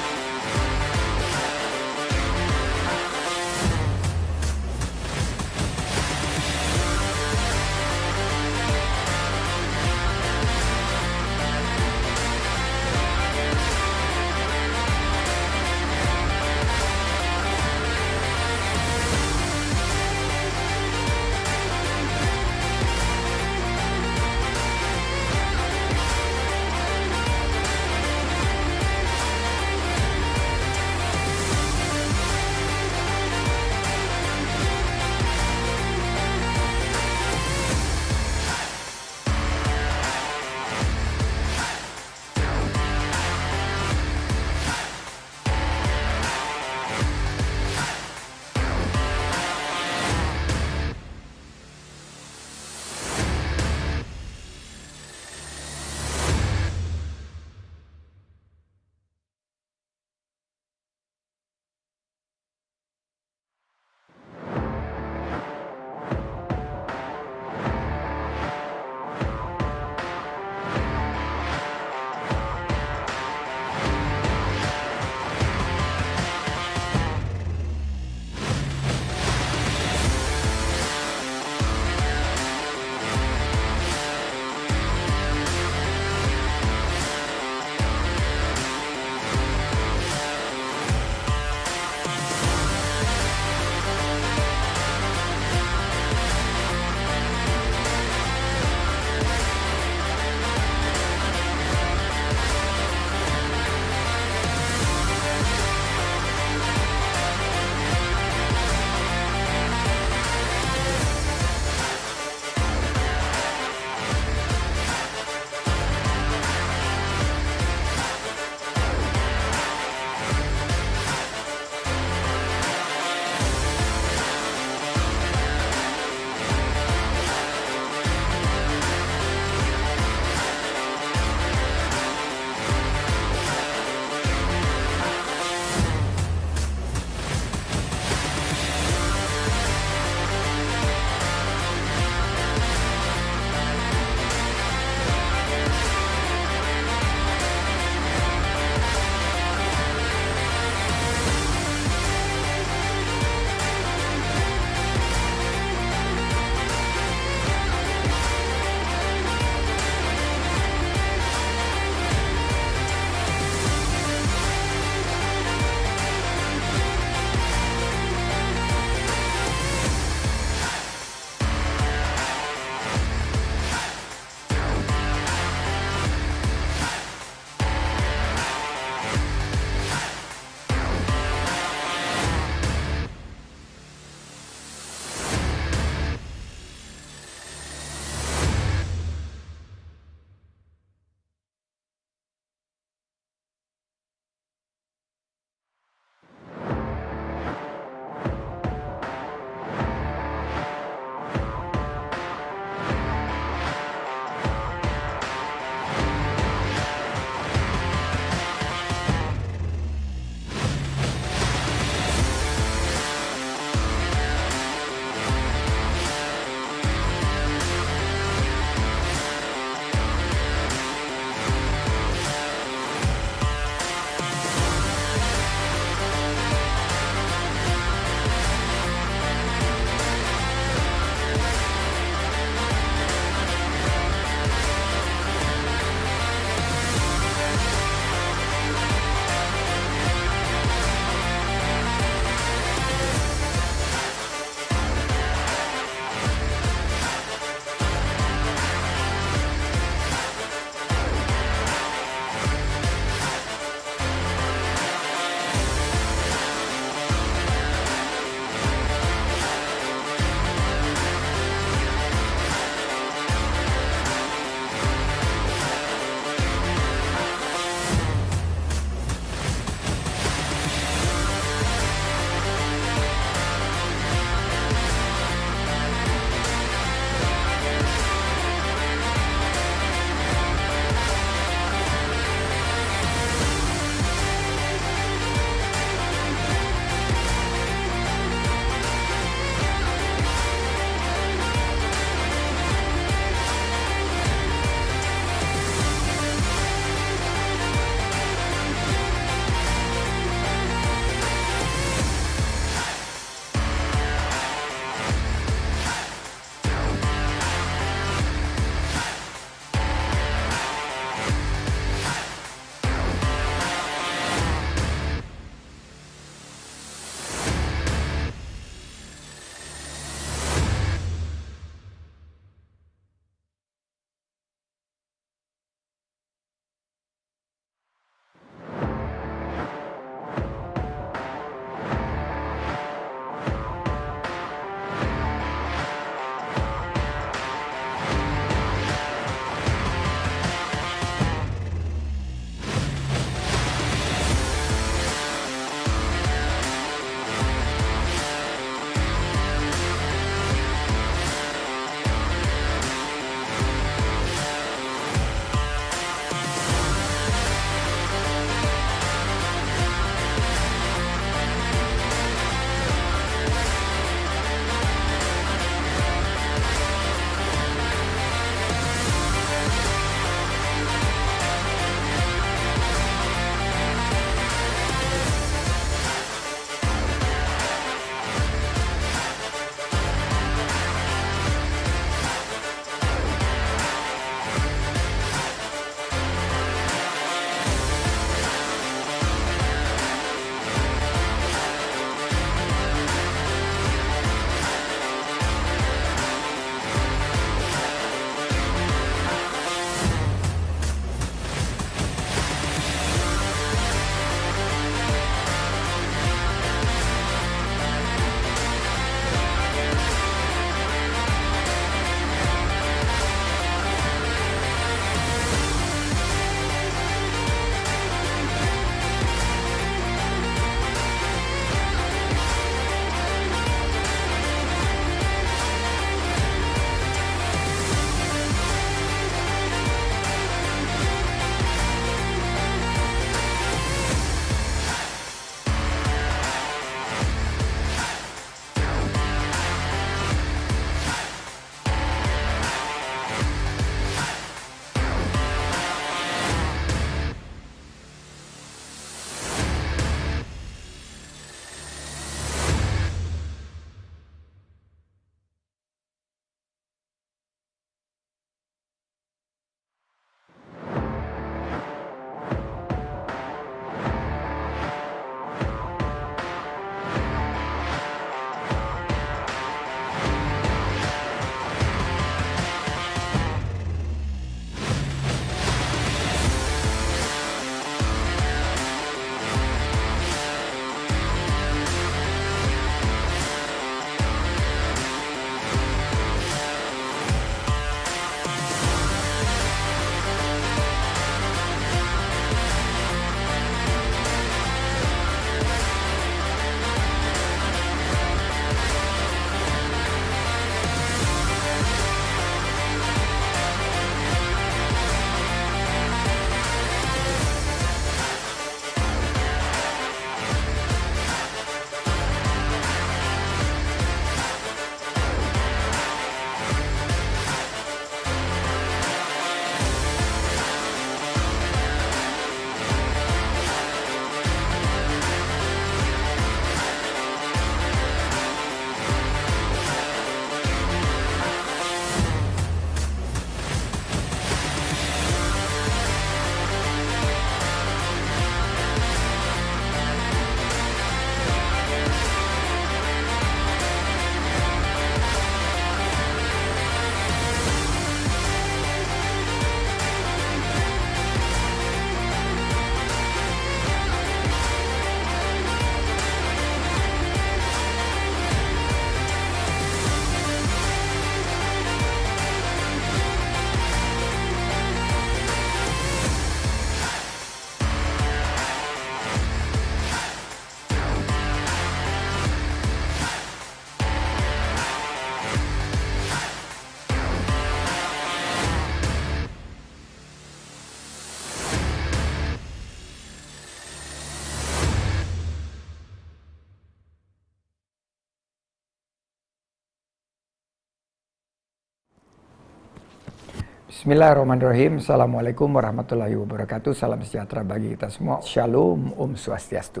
Bismillahirrahmanirrahim. Assalamualaikum warahmatullahi wabarakatuh. Salam sejahtera bagi kita semua. Shalom, Om Swastiastu.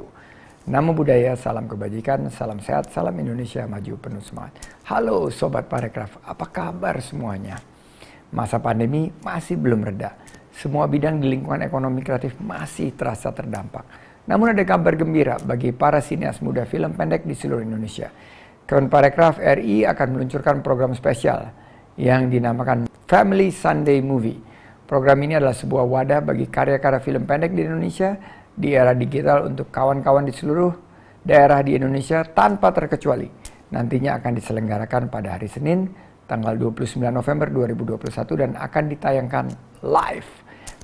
Namo Buddhaya, salam kebajikan, salam sehat, salam Indonesia maju penuh semangat. Halo Sobat Parekraf, apa kabar semuanya? Masa pandemi masih belum reda. Semua bidang di lingkungan ekonomi kreatif masih terasa terdampak. Namun ada kabar gembira bagi para sinias muda film pendek di seluruh Indonesia. Kemenparekraf RI akan meluncurkan program spesial yang dinamakan Family Sunday Movie. Program ini adalah sebuah wadah bagi karya-karya film pendek di Indonesia di era digital untuk kawan-kawan di seluruh daerah di Indonesia tanpa terkecuali. Nantinya akan diselenggarakan pada hari Senin tanggal 29 November 2021 dan akan ditayangkan live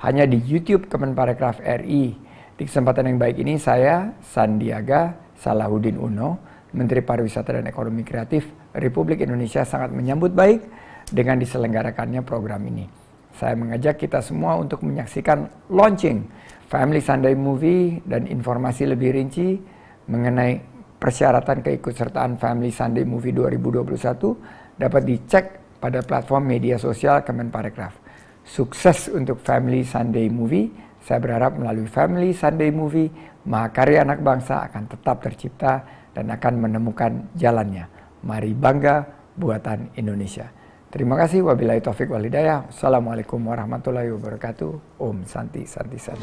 hanya di YouTube Kemenparekraf RI. Di kesempatan yang baik ini saya Sandiaga Salahuddin Uno, Menteri Pariwisata dan Ekonomi Kreatif Republik Indonesia sangat menyambut baik dengan diselenggarakannya program ini. Saya mengajak kita semua untuk menyaksikan launching Family Sunday Movie dan informasi lebih rinci mengenai persyaratan keikutsertaan Family Sunday Movie 2021 dapat dicek pada platform media sosial Kemenparekraf. Sukses untuk Family Sunday Movie. Saya berharap melalui Family Sunday Movie, mahakarya anak bangsa akan tetap tercipta dan akan menemukan jalannya. Mari bangga buatan Indonesia. Terima kasih. Wabillahi taufik walhidayah. Assalamualaikum warahmatullahi wabarakatuh. Om Santi Santi Santi.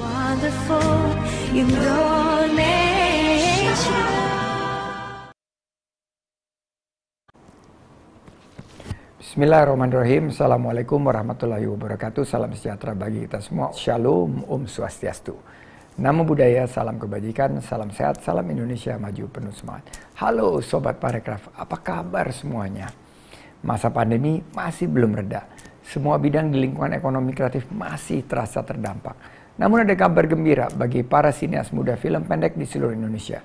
Bismillahirrahmanirrahim. Assalamualaikum warahmatullahi wabarakatuh. Salam sejahtera bagi kita semua. Shalom, Om Swastiastu. Namo Buddhaya, salam kebajikan, salam sehat, salam Indonesia maju penuh semangat. Halo Sobat Parekraf, apa kabar semuanya? Masa pandemi masih belum reda. Semua bidang di lingkungan ekonomi kreatif masih terasa terdampak. Namun ada kabar gembira bagi para sinias muda film pendek di seluruh Indonesia.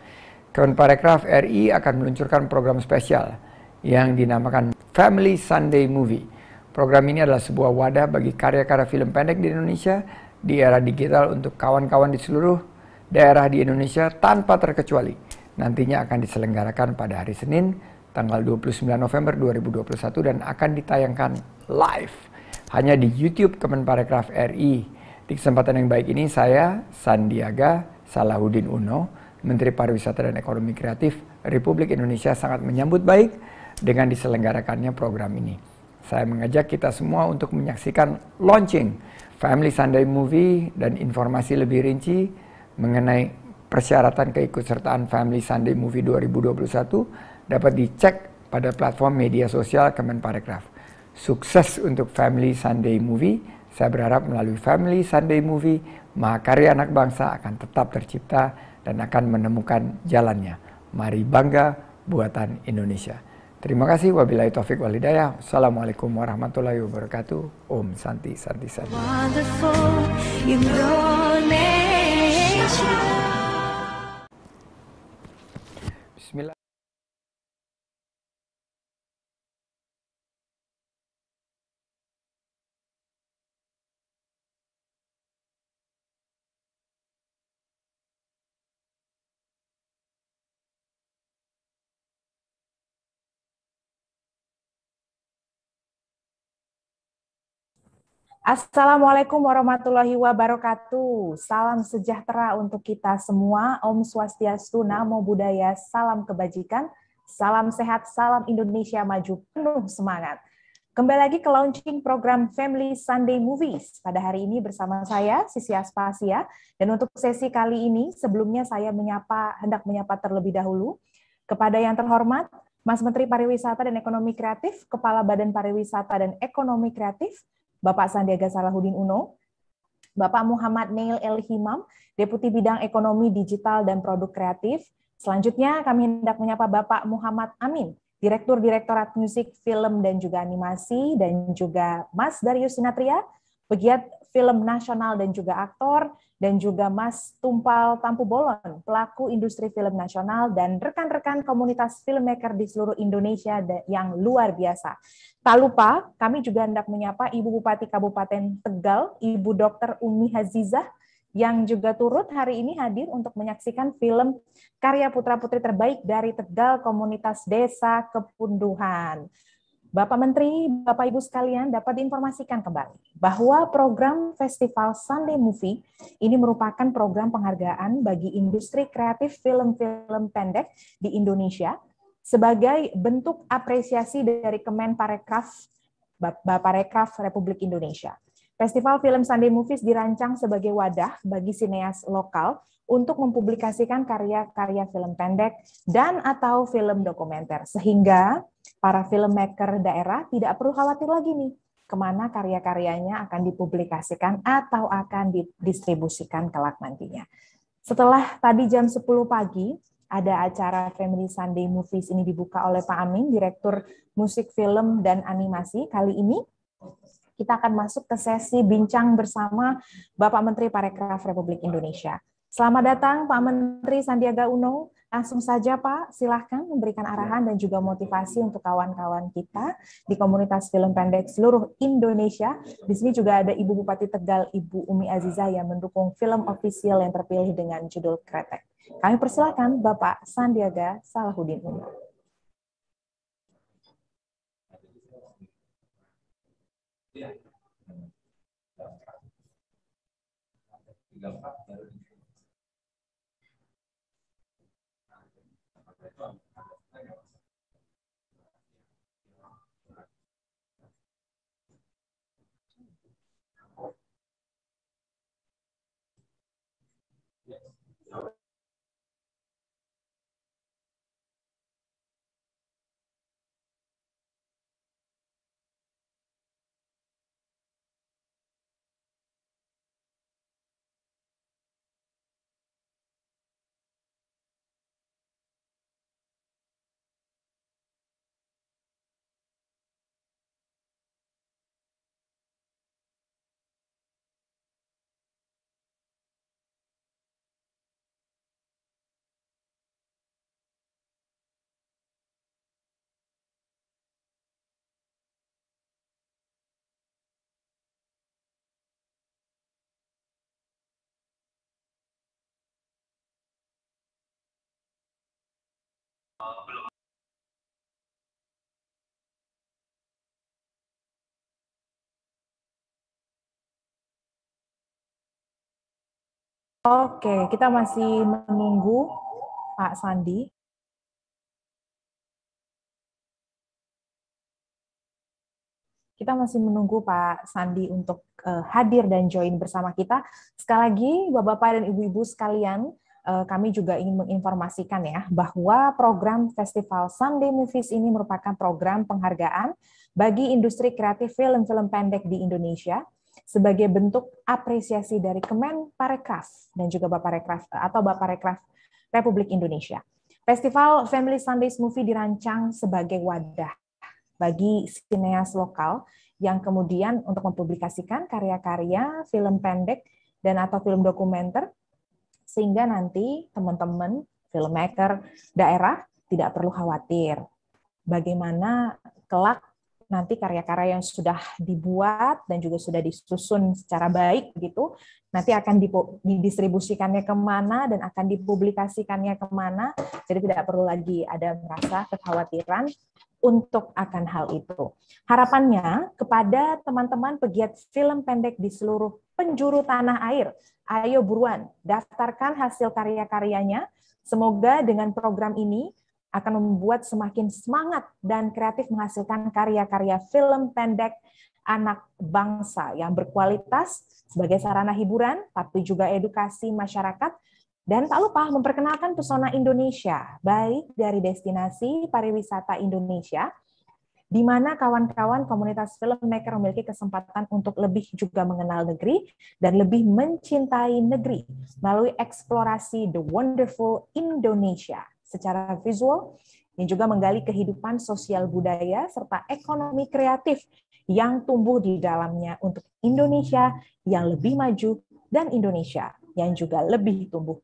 Kemenparekraf RI akan meluncurkan program spesial yang dinamakan Family Sunday Movie. Program ini adalah sebuah wadah bagi karya-karya film pendek di Indonesia di era digital untuk kawan-kawan di seluruh daerah di Indonesia tanpa terkecuali. Nantinya akan diselenggarakan pada hari Senin tanggal 29 November 2021 dan akan ditayangkan live hanya di YouTube Kemenparekraf RI. Di kesempatan yang baik ini saya Sandiaga Salahuddin Uno, Menteri Pariwisata dan Ekonomi Kreatif Republik Indonesia sangat menyambut baik dengan diselenggarakannya program ini. Saya mengajak kita semua untuk menyaksikan launching Family Sunday Movie dan informasi lebih rinci mengenai persyaratan keikutsertaan Family Sunday Movie 2021 dapat dicek pada platform media sosial Kemenparekraf. Sukses untuk Family Sunday Movie. Saya berharap melalui Family Sunday Movie, mahakarya anak bangsa akan tetap tercipta dan akan menemukan jalannya. Mari bangga buatan Indonesia. Terima kasih. Wabillahi taufik walhidayah. Assalamualaikum warahmatullahi wabarakatuh. Om Santi Santi Santi. Wonderful Indonesia. Assalamualaikum warahmatullahi wabarakatuh. Salam sejahtera untuk kita semua. Om Swastiastu, Namo Buddhaya, salam kebajikan, salam sehat, salam Indonesia maju penuh semangat. Kembali lagi ke launching program Family Sunday Movies. Pada hari ini bersama saya, Sisi Aspasia. Dan untuk sesi kali ini, sebelumnya saya menyapa hendak menyapa terlebih dahulu kepada yang terhormat Mas Menteri Pariwisata dan Ekonomi Kreatif, Kepala Badan Pariwisata dan Ekonomi Kreatif, Bapak Sandiaga Salahuddin Uno, Bapak Muhammad Neil El Himam, Deputi Bidang Ekonomi Digital dan Produk Kreatif. Selanjutnya kami hendak menyapa Bapak Muhammad Amin, Direktur Direktorat Musik, Film, dan juga Animasi, dan juga Mas Darius Sinatria, pegiat film nasional dan juga aktor, dan juga Mas Tumpal Tampu Bolon, pelaku industri film nasional, dan rekan-rekan komunitas filmmaker di seluruh Indonesia yang luar biasa. Tak lupa, kami juga hendak menyapa Ibu Bupati Kabupaten Tegal, Ibu Dr. Umi Hazizah, yang juga turut hari ini hadir untuk menyaksikan film karya putra-putri terbaik dari Tegal Komunitas Desa Kepunduhan. Bapak Menteri, Bapak Ibu sekalian dapat diinformasikan kembali bahwa program Festival Sunday Movie ini merupakan program penghargaan bagi industri kreatif film-film pendek di Indonesia sebagai bentuk apresiasi dari Kemenparekraf Baparekraf Republik Indonesia. Festival Film Sunday Movies dirancang sebagai wadah bagi sineas lokal untuk mempublikasikan karya-karya film pendek dan atau film dokumenter sehingga para filmmaker daerah tidak perlu khawatir lagi nih ke mana karya-karyanya akan dipublikasikan atau akan didistribusikan kelak nantinya. Setelah tadi jam 10 pagi, ada acara Family Sunday Movies ini dibuka oleh Pak Amin, Direktur Musik Film dan Animasi. Kali ini kita akan masuk ke sesi bincang bersama Bapak Menteri Parekraf Republik Indonesia. Selamat datang Pak Menteri Sandiaga Uno. Langsung saja Pak, silahkan memberikan arahan dan juga motivasi untuk kawan-kawan kita di komunitas film pendek seluruh Indonesia. Di sini juga ada Ibu Bupati Tegal, Ibu Umi Aziza yang mendukung film ofisial yang terpilih dengan judul Kretek. Kami persilakan Bapak Sandiaga Salahuddin Uno. Oke, kita masih menunggu Pak Sandi. Kita masih menunggu Pak Sandi untuk uh, hadir dan join bersama kita. Sekali lagi, Bapak-Bapak dan Ibu-Ibu sekalian, kami juga ingin menginformasikan ya bahwa program Festival Sunday Movies ini merupakan program penghargaan bagi industri kreatif film-film pendek di Indonesia sebagai bentuk apresiasi dari Kemen Parekraf dan juga Bapak Rekraf atau Bapak Rekraf Republik Indonesia. Festival Family Sundays Movie dirancang sebagai wadah bagi sineas lokal yang kemudian untuk mempublikasikan karya-karya film pendek dan atau film dokumenter sehingga nanti teman-teman filmmaker daerah tidak perlu khawatir bagaimana kelak nanti karya-karya yang sudah dibuat dan juga sudah disusun secara baik gitu nanti akan didistribusikannya ke mana dan akan dipublikasikannya ke mana. Jadi tidak perlu lagi ada merasa kekhawatiran untuk akan hal itu. Harapannya kepada teman-teman pegiat film pendek di seluruh penjuru tanah air, ayo buruan daftarkan hasil karya-karyanya. Semoga dengan program ini akan membuat semakin semangat dan kreatif menghasilkan karya-karya film pendek anak bangsa yang berkualitas sebagai sarana hiburan, tapi juga edukasi masyarakat dan tak lupa memperkenalkan pesona Indonesia, baik dari destinasi pariwisata Indonesia, di mana kawan-kawan komunitas filmmaker memiliki kesempatan untuk lebih juga mengenal negeri dan lebih mencintai negeri melalui eksplorasi The Wonderful Indonesia secara visual yang juga menggali kehidupan sosial budaya serta ekonomi kreatif yang tumbuh di dalamnya untuk Indonesia yang lebih maju dan Indonesia yang juga lebih tumbuh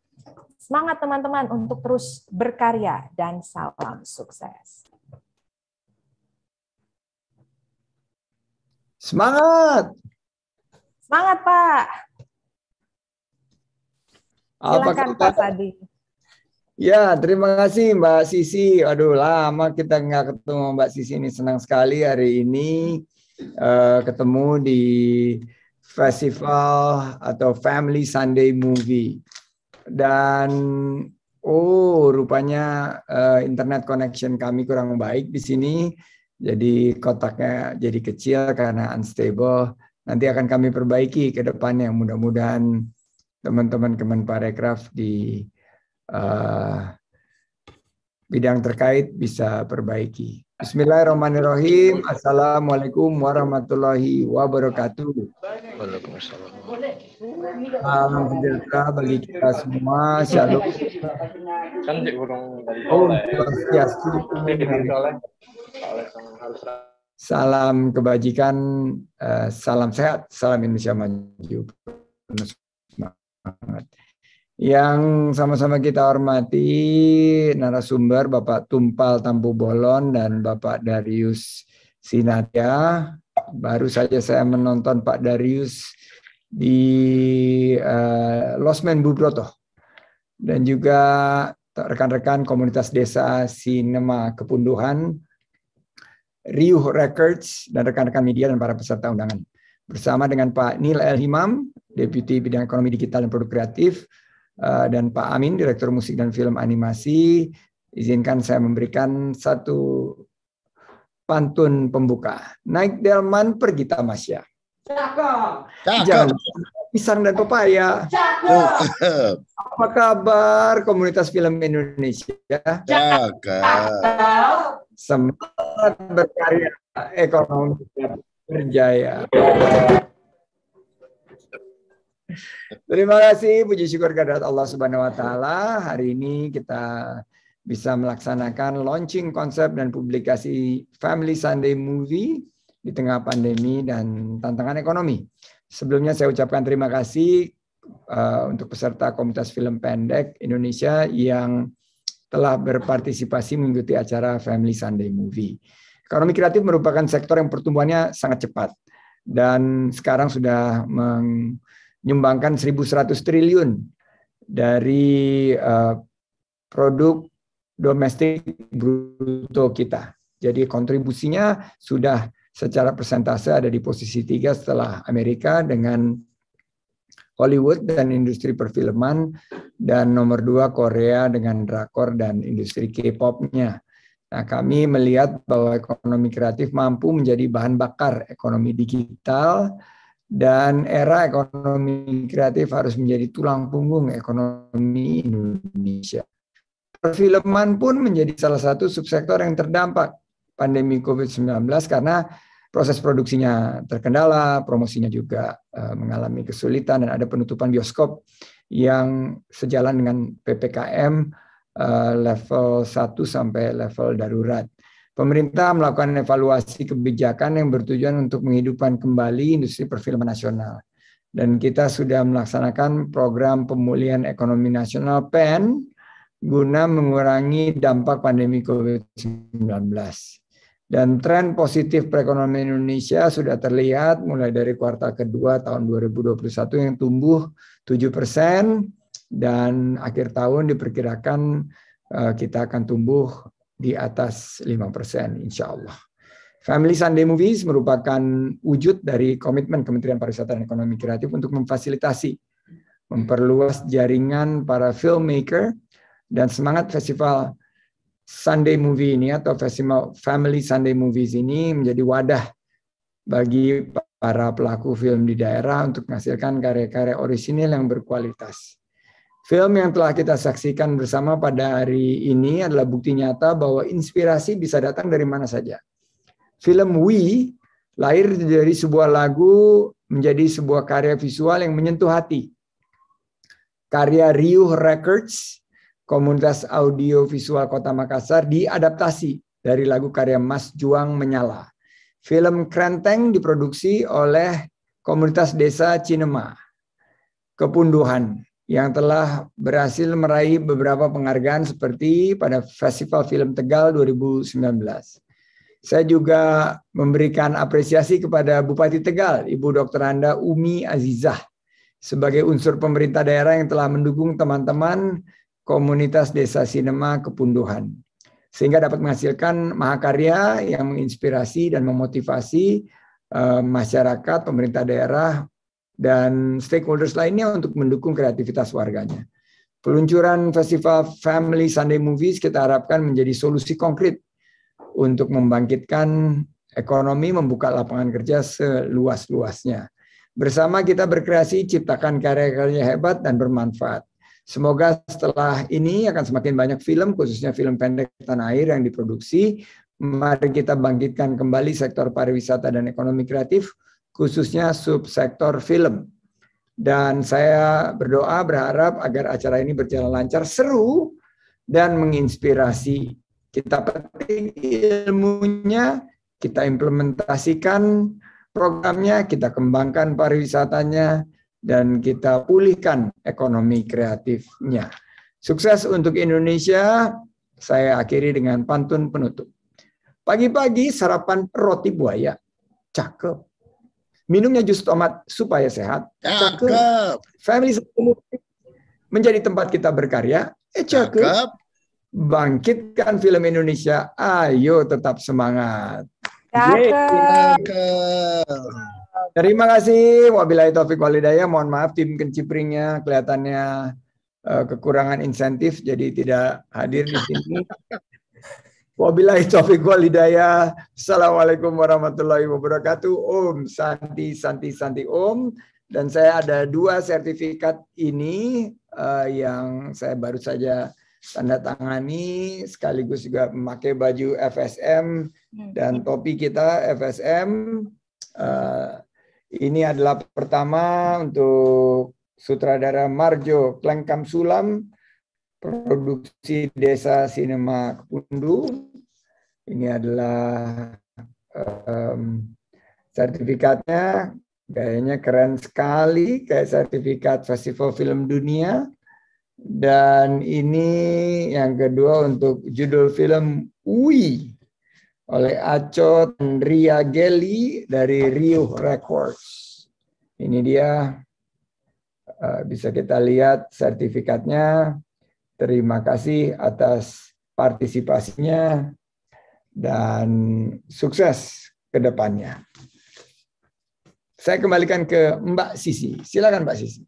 Semangat teman-teman untuk terus berkarya dan salam sukses. Semangat. Semangat, Pak. Apa Silakan Pak Sadi. Ya, terima kasih Mbak Sisi. Aduh, lama kita nggak ketemu Mbak Sisi ini. Senang sekali hari ini uh, ketemu di festival atau Family Sunday Movie. Dan oh, rupanya uh, internet connection kami kurang baik di sini. Jadi kotaknya jadi kecil karena unstable. Nanti akan kami perbaiki ke depannya. Mudah-mudahan teman-teman Kemenparekraf di uh, bidang terkait bisa perbaiki. Bismillahirrahmanirrahim. Assalamualaikum warahmatullahi wabarakatuh. Waalaikumsalam. Salam sejahtera bagi kita semua. Shalom. Kan di burung dari Oh, swastiastu. Salam kebajikan, eh, salam sehat, salam Indonesia maju. Semangat. Yang sama-sama kita hormati narasumber Bapak Tumpal Tampu Bolon dan Bapak Darius Sinatya. Baru saja saya menonton Pak Darius di uh, Losmen Bubroto dan juga rekan-rekan komunitas desa Sinema Kepunduhan, Riuh Records dan rekan-rekan media dan para peserta undangan. Bersama dengan Pak Nil El Himam, Deputi Bidang Ekonomi Digital dan Produk Kreatif, Eh, dan Pak Amin, Direktur Musik dan Film Animasi. Izinkan saya memberikan satu pantun pembuka. Naik delman pergi tamasya. Cakep. Jangan pisang dan pepaya. Cakep. Apa kabar komunitas film Indonesia? Cakep. Semangat berkarya ekonomi berjaya. Terima kasih, puji syukur kehadirat Allah Subhanahu wa taala. Hari ini kita bisa melaksanakan launching konsep dan publikasi Family Sunday Movie di tengah pandemi dan tantangan ekonomi. Sebelumnya saya ucapkan terima kasih uh, untuk peserta komunitas film pendek Indonesia yang telah berpartisipasi mengikuti acara Family Sunday Movie. Ekonomi kreatif merupakan sektor yang pertumbuhannya sangat cepat dan sekarang sudah meng menyumbangkan 1.100 triliun dari uh, produk domestik bruto kita. Jadi kontribusinya sudah secara persentase ada di posisi tiga setelah Amerika dengan Hollywood dan industri perfilman dan nomor dua Korea dengan drakor dan industri K-pop-nya. Nah, kami melihat bahwa ekonomi kreatif mampu menjadi bahan bakar ekonomi digital dan era ekonomi kreatif harus menjadi tulang punggung ekonomi Indonesia. Perfilman pun menjadi salah satu subsektor yang terdampak pandemi COVID-19 karena proses produksinya terkendala, promosinya juga uh, mengalami kesulitan dan ada penutupan bioskop yang sejalan dengan PPKM uh, level 1 sampai level darurat. Pemerintah melakukan evaluasi kebijakan yang bertujuan untuk menghidupkan kembali industri perfilman nasional. Dan kita sudah melaksanakan program pemulihan ekonomi nasional PEN guna mengurangi dampak pandemi COVID-19. Dan tren positif perekonomian Indonesia sudah terlihat mulai dari kuartal kedua tahun 2021 yang tumbuh 7 persen dan akhir tahun diperkirakan eh, kita akan tumbuh di atas 5% insya Allah. Family Sunday Movies merupakan wujud dari komitmen Kementerian Pariwisata dan Ekonomi Kreatif untuk memfasilitasi, memperluas jaringan para filmmaker, dan semangat festival Sunday Movie ini atau festival Family Sunday Movies ini menjadi wadah bagi para pelaku film di daerah untuk menghasilkan karya-karya orisinil yang berkualitas. Film yang telah kita saksikan bersama pada hari ini adalah bukti nyata bahwa inspirasi bisa datang dari mana saja. Film We lahir dari sebuah lagu menjadi sebuah karya visual yang menyentuh hati. Karya Riuh Records, komunitas audio visual Kota Makassar diadaptasi dari lagu karya Mas Juang Menyala. Film Krenteng diproduksi oleh komunitas desa Cinema. Kepunduhan yang telah berhasil meraih beberapa penghargaan seperti pada Festival Film Tegal 2019. Saya juga memberikan apresiasi kepada Bupati Tegal, Ibu Dr. Anda Umi Azizah, sebagai unsur pemerintah daerah yang telah mendukung teman-teman komunitas desa sinema Kepunduhan. Sehingga dapat menghasilkan mahakarya yang menginspirasi dan memotivasi eh, masyarakat, pemerintah daerah, dan stakeholders lainnya untuk mendukung kreativitas warganya. Peluncuran Festival Family Sunday Movies kita harapkan menjadi solusi konkret untuk membangkitkan ekonomi, membuka lapangan kerja seluas-luasnya. Bersama kita berkreasi, ciptakan karya-karya hebat dan bermanfaat. Semoga setelah ini akan semakin banyak film, khususnya film pendek tanah air yang diproduksi. Mari kita bangkitkan kembali sektor pariwisata dan ekonomi kreatif, khususnya subsektor film dan saya berdoa berharap agar acara ini berjalan lancar, seru, dan menginspirasi. Kita petik ilmunya, kita implementasikan programnya, kita kembangkan pariwisatanya, dan kita pulihkan ekonomi kreatifnya. Sukses untuk Indonesia. Saya akhiri dengan pantun penutup. Pagi-pagi sarapan roti buaya. Cakep minumnya jus tomat supaya sehat. Cakep. Family menjadi tempat kita berkarya. Eh, cakep. cakep. Bangkitkan film Indonesia. Ayo tetap semangat. Cakep. Terima kasih. Wabillahi taufik walidayah. Mohon maaf tim kencipringnya kelihatannya uh, kekurangan insentif jadi tidak hadir di sini. Wabillahi taufiq wal hidayah. Assalamualaikum warahmatullahi wabarakatuh. Om Santi Santi Santi Om. Dan saya ada dua sertifikat ini uh, yang saya baru saja tanda tangani sekaligus juga memakai baju FSM dan topi kita FSM. Uh, ini adalah pertama untuk sutradara Marjo Klengkam Sulam produksi Desa Sinema Kepundu. Ini adalah um, sertifikatnya, gayanya keren sekali, kayak sertifikat Festival Film Dunia. Dan ini yang kedua untuk judul film Ui oleh Aco Ria Geli dari Rio Records. Ini dia uh, bisa kita lihat sertifikatnya Terima kasih atas partisipasinya dan sukses ke depannya. Saya kembalikan ke Mbak Sisi. Silakan Mbak Sisi.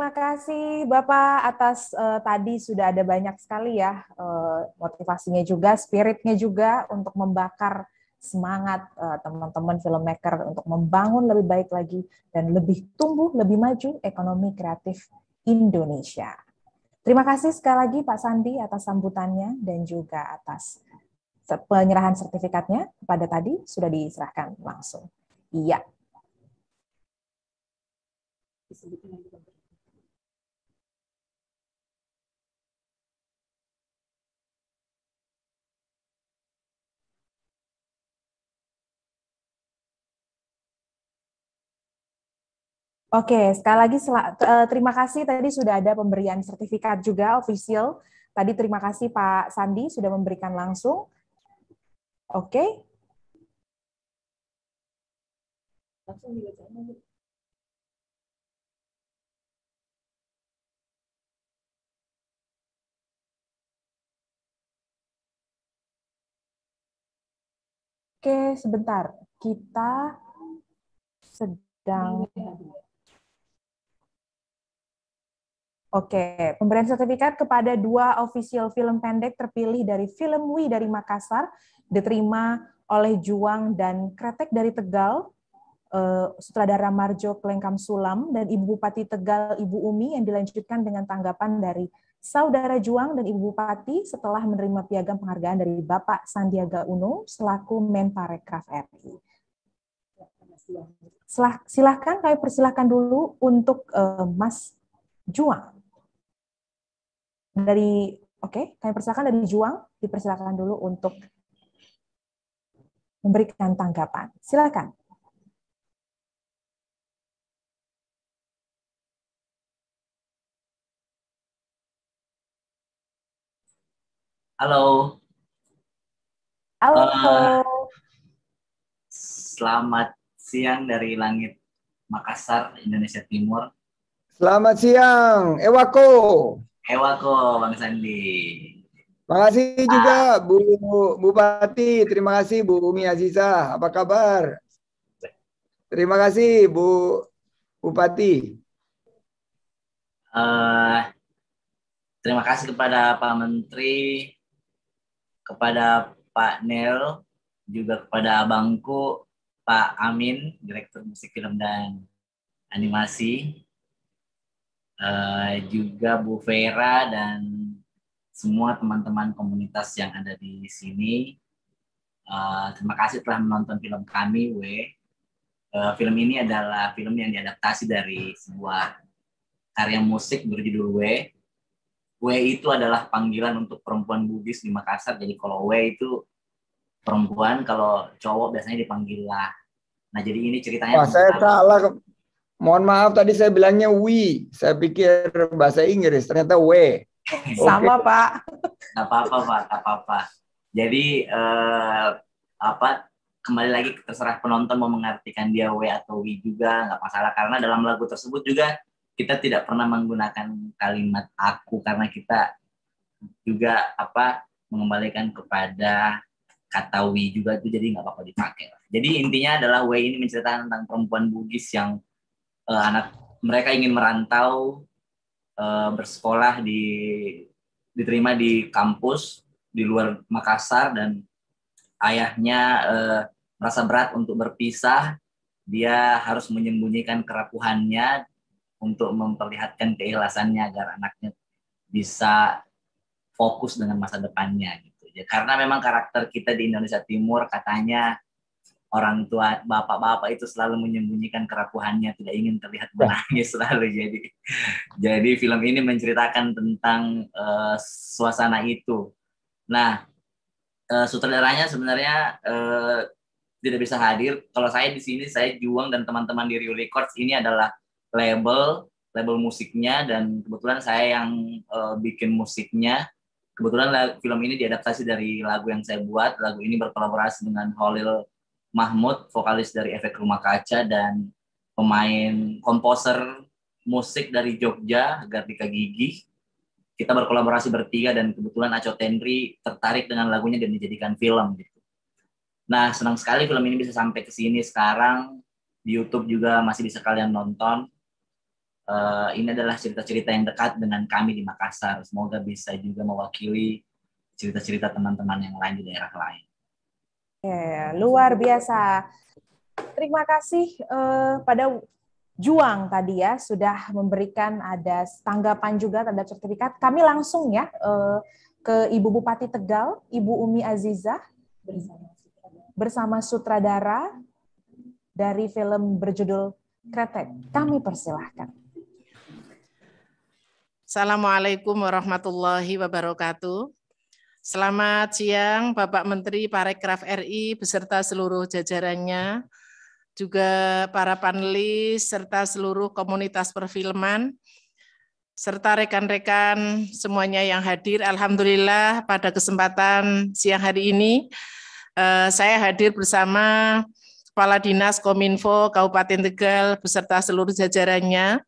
Terima kasih Bapak atas uh, tadi sudah ada banyak sekali ya uh, motivasinya juga, spiritnya juga untuk membakar semangat uh, teman-teman filmmaker untuk membangun lebih baik lagi dan lebih tumbuh, lebih maju ekonomi kreatif Indonesia. Terima kasih sekali lagi Pak Sandi atas sambutannya dan juga atas penyerahan sertifikatnya kepada tadi sudah diserahkan langsung. Iya. Oke, sekali lagi eh, terima kasih tadi sudah ada pemberian sertifikat juga official. Tadi terima kasih Pak Sandi sudah memberikan langsung. Oke. Langsung Oke, sebentar. Kita sedang Oke, pemberian sertifikat kepada dua official film pendek terpilih dari Film Wi dari Makassar, diterima oleh Juang dan Kretek dari Tegal, uh, sutradara Marjo Klengkam Sulam, dan Ibu Bupati Tegal Ibu Umi yang dilanjutkan dengan tanggapan dari Saudara Juang dan Ibu Bupati setelah menerima piagam penghargaan dari Bapak Sandiaga Uno selaku Menparekraf RI. Silahkan, kami persilahkan dulu untuk uh, Mas Juang dari oke, okay, kami persilakan dari Juang, dipersilakan dulu untuk memberikan tanggapan. Silakan. Halo. Halo. Uh, selamat siang dari langit Makassar, Indonesia Timur. Selamat siang, Ewako. Ewako Bang Sandi. Makasih juga Bu Bupati, terima kasih Bu Umi Aziza, apa kabar? Terima kasih Bu Bupati. Eh, terima kasih kepada Pak Menteri, kepada Pak Nel, juga kepada abangku Pak Amin, Direktur Musik Film dan Animasi, Eh, juga Bu Vera dan semua teman-teman komunitas yang ada di sini. Eh, terima kasih telah menonton film kami, W. Eh, film ini adalah film yang diadaptasi dari sebuah karya musik berjudul W. W itu adalah panggilan untuk perempuan Bugis di Makassar. Jadi kalau W itu perempuan, kalau cowok biasanya dipanggil lah. Nah jadi ini ceritanya. Wah, saya salah. Mohon maaf tadi saya bilangnya we. Saya pikir bahasa Inggris, ternyata we. Sama Pak. Gak apa-apa Pak, gak apa-apa. Jadi eh, apa kembali lagi terserah penonton mau mengartikan dia W atau W juga nggak masalah karena dalam lagu tersebut juga kita tidak pernah menggunakan kalimat aku karena kita juga apa mengembalikan kepada kata wi juga itu jadi nggak apa-apa dipakai. Jadi intinya adalah W ini menceritakan tentang perempuan Bugis yang eh, anak mereka ingin merantau eh, bersekolah di diterima di kampus di luar Makassar dan ayahnya eh, merasa berat untuk berpisah. Dia harus menyembunyikan kerapuhannya untuk memperlihatkan keikhlasannya agar anaknya bisa fokus dengan masa depannya gitu. Ya, karena memang karakter kita di Indonesia Timur katanya orang tua bapak-bapak itu selalu menyembunyikan kerapuhannya, tidak ingin terlihat menangis [laughs] selalu. Jadi jadi film ini menceritakan tentang eh, suasana itu. Nah, eh, sutradaranya sebenarnya eh, tidak bisa hadir. Kalau saya di sini, saya Juang dan teman-teman di Rio Records ini adalah label label musiknya dan kebetulan saya yang eh, bikin musiknya. Kebetulan la- film ini diadaptasi dari lagu yang saya buat. Lagu ini berkolaborasi dengan Holil Mahmud, vokalis dari Efek Rumah Kaca dan pemain komposer musik dari Jogja, Gardika Gigi. Kita berkolaborasi bertiga dan kebetulan Aco Tenri tertarik dengan lagunya dan dijadikan film gitu. Nah, senang sekali film ini bisa sampai ke sini sekarang. Di YouTube juga masih bisa kalian nonton. Eh, ini adalah cerita-cerita yang dekat dengan kami di Makassar. Semoga bisa juga mewakili cerita-cerita teman-teman yang lain di daerah lain. Ya, luar biasa. Terima kasih eh, pada Juang tadi ya sudah memberikan ada tanggapan juga terhadap sertifikat. Kami langsung ya eh, ke Ibu Bupati Tegal, Ibu Umi Aziza bersama sutradara dari film berjudul Kretek. Kami persilahkan. Assalamualaikum warahmatullahi wabarakatuh. Selamat siang Bapak Menteri Parekraf RI beserta seluruh jajarannya, juga para panelis serta seluruh komunitas perfilman, serta rekan-rekan semuanya yang hadir. Alhamdulillah pada kesempatan siang hari ini eh, saya hadir bersama Kepala Dinas Kominfo Kabupaten Tegal beserta seluruh jajarannya.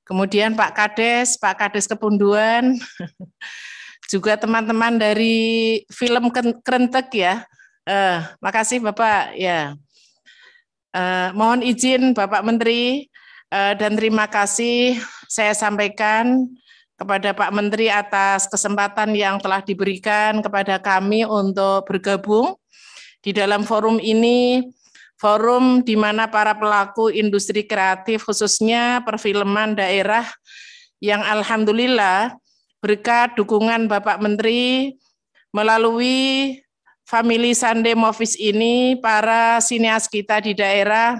Kemudian Pak Kades, Pak Kades Kepunduan, [laughs] juga teman-teman dari film Krentek ya. Eh, makasih Bapak ya. Eh, mohon izin Bapak Menteri eh, dan terima kasih saya sampaikan kepada Pak Menteri atas kesempatan yang telah diberikan kepada kami untuk bergabung di dalam forum ini forum di mana para pelaku industri kreatif khususnya perfilman daerah yang alhamdulillah berkat dukungan Bapak Menteri melalui Family Sunday Movies ini para sineas kita di daerah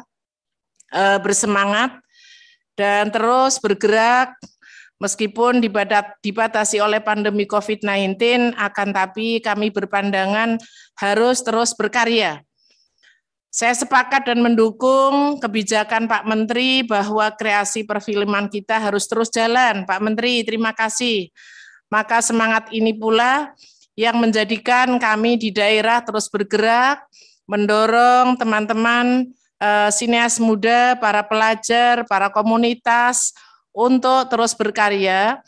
eh, bersemangat dan terus bergerak meskipun dibadat- dibatasi oleh pandemi COVID-19 akan tapi kami berpandangan harus terus berkarya saya sepakat dan mendukung kebijakan Pak Menteri bahwa kreasi perfilman kita harus terus jalan. Pak Menteri, terima kasih. Maka semangat ini pula yang menjadikan kami di daerah terus bergerak, mendorong teman-teman eh, sineas muda, para pelajar, para komunitas untuk terus berkarya.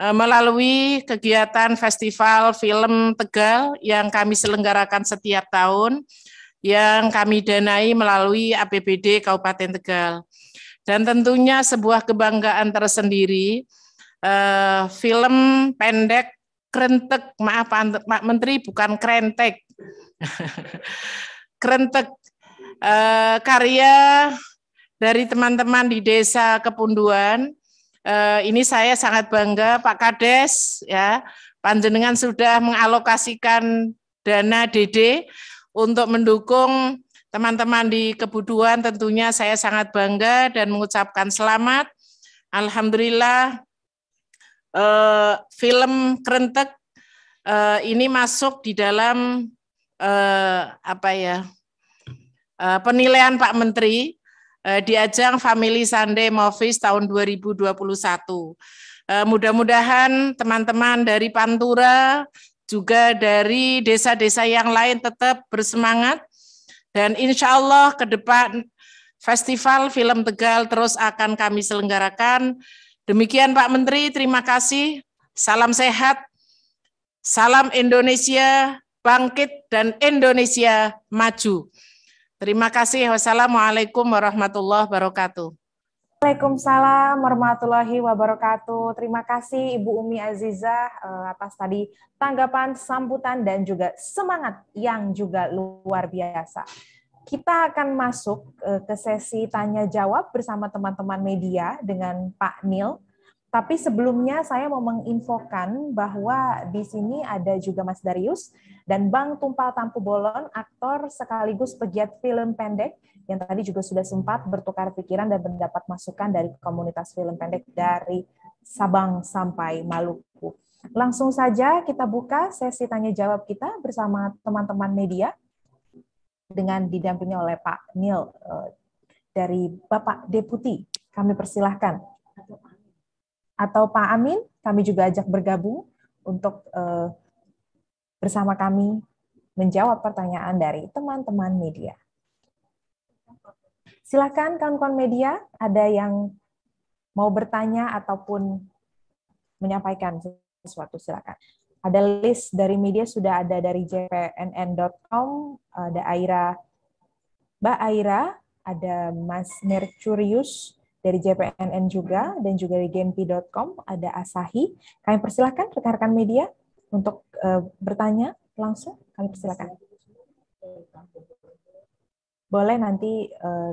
eh, melalui kegiatan Festival Film Tegal yang kami selenggarakan setiap tahun yang kami danai melalui APBD Kabupaten Tegal. Dan tentunya sebuah kebanggaan tersendiri eh, film pendek Krentek, maaf Pak Menteri bukan Krentek. [laughs] Krentek eh, karya dari teman-teman di Desa Kepunduan. Eh, ini saya sangat bangga Pak Kades ya, panjenengan sudah mengalokasikan dana DD untuk mendukung teman-teman di kebuduan tentunya saya sangat bangga dan mengucapkan selamat. Alhamdulillah eh, film Kerentek eh, ini masuk di dalam eh, apa ya eh, penilaian Pak Menteri eh, di ajang Family Sunday Movies tahun 2021. Eh, mudah-mudahan teman-teman dari Pantura juga dari desa-desa yang lain tetap bersemangat dan insya Allah ke depan Festival Film Tegal terus akan kami selenggarakan. Demikian Pak Menteri, terima kasih. Salam sehat, salam Indonesia bangkit dan Indonesia maju. Terima kasih. Wassalamualaikum warahmatullahi wabarakatuh. Waalaikumsalam warahmatullahi wabarakatuh. Terima kasih Ibu Umi Azizah eh, atas tadi tanggapan, sambutan, dan juga semangat yang juga luar biasa. Kita akan masuk eh, ke sesi tanya jawab bersama teman-teman media dengan Pak Nil. Tapi sebelumnya saya mau menginfokan bahwa di sini ada juga Mas Darius dan Bang Tumpal Tampu Bolon, aktor sekaligus pegiat film pendek yang tadi juga sudah sempat bertukar pikiran dan mendapat masukan dari komunitas film pendek dari Sabang sampai Maluku. Langsung saja kita buka sesi tanya jawab kita bersama teman-teman media dengan didampingi oleh Pak Nil eh, dari Bapak Deputi. Kami persilahkan. Atau Pak Amin, kami juga ajak bergabung untuk eh, bersama kami menjawab pertanyaan dari teman-teman media. Silakan kawan-kawan media, ada yang mau bertanya ataupun menyampaikan sesuatu, silakan. Ada list dari media sudah ada dari jpnn.com, ada Aira, Mbak Aira, ada Mas Mercurius dari JPNN juga, dan juga dari genpi.com, ada Asahi. Kami persilahkan rekan-rekan media untuk uh, bertanya langsung, kami persilahkan. Boleh nanti uh,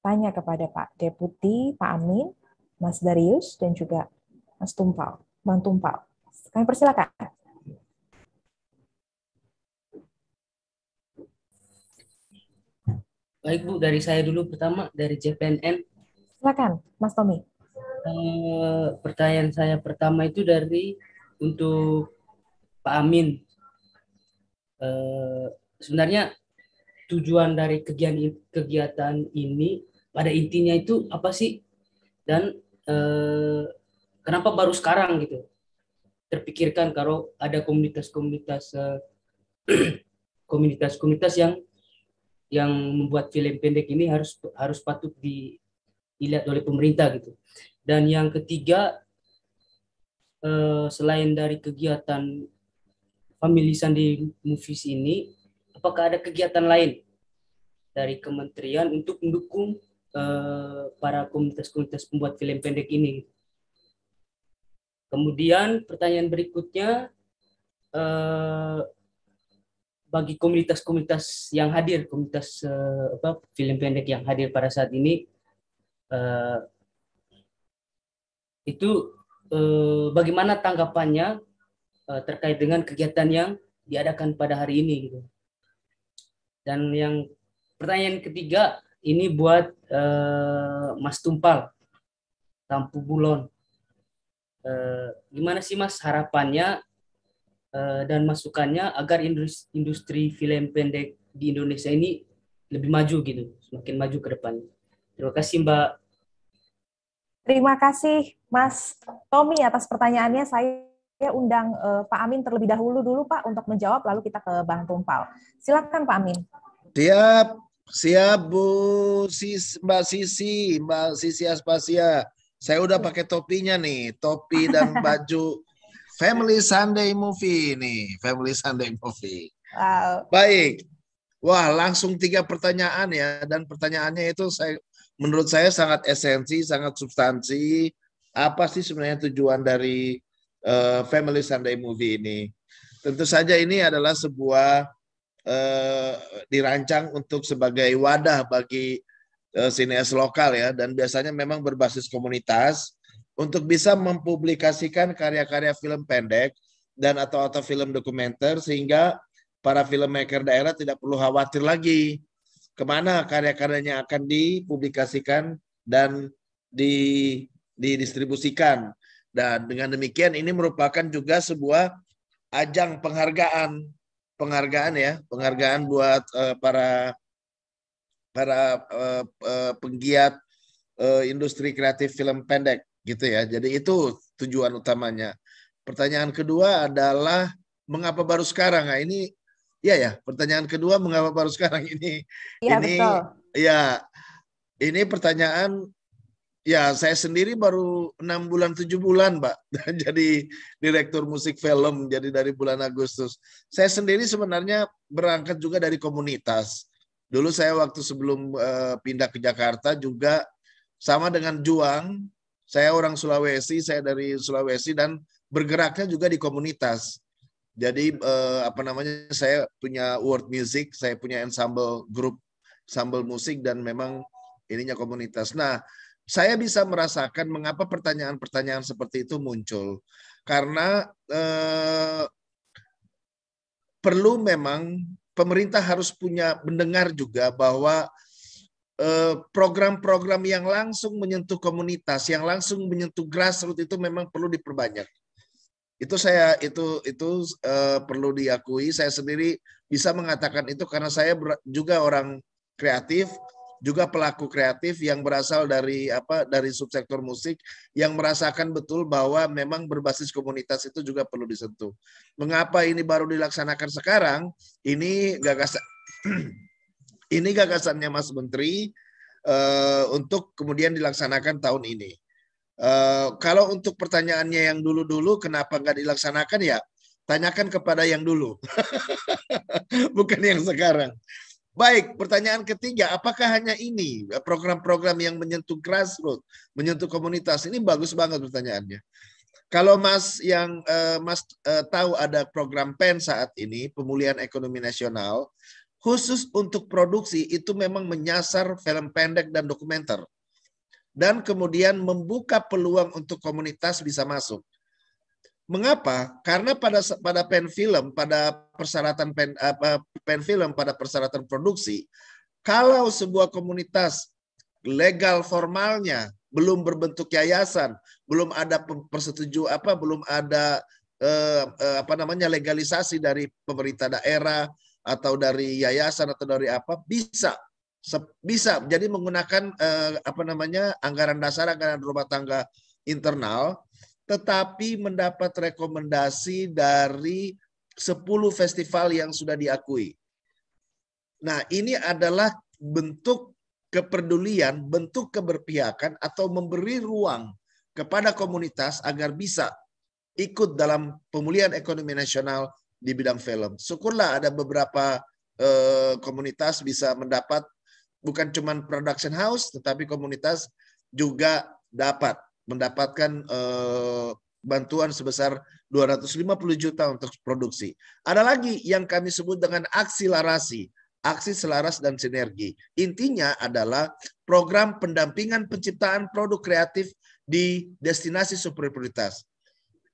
tanya kepada Pak Deputi, Pak Amin, Mas Darius, dan juga Mas Tumpal, Bang Tumpal. Kami persilakan. Baik Bu, dari saya dulu pertama dari JPNN. Silakan, Mas Tommy. Eh, pertanyaan saya pertama itu dari untuk Pak Amin. Eh, sebenarnya tujuan dari kegiatan kegiatan ini pada intinya itu apa sih dan eh, kenapa baru sekarang gitu terpikirkan kalau ada komunitas-komunitas eh, [clears throat] komunitas-komunitas yang yang membuat film pendek ini harus harus patut dilihat oleh pemerintah gitu dan yang ketiga eh, selain dari kegiatan Family Sunday Movies ini apakah ada kegiatan lain dari kementerian untuk mendukung uh, para komunitas-komunitas pembuat film pendek ini? Kemudian pertanyaan berikutnya uh, bagi komunitas-komunitas yang hadir, komunitas uh, apa, film pendek yang hadir pada saat ini, uh, itu bagaimana tanggapannya terkait dengan kegiatan yang diadakan pada hari ini gitu. Dan yang pertanyaan ketiga ini buat Mas Tumpal, Tampu Bulon. Uh, gimana sih Mas harapannya uh, dan masukannya agar industri, industri film pendek di Indonesia ini lebih maju gitu, semakin maju ke depannya. Terima kasih Mbak. Terima kasih Mas Tommy atas pertanyaannya. Saya undang uh, Pak Amin terlebih dahulu dulu Pak untuk menjawab, lalu kita ke Bang Tumpal. Silakan Pak Amin. Siap, siap Bu Sis, Mbak Sisi, Mbak Sisi Aspasia. Saya udah pakai topinya nih, topi dan baju Family Sunday Movie nih, Family Sunday Movie. Wow. Baik. Wah, langsung tiga pertanyaan ya dan pertanyaannya itu saya menurut saya sangat esensi, sangat substansi. Apa sih sebenarnya tujuan dari uh, Family Sunday Movie ini? Tentu saja ini adalah sebuah uh, dirancang untuk sebagai wadah bagi sineas lokal ya dan biasanya memang berbasis komunitas untuk bisa mempublikasikan karya-karya film pendek dan atau atau film dokumenter sehingga para filmmaker daerah tidak perlu khawatir lagi ke mana karya-karyanya akan dipublikasikan dan di, didistribusikan. Dan dengan demikian ini merupakan juga sebuah ajang penghargaan, penghargaan ya, penghargaan buat uh, para para uh, uh, penggiat uh, industri kreatif film pendek gitu ya. Jadi itu tujuan utamanya. Pertanyaan kedua adalah mengapa baru sekarang? Nah, ini ya ya, pertanyaan kedua mengapa baru sekarang ini? Iya, ini betul. ya ini pertanyaan ya saya sendiri baru enam bulan tujuh bulan, Mbak, [laughs] jadi direktur musik film jadi dari bulan Agustus. Saya sendiri sebenarnya berangkat juga dari komunitas. Dulu saya waktu sebelum uh, pindah ke Jakarta juga sama dengan Juang, saya orang Sulawesi, saya dari Sulawesi dan bergeraknya juga di komunitas. Jadi eh, apa namanya saya punya world music, saya punya ensemble grup ensemble musik dan memang ininya komunitas. Nah, saya bisa merasakan mengapa pertanyaan-pertanyaan seperti itu muncul. Karena eh, perlu memang pemerintah harus punya mendengar juga bahwa Eh, program-program yang langsung menyentuh komunitas, yang langsung menyentuh grassroots itu memang perlu diperbanyak. Itu saya itu itu uh, perlu diakui. Saya sendiri bisa mengatakan itu karena saya juga orang kreatif, juga pelaku kreatif yang berasal dari apa dari subsektor musik yang merasakan betul bahwa memang berbasis komunitas itu juga perlu disentuh. Mengapa ini baru dilaksanakan sekarang? Ini gagasan [clears throat] Ini gagasannya Mas Menteri uh, untuk kemudian dilaksanakan tahun ini. Uh, kalau untuk pertanyaannya yang dulu-dulu kenapa nggak dilaksanakan ya tanyakan kepada yang dulu, [laughs] bukan yang sekarang. Baik, pertanyaan ketiga, apakah hanya ini program-program yang menyentuh grassroots, menyentuh komunitas? Ini bagus banget pertanyaannya. Kalau Mas yang uh, Mas uh, tahu ada program PEN saat ini, pemulihan ekonomi nasional, khusus untuk produksi itu memang menyasar film pendek dan dokumenter. Dan kemudian membuka peluang untuk komunitas bisa masuk. Mengapa? Karena pada pada pen film, pada persyaratan pen, apa, pen film, pada persyaratan produksi, kalau sebuah komunitas legal formalnya belum berbentuk yayasan, belum ada persetujuan apa, belum ada eh, eh, apa namanya legalisasi dari pemerintah daerah, atau dari yayasan atau dari apa bisa bisa jadi menggunakan eh, apa namanya anggaran dasar anggaran rumah tangga internal tetapi mendapat rekomendasi dari 10 festival yang sudah diakui. Nah, ini adalah bentuk kepedulian, bentuk keberpihakan atau memberi ruang kepada komunitas agar bisa ikut dalam pemulihan ekonomi nasional di bidang film. Syukurlah ada beberapa uh, komunitas bisa mendapat bukan cuma production house, tetapi komunitas juga dapat mendapatkan uh, bantuan sebesar 250 juta untuk produksi. Ada lagi yang kami sebut dengan aksi larasi, aksi selaras dan sinergi. Intinya adalah program pendampingan penciptaan produk kreatif di destinasi super prioritas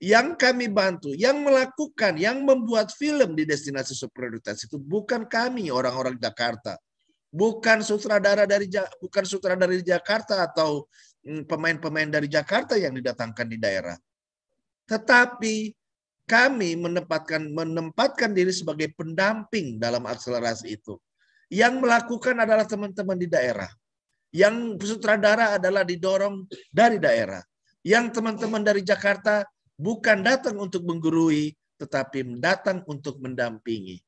yang kami bantu, yang melakukan, yang membuat film di destinasi subprioritas itu bukan kami orang-orang Jakarta, bukan sutradara dari bukan sutradara dari Jakarta atau pemain-pemain dari Jakarta yang didatangkan di daerah, tetapi kami menempatkan menempatkan diri sebagai pendamping dalam akselerasi itu. Yang melakukan adalah teman-teman di daerah. Yang sutradara adalah didorong dari daerah. Yang teman-teman dari Jakarta bukan datang untuk menggurui, tetapi datang untuk mendampingi.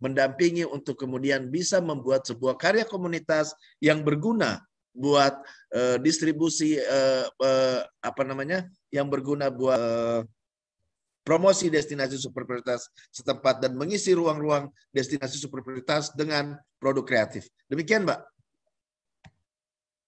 Mendampingi untuk kemudian bisa membuat sebuah karya komunitas yang berguna buat uh, distribusi uh, uh, apa namanya yang berguna buat uh, promosi destinasi super prioritas setempat dan mengisi ruang-ruang destinasi super prioritas dengan produk kreatif. Demikian, Mbak.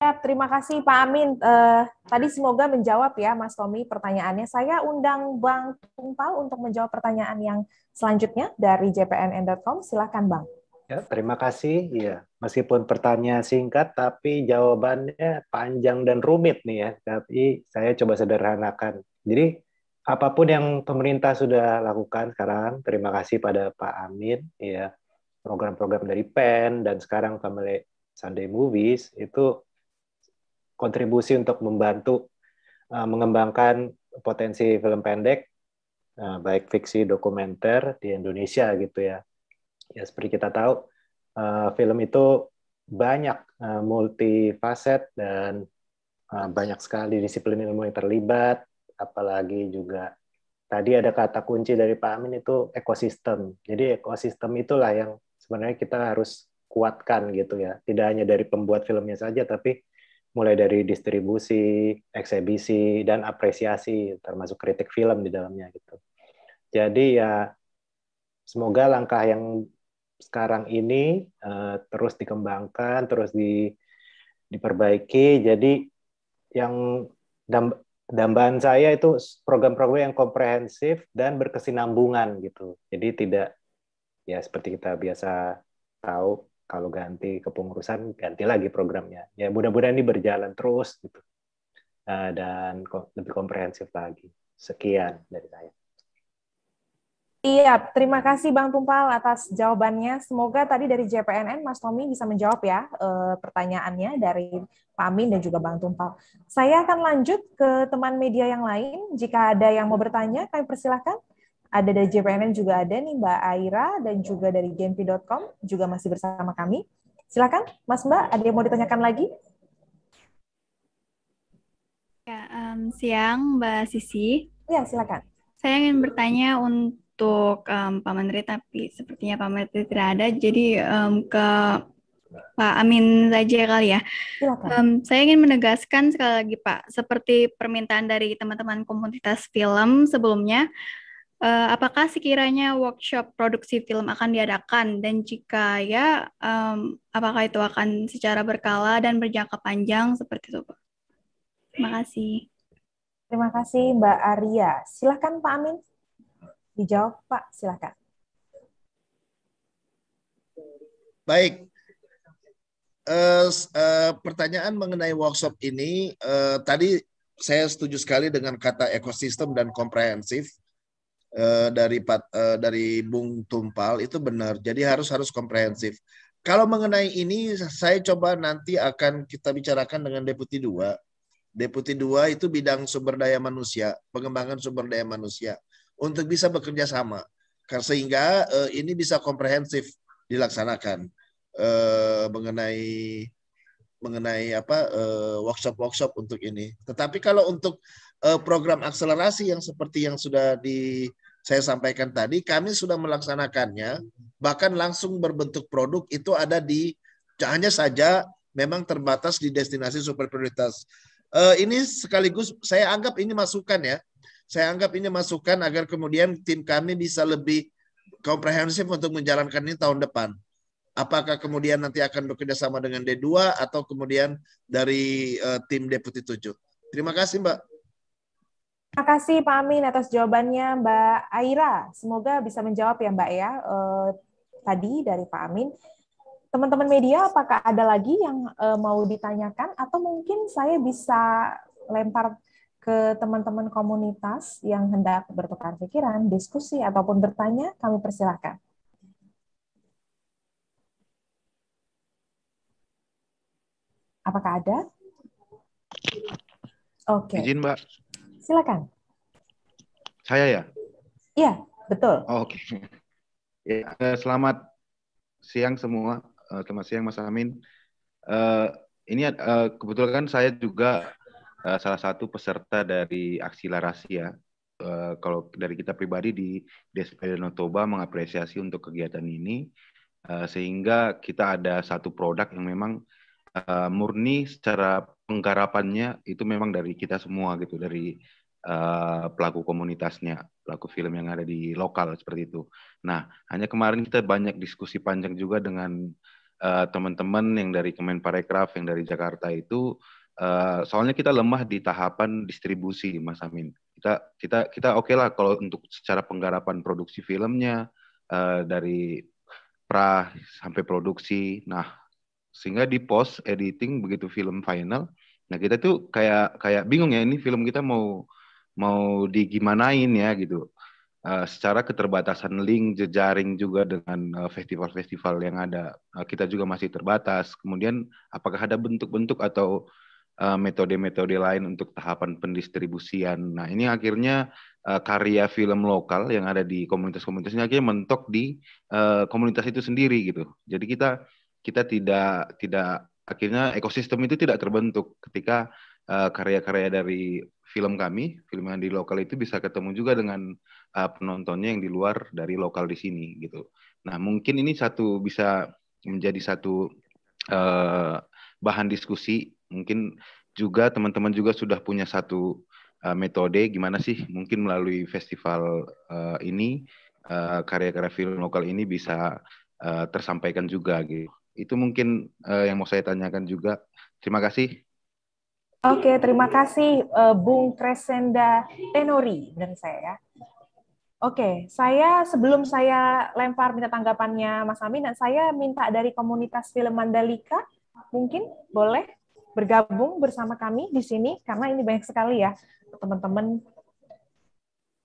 Ya, terima kasih Pak Amin. Uh, tadi semoga menjawab ya Mas Tommy pertanyaannya. Saya undang Bang Tumpal untuk menjawab pertanyaan yang selanjutnya dari jpnn.com. Silakan Bang. Ya, terima kasih. Ya, meskipun pertanyaan singkat, tapi jawabannya panjang dan rumit nih ya. Tapi saya coba sederhanakan. Jadi apa pun yang pemerintah sudah lakukan sekarang, terima kasih pada Pak Amin. Ya, program-program dari PEN dan sekarang Family Sunday Movies itu kontribusi untuk membantu uh, mengembangkan potensi film pendek uh, baik fiksi dokumenter di Indonesia gitu ya. Ya seperti kita tahu uh, film itu banyak uh, multifaset dan uh, banyak sekali disiplin ilmu yang terlibat apalagi juga tadi ada kata kunci dari Pak Amin itu ekosistem. Jadi ekosistem itulah yang sebenarnya kita harus kuatkan gitu ya. Tidak hanya dari pembuat filmnya saja tapi mulai dari distribusi, eksebisi, dan apresiasi, termasuk kritik film di dalamnya gitu. Jadi ya semoga langkah yang sekarang ini uh, terus dikembangkan, terus di, diperbaiki. Jadi yang dam, dambaan saya itu program-program yang komprehensif dan berkesinambungan gitu. Jadi tidak ya seperti kita biasa tahu kalau ganti kepengurusan ganti lagi programnya ya mudah-mudahan ini berjalan terus gitu uh, dan lebih komprehensif lagi sekian dari saya Iya, terima kasih Bang Tumpal atas jawabannya. Semoga tadi dari JPNN Mas Tommy bisa menjawab ya e, pertanyaannya dari Pak Amin dan juga Bang Tumpal. Saya akan lanjut ke teman media yang lain. Jika ada yang mau bertanya, kami persilahkan. Ada dari JPNN juga ada nih Mbak Aira dan juga dari genpi.com juga masih bersama kami. Silakan Mas Mbak, ada yang mau ditanyakan lagi? Ya, um, siang Mbak Sisi. Ya, silakan. Saya ingin bertanya untuk um, Pak Menteri, tapi sepertinya Pak Menteri tidak ada. Jadi um, ke Pak Amin saja kali ya. Um, saya ingin menegaskan sekali lagi Pak, seperti permintaan dari teman-teman komunitas film sebelumnya, uh, apakah sekiranya workshop produksi film akan diadakan dan jika ya um, apakah itu akan secara berkala dan berjangka panjang seperti itu Pak? Terima kasih. Terima kasih Mbak Arya. Silahkan Pak Amin. Dijawab Pak, silahkan. Baik. Uh, uh, pertanyaan mengenai workshop ini, uh, tadi saya setuju sekali dengan kata ekosistem dan komprehensif uh, dari uh, dari Bung Tumpal itu benar. Jadi harus harus komprehensif. Kalau mengenai ini saya coba nanti akan kita bicarakan dengan Deputi 2. Deputi 2 itu bidang sumber daya manusia, pengembangan sumber daya manusia untuk bisa bekerja sama. Sehingga uh, ini bisa komprehensif dilaksanakan uh, mengenai mengenai apa workshop workshop workshop untuk ini. Tetapi kalau untuk uh, program akselerasi yang seperti yang sudah di saya sampaikan tadi, kami sudah melaksanakannya, bahkan langsung berbentuk produk itu ada di hanya saja memang terbatas di destinasi super prioritas. Uh, ini sekaligus saya anggap ini masukan ya. Saya anggap ini masukan agar kemudian tim kami bisa lebih komprehensif untuk menjalankan ini tahun depan. Apakah kemudian nanti akan bekerja sama dengan D2 atau kemudian dari uh, tim Deputi 7. Terima kasih Mbak. Terima kasih Pak Amin atas jawabannya Mbak Aira. Semoga bisa menjawab ya Mbak ya eh, tadi dari Pak Amin. Teman-teman media, apakah ada lagi yang eh, mau ditanyakan atau mungkin saya bisa lempar ke teman-teman komunitas yang hendak bertukar pikiran, diskusi ataupun bertanya, kami persilahkan. Apakah ada? Oke. Okay. Izin, Mbak. Silakan. Saya ya? Iya, betul. Oh, Oke. Okay. [laughs] Ya, eh, selamat siang semua. Uh, selamat siang Mas Amin. Uh, ini uh, kebetulan kan saya juga uh, salah satu peserta dari aksi larasi ya. Uh, kalau dari kita pribadi di DSP Notoba mengapresiasi untuk kegiatan ini uh, sehingga kita ada satu produk yang memang uh, murni secara penggarapannya itu memang dari kita semua gitu dari uh, pelaku komunitasnya pelaku film yang ada di lokal seperti itu. Nah hanya kemarin kita banyak diskusi panjang juga dengan uh, teman-teman yang dari Kemenparekraf yang dari Jakarta itu uh, soalnya kita lemah di tahapan distribusi Mas Amin. Kita kita kita oke okay lah kalau untuk secara penggarapan produksi filmnya uh, dari pra sampai produksi. Nah sehingga di post editing begitu film final nah kita tuh kayak kayak bingung ya ini film kita mau mau digimanain ya gitu uh, secara keterbatasan link jejaring juga dengan festival-festival uh, yang ada uh, kita juga masih terbatas kemudian apakah ada bentuk-bentuk atau metode-metode uh, lain untuk tahapan pendistribusian nah ini akhirnya uh, karya film lokal yang ada di komunitas-komunitas ini akhirnya mentok di uh, komunitas itu sendiri gitu jadi kita kita tidak tidak akhirnya ekosistem itu tidak terbentuk ketika karya karya-karya dari film kami, film yang di lokal itu bisa ketemu juga dengan penontonnya yang di luar dari lokal di sini gitu. Nah mungkin ini satu bisa menjadi satu uh, bahan diskusi. Mungkin juga teman-teman juga sudah punya satu uh, metode gimana sih mungkin melalui festival uh, ini karya-karya uh, film lokal ini bisa uh, tersampaikan juga gitu itu mungkin uh, yang mau saya tanyakan juga. Terima kasih. Oke, terima kasih uh, Bung Crescenda Tenori dari saya ya. Oke, saya sebelum saya lempar minta tanggapannya Mas Amin, saya minta dari komunitas film Mandalika, mungkin boleh bergabung bersama kami di sini karena ini banyak sekali ya teman-teman.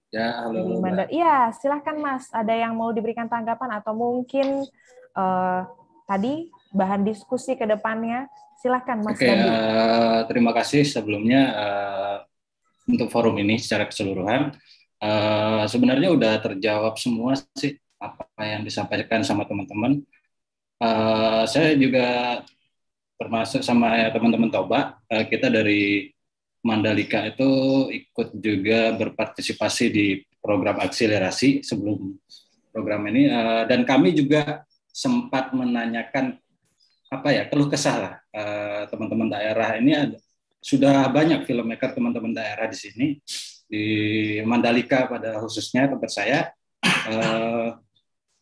Ya, halo. Iya, silahkan Mas. Ada yang mau diberikan tanggapan atau mungkin uh, tadi bahan diskusi ke depannya. Silahkan Mas Oke, uh, terima kasih sebelumnya uh, untuk forum ini secara keseluruhan. Uh, sebenarnya udah terjawab semua sih apa yang disampaikan sama teman-teman. Uh, saya juga termasuk sama ya, teman-teman Toba, uh, kita dari Mandalika itu ikut juga berpartisipasi di program akselerasi sebelum program ini. Uh, dan kami juga sempat menanyakan apa ya keluh kesah lah teman-teman daerah. Ini ada sudah banyak filmmaker teman-teman daerah di sini di Mandalika pada khususnya tempat saya.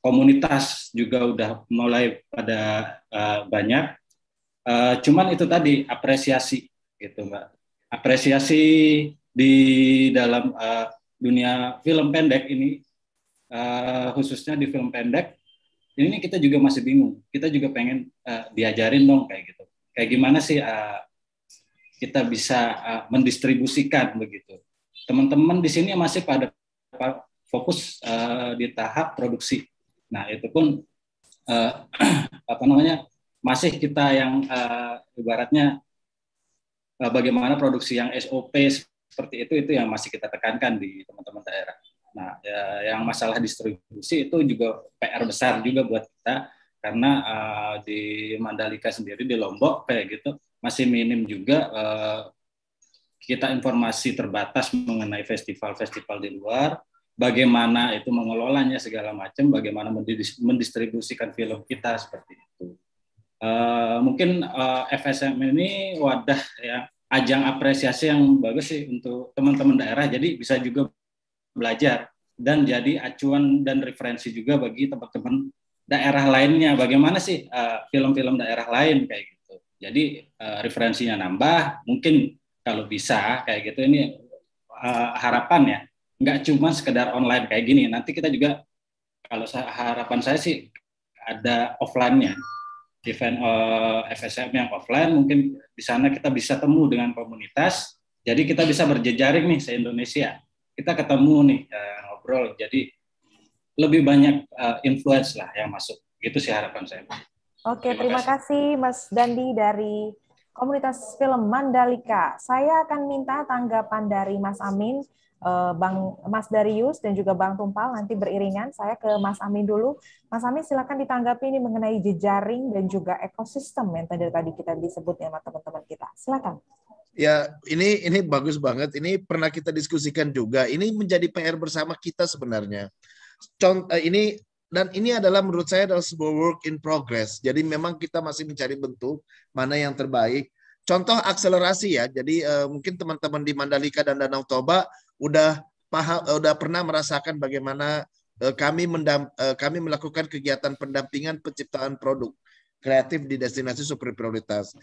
Komunitas juga udah mulai pada banyak uh, cuman itu tadi apresiasi gitu mbak apresiasi di dalam uh, dunia film pendek ini uh, khususnya di film pendek ini kita juga masih bingung. Kita juga pengen uh, diajarin dong kayak gitu. Kayak gimana sih uh, kita bisa uh, mendistribusikan begitu. Teman-teman di sini masih pada fokus uh, di tahap produksi. Nah itu pun uh, [clears throat] apa namanya masih kita yang uh, ibaratnya uh, bagaimana produksi yang SOP seperti itu itu yang masih kita tekankan di teman-teman daerah. Nah, ya, yang masalah distribusi itu juga PR besar juga buat kita karena uh, di Mandalika sendiri di Lombok kayak gitu masih minim juga uh, kita informasi terbatas mengenai festival-festival di luar, bagaimana itu mengelolanya segala macam, bagaimana mendistribusikan film kita seperti itu. Uh, mungkin uh, FSM ini wadah ya ajang apresiasi yang bagus sih untuk teman-teman daerah, jadi bisa juga belajar dan jadi acuan dan referensi juga bagi teman-teman daerah lainnya. Bagaimana sih eh, film-film uh, daerah lain kayak gitu? Jadi uh, referensinya nambah mungkin kalau bisa kayak gitu ini uh, harapan ya. Nggak cuma sekedar online kayak gini. Nanti kita juga kalau harapan saya sih ada offline-nya event uh, FSM yang offline mungkin di sana kita bisa temu dengan komunitas. Jadi kita bisa berjejaring nih se Indonesia kita ketemu nih uh, ngobrol. Jadi lebih banyak uh, influence lah yang masuk. Gitu sih harapan saya. Oke terima, terima kasih. kasih Mas Dandi dari komunitas film Mandalika. Saya akan minta tanggapan dari Mas Amin Bang Mas Darius dan juga Bang Tumpal nanti beriringan saya ke Mas Amin dulu Mas Amin silakan ditanggapi ini mengenai jejaring dan juga ekosistem yang tadi tadi kita disebut ya teman-teman kita silakan Ya, ini ini bagus banget. Ini pernah kita diskusikan juga. Ini menjadi PR bersama kita sebenarnya. Contoh eh, ini dan ini adalah menurut saya adalah sebuah work in progress. Jadi memang kita masih mencari bentuk mana yang terbaik. Contoh akselerasi ya. Jadi uh, mungkin teman-teman di Mandalika dan Danau Toba udah paham, udah pernah merasakan bagaimana uh, kami mendam, uh, kami melakukan kegiatan pendampingan penciptaan produk kreatif di destinasi super prioritas.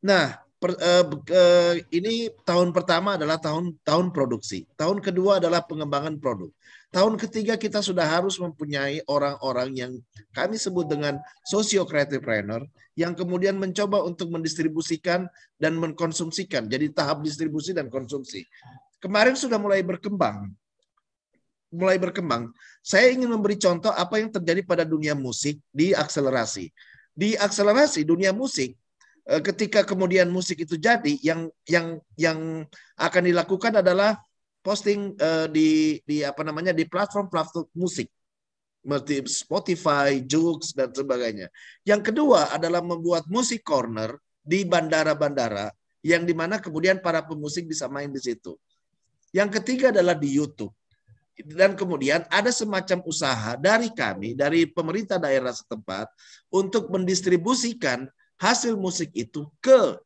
Nah, per, uh, uh, ini tahun pertama adalah tahun tahun produksi. Tahun kedua adalah pengembangan produk. Tahun ketiga kita sudah harus mempunyai orang-orang yang kami sebut dengan socio creative planner yang kemudian mencoba untuk mendistribusikan dan mengkonsumsikan. Jadi tahap distribusi dan konsumsi. Kemarin sudah mulai berkembang. Mulai berkembang. Saya ingin memberi contoh apa yang terjadi pada dunia musik di akselerasi di akselerasi dunia musik eh, ketika kemudian musik itu jadi yang yang yang akan dilakukan adalah posting uh, di di apa namanya di platform-platform musik seperti Spotify, Joox dan sebagainya. Yang kedua adalah membuat musik corner di bandara-bandara yang di mana kemudian para pemusik bisa main di situ. Yang ketiga adalah di YouTube dan kemudian ada semacam usaha dari kami, dari pemerintah daerah setempat untuk mendistribusikan hasil musik itu ke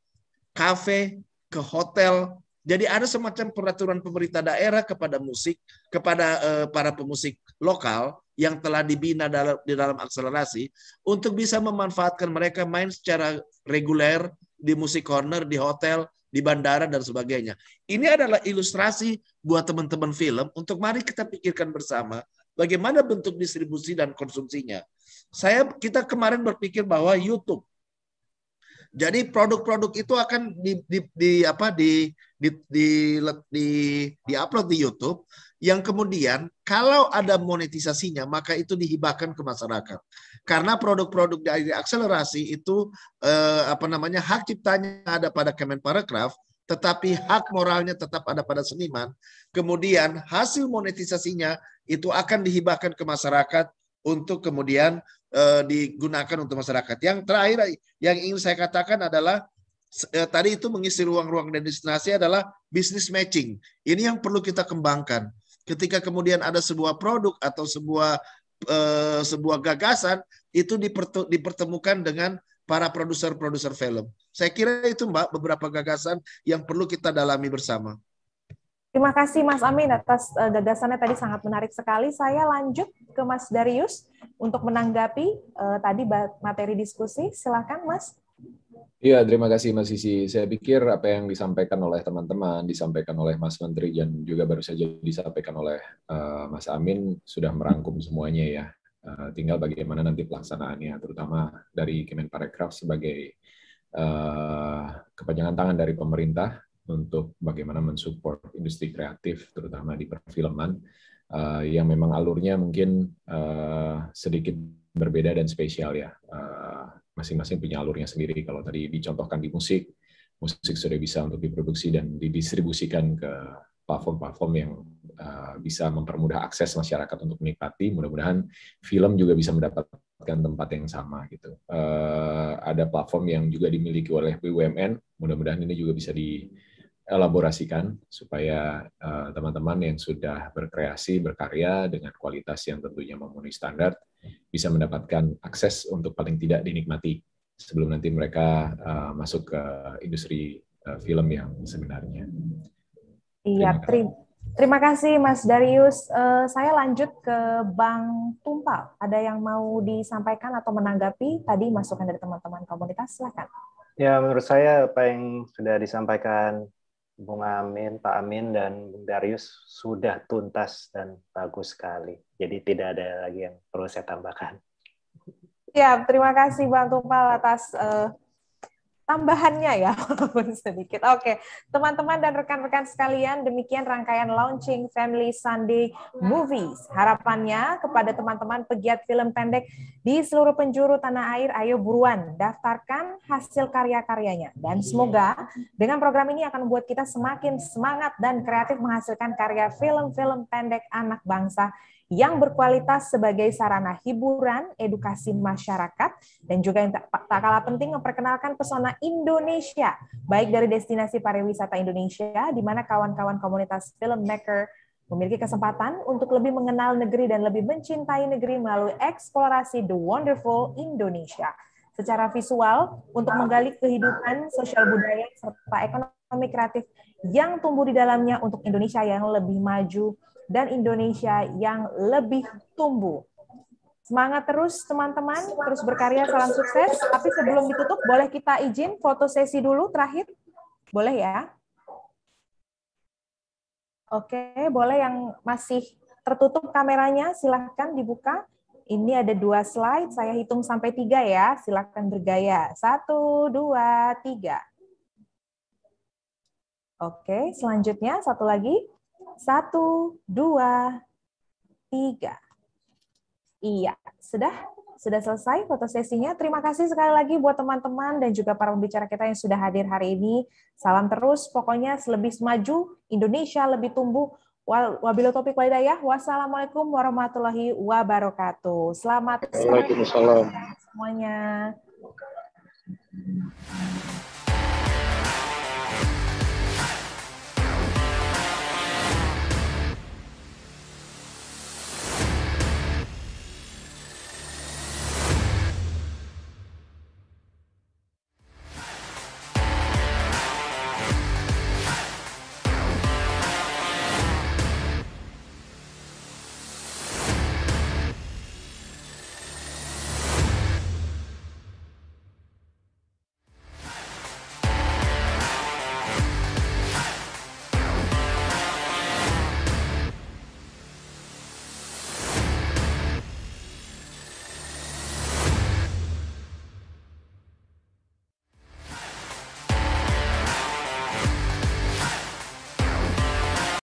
kafe, ke hotel. Jadi ada semacam peraturan pemerintah daerah kepada musik, kepada uh, para pemusik lokal yang telah dibina dalam, di dalam akselerasi untuk bisa memanfaatkan mereka main secara reguler di musik corner, di hotel, di bandara dan sebagainya. Ini adalah ilustrasi buat teman-teman film untuk mari kita pikirkan bersama bagaimana bentuk distribusi dan konsumsinya. Saya kita kemarin berpikir bahwa YouTube jadi produk-produk itu akan di, di, di apa di di di di, di upload di YouTube yang kemudian kalau ada monetisasinya maka itu dihibahkan ke masyarakat. Karena produk-produk dari akselerasi itu eh, apa namanya hak ciptanya ada pada Kemenparekraf tetapi hak moralnya tetap ada pada seniman. Kemudian hasil monetisasinya itu akan dihibahkan ke masyarakat untuk kemudian uh, digunakan untuk masyarakat. Yang terakhir yang ingin saya katakan adalah uh, tadi itu mengisi ruang-ruang dan destinasi adalah business matching. Ini yang perlu kita kembangkan. Ketika kemudian ada sebuah produk atau sebuah uh, sebuah gagasan itu dipertemukan dengan para produser-produser film. Saya kira itu Mbak beberapa gagasan yang perlu kita dalami bersama. Terima kasih Mas Amin atas uh, gagasannya tadi sangat menarik sekali. Saya lanjut ke Mas Darius untuk menanggapi uh, tadi materi diskusi. Silakan Mas. Iya, terima kasih Mas Sisi. Saya pikir apa yang disampaikan oleh teman-teman, disampaikan oleh Mas Menteri dan juga baru saja disampaikan oleh uh, Mas Amin sudah merangkum semuanya ya. Uh, tinggal bagaimana nanti pelaksanaannya, terutama dari Kemenparekraf sebagai uh, kepanjangan tangan dari pemerintah untuk bagaimana mensupport industri kreatif, terutama di perfilman, uh, yang memang alurnya mungkin uh, sedikit berbeda dan spesial ya. Uh, masing-masing punya alurnya sendiri. Kalau tadi dicontohkan di musik, musik sudah bisa untuk diproduksi dan didistribusikan ke platform-platform yang uh, bisa mempermudah akses masyarakat untuk menikmati. Mudah-mudahan film juga bisa mendapatkan tempat yang sama gitu. Uh, ada platform yang juga dimiliki oleh BUMN. Mudah-mudahan ini juga bisa di elaborasikan supaya eh, teman-teman uh, yang sudah berkreasi, berkarya dengan kualitas yang tentunya memenuhi standar bisa mendapatkan akses untuk paling tidak dinikmati sebelum nanti mereka uh, masuk ke industri uh, film yang sebenarnya. Iya, terima, terima kasih Mas Darius. Uh, saya lanjut ke Bang Tumpal. Ada yang mau disampaikan atau menanggapi tadi masukan dari teman-teman komunitas? Silakan. Ya, menurut saya apa yang sudah disampaikan Bung Amin, Pak Amin, dan Bung Darius sudah tuntas dan bagus sekali. Jadi tidak ada lagi yang perlu saya tambahkan. Ya, terima kasih Bang Tumpal atas uh, tambahannya ya, [laughs] walaupun sedikit. Oke, teman-teman dan rekan-rekan sekalian, demikian rangkaian launching Family Sunday Movies. Harapannya kepada teman-teman pegiat film pendek di seluruh penjuru tanah air, ayo buruan daftarkan hasil karya-karyanya. Dan semoga dengan program ini akan membuat kita semakin semangat dan kreatif menghasilkan karya film-film pendek anak bangsa yang berkualitas sebagai sarana hiburan, edukasi masyarakat, dan juga yang tak, kalah penting memperkenalkan pesona Indonesia, baik dari destinasi pariwisata Indonesia, di mana kawan-kawan komunitas filmmaker memiliki kesempatan untuk lebih mengenal negeri dan lebih mencintai negeri melalui eksplorasi The Wonderful Indonesia. Secara visual untuk menggali kehidupan sosial budaya serta ekonomi kreatif yang tumbuh di dalamnya untuk Indonesia yang lebih maju dan Indonesia yang lebih tumbuh. Semangat terus teman-teman, terus berkarya, salam sukses. Tapi sebelum ditutup, boleh kita izin foto sesi dulu terakhir? Boleh ya? Oke, boleh yang masih tertutup kameranya, silahkan dibuka. Ini ada dua slide, saya hitung sampai tiga ya, silahkan bergaya. Satu, dua, tiga. Oke, selanjutnya satu lagi. Satu, dua, tiga. Iya, sudah sudah selesai foto sesinya. Terima kasih sekali lagi buat teman-teman dan juga para pembicara kita yang sudah hadir hari ini. Salam terus, pokoknya lebih maju, Indonesia lebih tumbuh. Wabillahi topik walidayah. Wassalamualaikum warahmatullahi wabarakatuh. Selamat Waalaikumsalam. semuanya.